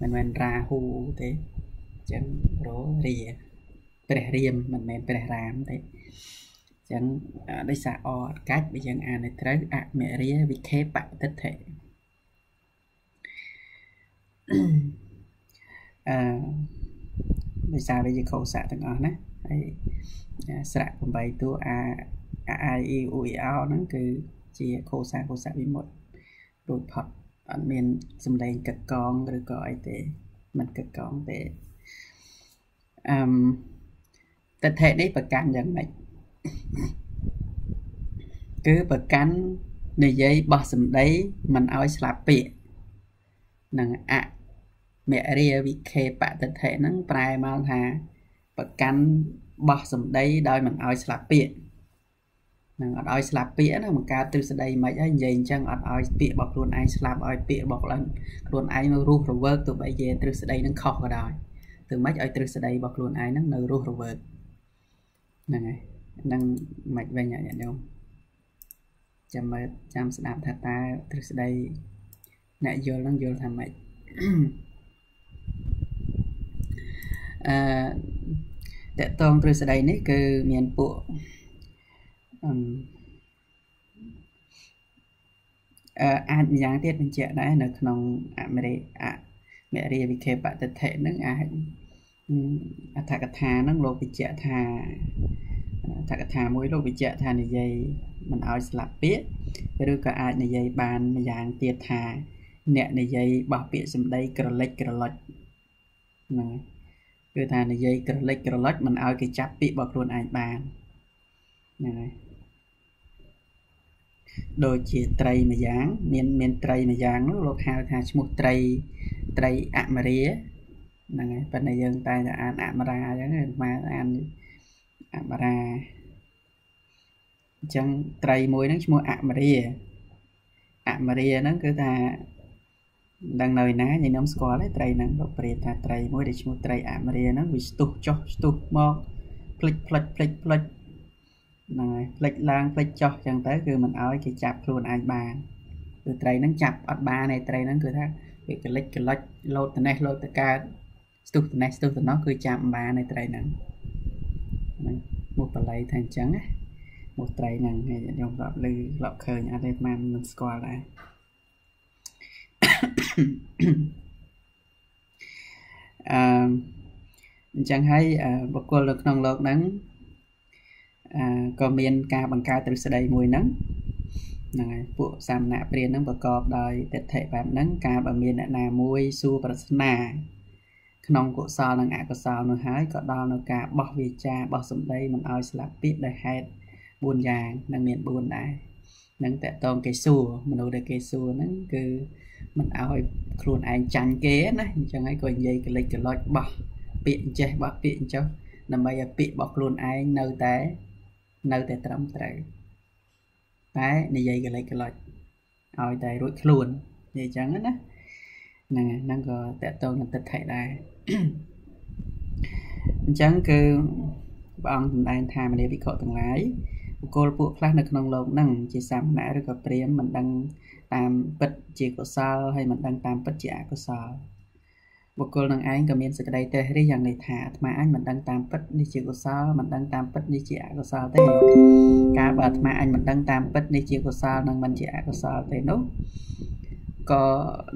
មិនមែនរាហូទេអញ្ចឹងរោរាព្រះរាមមិនមែនព្រះរាមទេអញ្ចឹងដោយសារអត់កាច់បើយើងអានឲ្យត្រូវអមរាវិខេបតិដ្ឋិអឺដោយសារវាជាកោសៈទាំងអស់ណាហើយស្រៈ8តួអាអាយអ៊ីអ៊ូអ៊ីអោហ្នឹងគឺជាកោសៈកោសៈវិមុតរួចផុតអត់មានសំឡេងកឹកកងឬក៏អីទេមិនកឹកកងទេអឺតថេនេះប្រកាន់យ៉ាងម៉េច គឺប្រកាន់និយាយបោះសម្ដីមិនឲ្យស្លាប់ពាក្យនឹងអមរិយវិខេបតថេហ្នឹងប្រែមកថាប្រកាន់បោះសម្ដីដោយមិនឲ្យស្លាប់ពាក្យនឹងអត់ឲ្យស្លាប់ពាក្យណាបង្កើតទ្រឹស្ដីមិនហើយនិយាយអញ្ចឹងអត់ឲ្យពាក្យរបស់ខ្លួនឯងស្លាប់ឲ្យពាក្យរបស់ខ្លួនខ្លួនឯងនៅរស់រវើកទោះបីជាទ្រឹស្ដីនឹងខុសក៏ដោយទើបមិនឲ្យទ្រឹស្ដីរបស់ខ្លួនឯងនឹងនៅរស់រវើកហ្នឹងហើយហ្នឹងមិនវិញញាតិញោមចាំមើលចាំស្ដាប់ថាតើទ្រឹស្ដីអ្នកយល់នឹងយល់ថាម៉េចអឺតកតងទ្រឹស្ដីនេះគឺមានពួកអឺអាចម្យ៉ាងទៀតបញ្ជាក់ដែរនៅក្នុងអមេរិកអមេរិវិខេបតិថិនឹងអាចអត្ថកថានឹងលោកបញ្ជាក់ថា ថាកថាមួយលោកបញ្ជាក់ថានិយាយមិនឲ្យស្លាប់ពាក្យឬក៏អាចនិយាយបានម្យ៉ាងទៀតថា អ្នកនិយាយបោះពាក្យសម្ដីក្រលិចក្រឡុចហ្នឹងគឺថានិយាយក្រលិចក្រឡុចមិនឲ្យគេចាប់ពាក្យរបស់ខ្លួនឯងបានហ្នឹងហើយដូចជាត្រីមួយយ៉ាង មានមានត្រីមួយយ៉ាងនោះលោកហៅថាឈ្មោះត្រីត្រីអមរាហ្នឹងហើយប៉ុន្តែយើងតែតែអានអមរាអញ្ចឹងមកអាន អមរាអញ្ចឹងត្រីមួយហ្នឹងឈ្មោះអមរាអមរាហ្នឹងគឺថាដឹងនៅណាញញឹមស្គាល់ទេត្រីហ្នឹងលោកព្រាថាត្រីមួយដែលឈ្មោះត្រីអមរាហ្នឹងវាស្ទុះចុះស្ទុះមកផ្លិចផ្លិចផ្លិចផ្លិចហ្នឹងហើយផ្លិចឡើងផ្លិចចុះចឹងទៅគឺមិនអោយគេចាប់ខ្លួនឯងបានគឺត្រីហ្នឹងចាប់អត់បានទេត្រីហ្នឹងគឺថាវាកលិចកលិចលោតទៅនេះលោតទៅកើតស្ទុះទៅនេះស្ទុះទៅនោះគឺចាប់បានទេត្រីហ្នឹង ហ្នឹងមកបល័យថាអញ្ចឹងណាមកត្រីហ្នឹងហើយខ្ញុំស្ដាប់ឮលោកឃើញអត់ទេម៉ាមមិនស្គាល់ដែរអឺអញ្ចឹងហើយបុគ្គលនៅក្នុងលោកហ្នឹងអឺក៏មានការបង្កើតទ្រឹស្ដីមួយហ្នឹងហ្នឹងហើយពួកសាមណៈព្រានហ្នឹងប្រកបដោយទិដ្ឋិបែបហ្នឹងការបើមានអ្នកណាមួយសួរប្រស្នា ក្នុងកុសលនិងអកុសលនោះហើយក៏ដល់នៅការបោះវាចាបោះសម្ដីមិនឲ្យស្លាប់ពាក្យដោយហេតុ4យ៉ាងនឹងមាន4ដែរនឹងតកតងគេសួរមនុស្សដែលគេសួរហ្នឹងគឺមិនឲ្យខ្លួនឯងចាញ់គេណាអញ្ចឹងហើយក៏និយាយកលិចកលុចបោះពាក្យចេះបោះពាក្យអញ្ចឹងដើម្បីឲ្យពាក្យរបស់ខ្លួនឯងនៅតែនៅតែត្រឹមត្រូវតែនិយាយកលិចកលុចឲ្យតែរួចខ្លួននិយាយអញ្ចឹងណាហ្នឹងហ្នឹងក៏តកតងនឹងទិដ្ឋិដែរ អញ្ចឹងគឺព្រះអង្គសម្ដែងថាមនីវិខទាំងឡាយបុគ្គលពួកខ្លះនៅក្នុងโลกហ្នឹងជាសាមណៈឬក៏ព្រាមមិនដឹងតាមពិតជាកុសលហើយមិនដឹងតាមពិតជាអកុសលបុគ្គលនឹងឯងក៏មានសេចក្តីត្រេះរិះយ៉ាងនេះថាអាត្មាអញមិនដឹងតាមពិតនេះជាកុសលមិនដឹងតាមពិតនេះជាអកុសលទេកាលបើអាត្មាអញមិនដឹងតាមពិតនេះជាកុសលនិងមិនជាអកុសលទេនោះ ក៏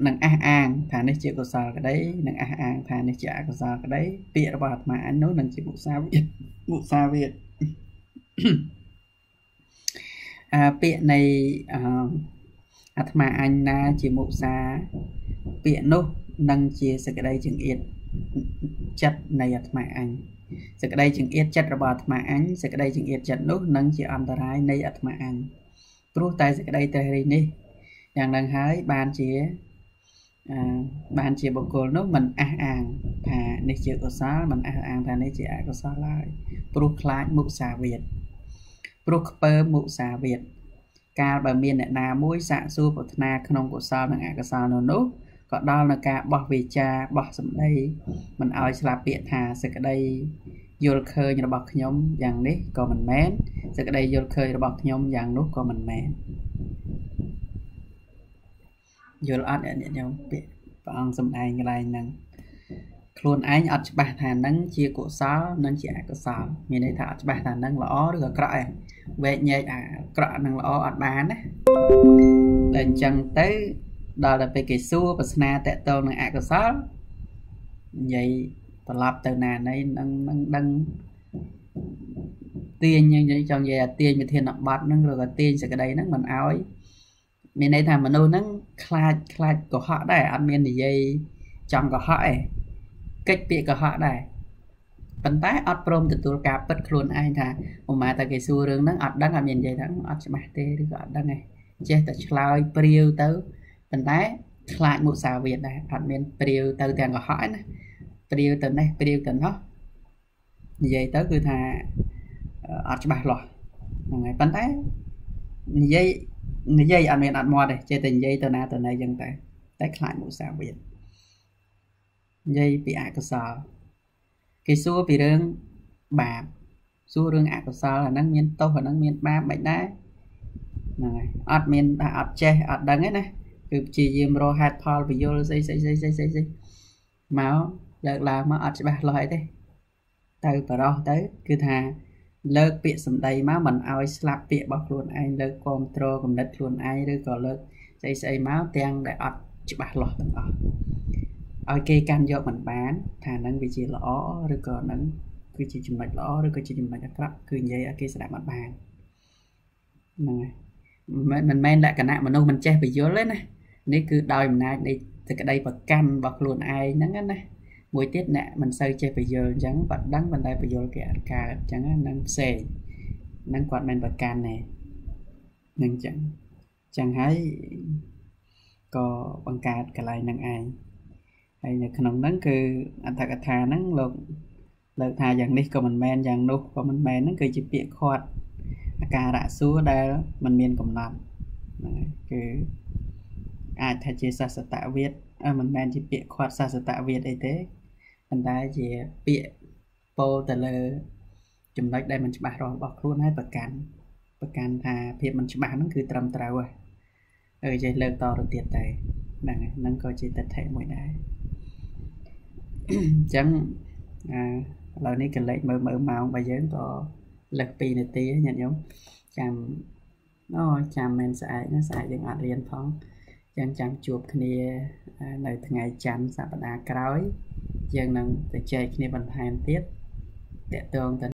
នឹងអះអាងថានេះជាកុសលក្តីនឹងអះអាងថានេះជាអកុសលក្តីពាក្យរបស់អាត្មាអញនោះនឹងជាមុសាវាទមុសាវាទអាពាក្យនៃអឺអាត្មាអញណាជាមុសាពាក្យនោះនឹងជាសក្តីចង្អៀតចិត្តនៃអាត្មាអញសក្តីចង្អៀតចិត្តរបស់អាត្មាអញសក្តីចង្អៀតចិត្តនោះនឹងជាអន្តរាយនៃអាត្មាអញព្រោះតែសក្តីត្រេះរិះនេះ យ៉ាងនឹងហើយបានជាអឺបានជាបុគ្គលនោះមិនអះអាងថានេះជាកុសលមិនអះអាងថានេះជាអកុសលឡើយព្រោះខ្លាចមុសាវាទព្រោះខ្ពើមុសាវាទកាលបើមានអ្នកណាមួយសាកសួរប្រាថ្នាក្នុងកុសលនិងអកុសលនោះនោះក៏ដល់នៅការបោះវាចាបោះសម្ដីមិនឲ្យស្លាប់ពាក្យថាសេចក្តីយល់ឃើញរបស់ខ្ញុំយ៉ាងនេះក៏មិនមែនសេចក្តីយល់ឃើញរបស់ខ្ញុំយ៉ាងនោះក៏មិនមែន យល់អត់អ្នកញោមពាក្យព្រះអង្គសម្ដែងកន្លែងហ្នឹងខ្លួនឯងអត់ច្បាស់ថានឹងជាកុសលនិងជាអកុសលមានន័យថាអត់ច្បាស់ថានឹងល្អឬក៏អាក្រក់ឯងវែកញែកអាក្រក់និងល្អអត់បានណាតែអញ្ចឹងទៅដល់ទៅពេលគេសួរប្រស្នាតកតងនឹងអកុសលនិយាយត្រឡប់ទៅណាណីនឹងនឹងដឹងទាញយើងចង់និយាយទាញវិធានបត់ហ្នឹងឬក៏ទាញសក្តីហ្នឹងមិនអោយ មានន័យថាមនុស្សហ្នឹងខ្លាចខ្លាចកុហកដែរអត់មាននិយាយចង់កុហកឯងកិច្ចពាក្យកុហកដែរប៉ុន្តែអត់ព្រមទទួលការពិតខ្លួនឯងថាឧមាតែគេសួររឿងហ្នឹងអត់ដឹងអត់មាននិយាយថាអត់ច្បាស់ទេឬក៏អត់ដឹងទេចេះតែឆ្លើយព្រាវទៅប៉ុន្តែខ្លាចមុសាវាទដែរអត់មានព្រាវទៅទាំងកុហកណាព្រាវទៅនេះព្រាវទៅនោះនិយាយទៅគឺថាអត់ច្បាស់លាស់ហ្នឹងហើយប៉ុន្តែនិយាយ និយាយអត់មានអត់មាត់ទេចេះតែនិយាយទៅណាទៅណីចឹងតែតែខ្លាចមុសាវាទនិយាយពីអកុសលគេសួរពីរឿងបាបសួររឿងអកុសលអាហ្នឹងមានទោសអាហ្នឹងមានបាបមិនដែរហ្នឹងហើយអត់មានថាអត់ចេះអត់ដឹងទេណាគឺព្យាយាមរកហេតុផលពយល់ស្អីស្អីស្អីស្អីស្អីស្អីមកលើកឡើងមកអត់ច្បាស់លាស់អីទេទៅបរោះទៅគឺថា លើកពាក្យសម្ដីមកមិនឲ្យស្លាប់ពាក្យរបស់ខ្លួនឯងលើកគ្រប់គ្រងគំនិតខ្លួនឯងឬក៏លើកស្អីស្អីមកទាំងដែលអត់ច្បាស់លាស់ទាំងអស់ឲ្យគេកាន់យកមិនបាន ថានឹងវាជាល្អឬក៏នឹងគឺជាចំណុចល្អឬក៏ជាចំណុចអាក្រក់គឺនិយាយឲ្យគេស្ដាប់អត់បានហ្នឹងហើយមិនមែនលក្ខណៈមនុស្សមិនចេះបញ្យល់ទេណានេះគឺដោយអំណាចនៃសេចក្តីប្រកាន់របស់ខ្លួនឯងហ្នឹងណា មួយទៀតអ្នកមិនសូវចេះបញ្យល់អញ្ចឹងបាត់ដឹងមិនដែលបញ្យល់គេអត់កើតអញ្ចឹងហ្នឹងផ្សេងហ្នឹងគាត់មិនប្រកាន់ទេនឹងអញ្ចឹងអញ្ចឹងហើយក៏បង្កើតកន្លែងហ្នឹងឯងហើយនៅក្នុងហ្នឹងគឺអត្ថកថាហ្នឹងលោកលើកថាយ៉ាងនេះក៏មិនមែនយ៉ាងនោះក៏មិនមែនហ្នឹងគឺជាពាក្យខាត់អាការៈសួរដែលมันមានកំណត់ហ្នឹងគឺអាចថាជាសាសតវិទ្យាមិនមែនជាពាក្យខាត់សាសតវិទ្យាអីទេ ប៉ុន្តែជាពាក្យពោលទៅលើចំណុចដែលមិនច្បាស់របស់ខ្លួនហើយប្រកាន់ប្រកាន់ថាភាពមិនច្បាស់ហ្នឹងគឺត្រឹមត្រូវហ៎អឺចេះលើកតទៅទៀតតែហ្នឹងហ្នឹងក៏ជាទិដ្ឋិមួយដែរអញ្ចឹងអាឥឡូវនេះកលេចមើលមើលម៉ោងរបស់យើងក៏លើស2នាទីញាតិញោមចាំអូចាំមែនស្អែកណាស្អែកយើងអត់រៀនផងចឹងចាំជួបគ្នានៅថ្ងៃច័ន្ទសប្តាហ៍ក្រោយ យើងនឹងទៅចែកគ្នាបន្ថែមទៀតតកតងទៅ